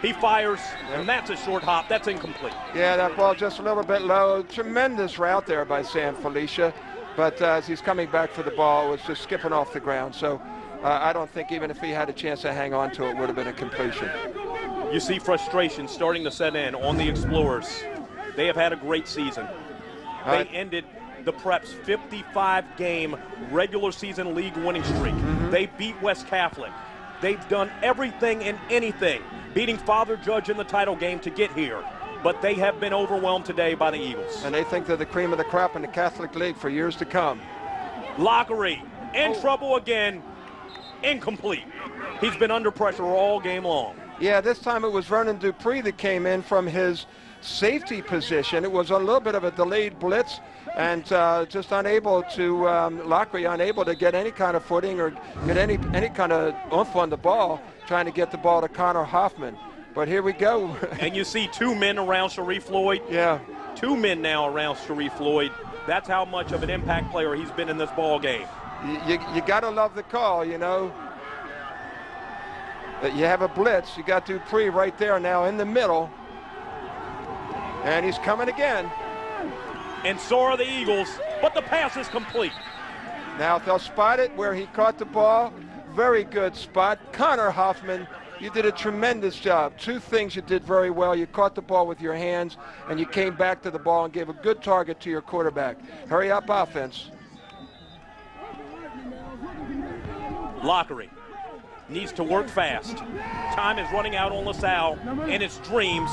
He fires, and that's a short hop. That's incomplete. Yeah, that ball just a little bit low. Tremendous route there by Sam Felicia. But uh, as he's coming back for the ball, it was just skipping off the ground. So uh, I don't think even if he had a chance to hang on to it, would have been a completion. You see frustration starting to set in on the Explorers. They have had a great season. They Right. ended the Preps 55 game regular season league winning streak. They beat West Catholic. They've done everything and anything, beating Father Judge in the title game to get here. But they have been overwhelmed today by the Eagles. And they think they're the cream of the crop in the Catholic League for years to come. Lockery in trouble again. Incomplete. He's been under pressure all game long. Yeah, this time it was Vernon Dupree that came in from his safety position. It was a little bit of a delayed blitz and uh, just unable to, um, Lockery unable to get any kind of footing or get any, any kind of oomph on the ball, trying to get the ball to Connor Hoffman. But here we go. And you see two men around Sharrif Floyd. yeah. Two men now around Sharrif Floyd. That's how much of an impact player he's been in this ball game. You, you, you got to love the call, you know. You have a blitz. You got Dupree right there now in the middle. And he's coming again. And so are the Eagles, but the pass is complete. Now if they'll spot it where he caught the ball, very good spot. Connor Hoffman, you did a tremendous job. Two things you did very well. You caught the ball with your hands, and you came back to the ball and gave a good target to your quarterback. Hurry up offense. Lockery needs to work fast. Time is running out on LaSalle and its dreams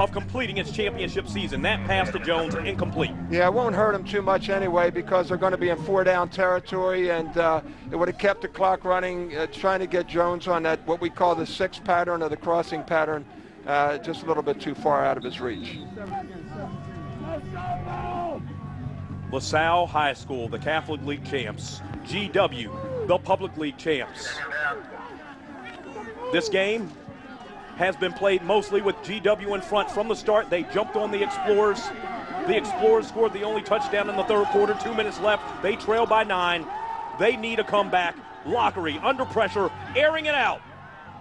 of completing its championship season. That pass to Jones incomplete. Yeah, it won't hurt them too much anyway because they're going to be in four down territory, and uh, it would have kept the clock running, uh, trying to get Jones on that what we call the six pattern or the crossing pattern, uh, just a little bit too far out of his reach. LaSalle High School, the Catholic League champs. GW, the Public League champs. This game has been played mostly with GW in front from the start. They jumped on the Explorers. The Explorers scored the only touchdown in the third quarter. Two minutes left. They trail by nine. They need a comeback. Lockery under pressure, airing it out.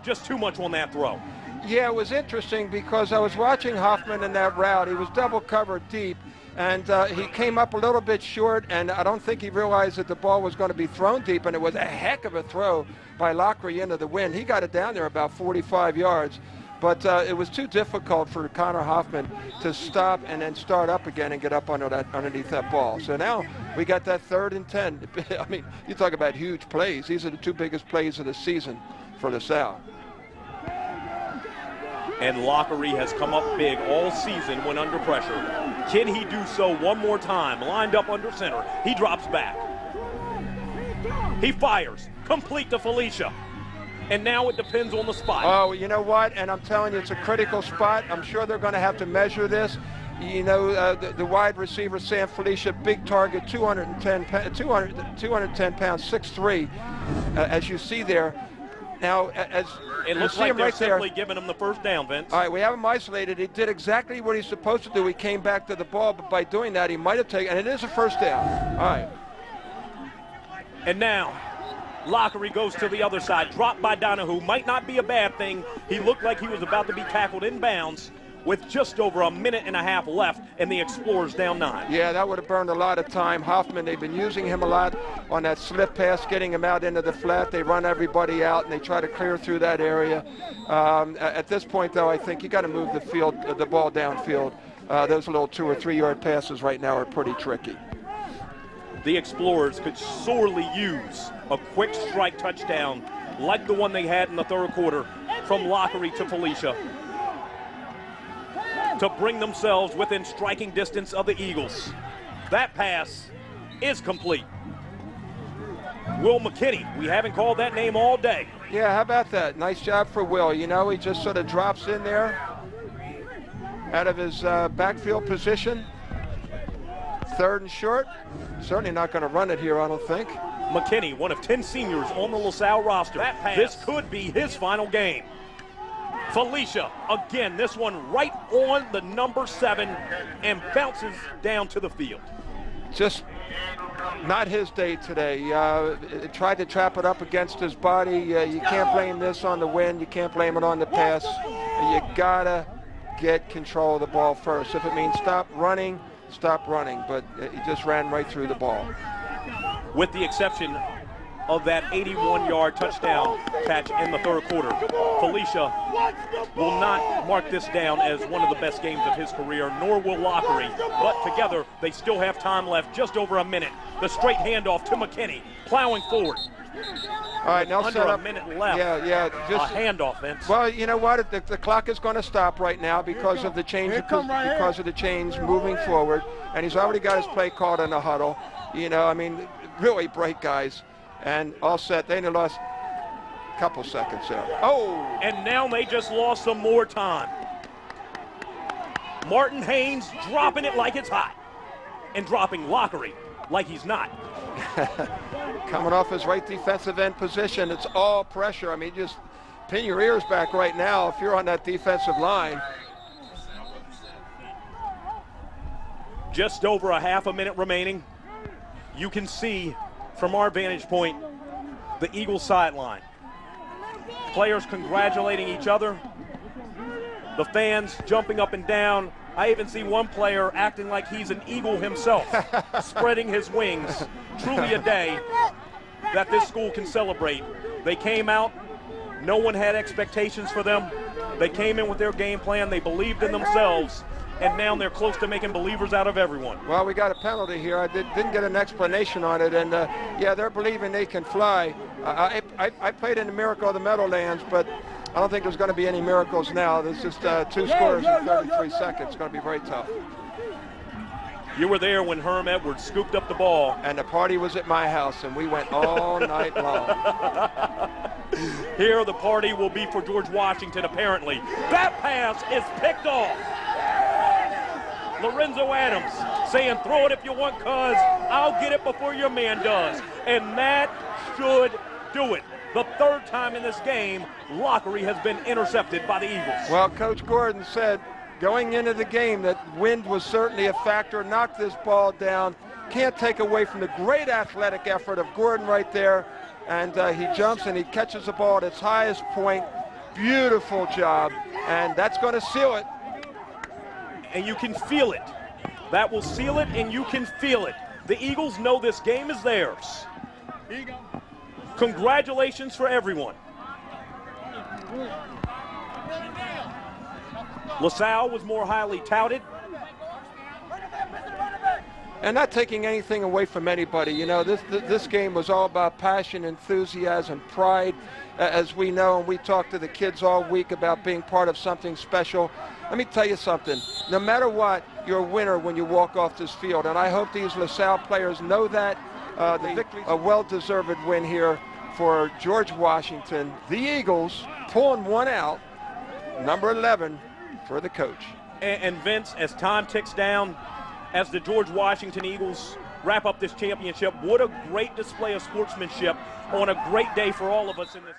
Just too much on that throw. Yeah, it was interesting because I was watching Hoffman in that route. He was double covered deep, and uh, he came up a little bit short, and I don't think he realized that the ball was going to be thrown deep, and it was a heck of a throw by Lockery into the wind. He got it down there about 45 yards, but uh, it was too difficult for Connor Hoffman to stop and then start up again and get up under that underneath that ball. So now we got that third and 10. I mean, you talk about huge plays. These are the two biggest plays of the season for LaSalle. And Lockery has come up big all season when under pressure. Can he do so one more time? Lined up under center. He drops back. He fires. Complete to Felicia. And now it depends on the spot. Oh, you know what? And I'm telling you, it's a critical spot. I'm sure they're going to have to measure this. You know, uh, the, the wide receiver, Sam Felicia, big target, 210, 200, 210 pounds, 6'3", uh, as you see there. Now, as it looks see like him they're right there. simply giving him the first down, Vince. All right, we have him isolated. He did exactly what he's supposed to do. He came back to the ball, but by doing that, he might have taken, and it is a first down. All right. And now, Lockery goes to the other side. Dropped by Donahue. Might not be a bad thing. He looked like he was about to be tackled in bounds with just over a minute and a half left, and the Explorers down nine. Yeah, that would have burned a lot of time. Hoffman, they've been using him a lot on that slip pass, getting him out into the flat. They run everybody out and they try to clear through that area. Um, at this point, though, I think you got to move the field, the ball downfield. Uh, those little two or three yard passes right now are pretty tricky. the Explorers could sorely use a quick strike touchdown like the one they had in the third quarter from Lockery to Felicia to bring themselves within striking distance of the Eagles. That pass is complete. Will McKinney, we haven't called that name all day. Yeah, how about that? Nice job for Will. You know, he just sort of drops in there out of his uh, backfield position. Third and short. Certainly not going to run it here, I don't think. McKinney, one of 10 seniors on the LaSalle roster. This could be his final game. Felicia, again, this one right on the number seven and bounces down to the field. Just not his day today. Uh, tried to trap it up against his body. Uh, you can't blame this on the wind. You can't blame it on the pass. You gotta get control of the ball first. If it means stop running, stop running. But uh, he just ran right through the ball. with the exception of that 81-yard touchdown catch in the third quarter. Felicia will not mark this down as one of the best games of his career, nor will Lockery. But together, they still have time left, just over a minute. The straight handoff to McKinney, plowing forward. All right, now Under set a up. minute left. Yeah, yeah. Just a handoff, Vince. Well, you know what? The, the clock is going to stop right now because of the change Here because, come right here. because of the change moving forward, and he's already got his play called in the huddle. You know, I mean, really bright guys, and all set. They only lost a couple seconds there. Oh, and now they just lost some more time. Martin Haynes dropping it like it's hot, and dropping Lockery like he's not. coming off his right defensive end position. It's all pressure. I mean, just pin your ears back right now if you're on that defensive line. Just over a half a minute remaining. You can see from our vantage point the Eagles sideline. Players congratulating each other. The fans jumping up and down. I even see one player acting like he's an eagle himself, spreading his wings. Truly a day that this school can celebrate. They came out, no one had expectations for them. They came in with their game plan, they believed in themselves, and now they're close to making believers out of everyone. Well, we got a penalty here. I did, not get an explanation on it, and uh, yeah, they're believing they can fly. Uh, I, I, I played in the Miracle of the Meadowlands, but I don't think there's going to be any miracles now. There's just uh, two scores in 33 seconds. It's going to be very tough. You were there when Herm Edwards scooped up the ball. And the party was at my house, and we went all night long. Here, the party will be for George Washington, apparently. That pass is picked off. Lorenzo Adams saying, throw it if you want, cuz I'll get it before your man does. And that should do it. The third time in this game, Lockery has been intercepted by the Eagles. Well, Coach Gordon said going into the game that wind was certainly a factor, knocked this ball down. Can't take away from the great athletic effort of Gordon right there. And uh, he jumps and he catches the ball at its highest point. Beautiful job. And that's going to seal it. and you can feel it. That will seal it, and you can feel it. The Eagles know this game is theirs. Congratulations for everyone. La Salle was more highly touted. And not taking anything away from anybody. You know, this this game was all about passion, enthusiasm, pride, as we know, and we talked to the kids all week about being part of something special. Let me tell you something. No matter what, you're a winner when you walk off this field, and I hope these La Salle players know that. Uh, the victory, a well-deserved win here for George Washington. The Eagles pulling one out, number 11 for the coach. And, and Vince, as time ticks down, as the George Washington Eagles wrap up this championship, what a great display of sportsmanship on a great day for all of us in this.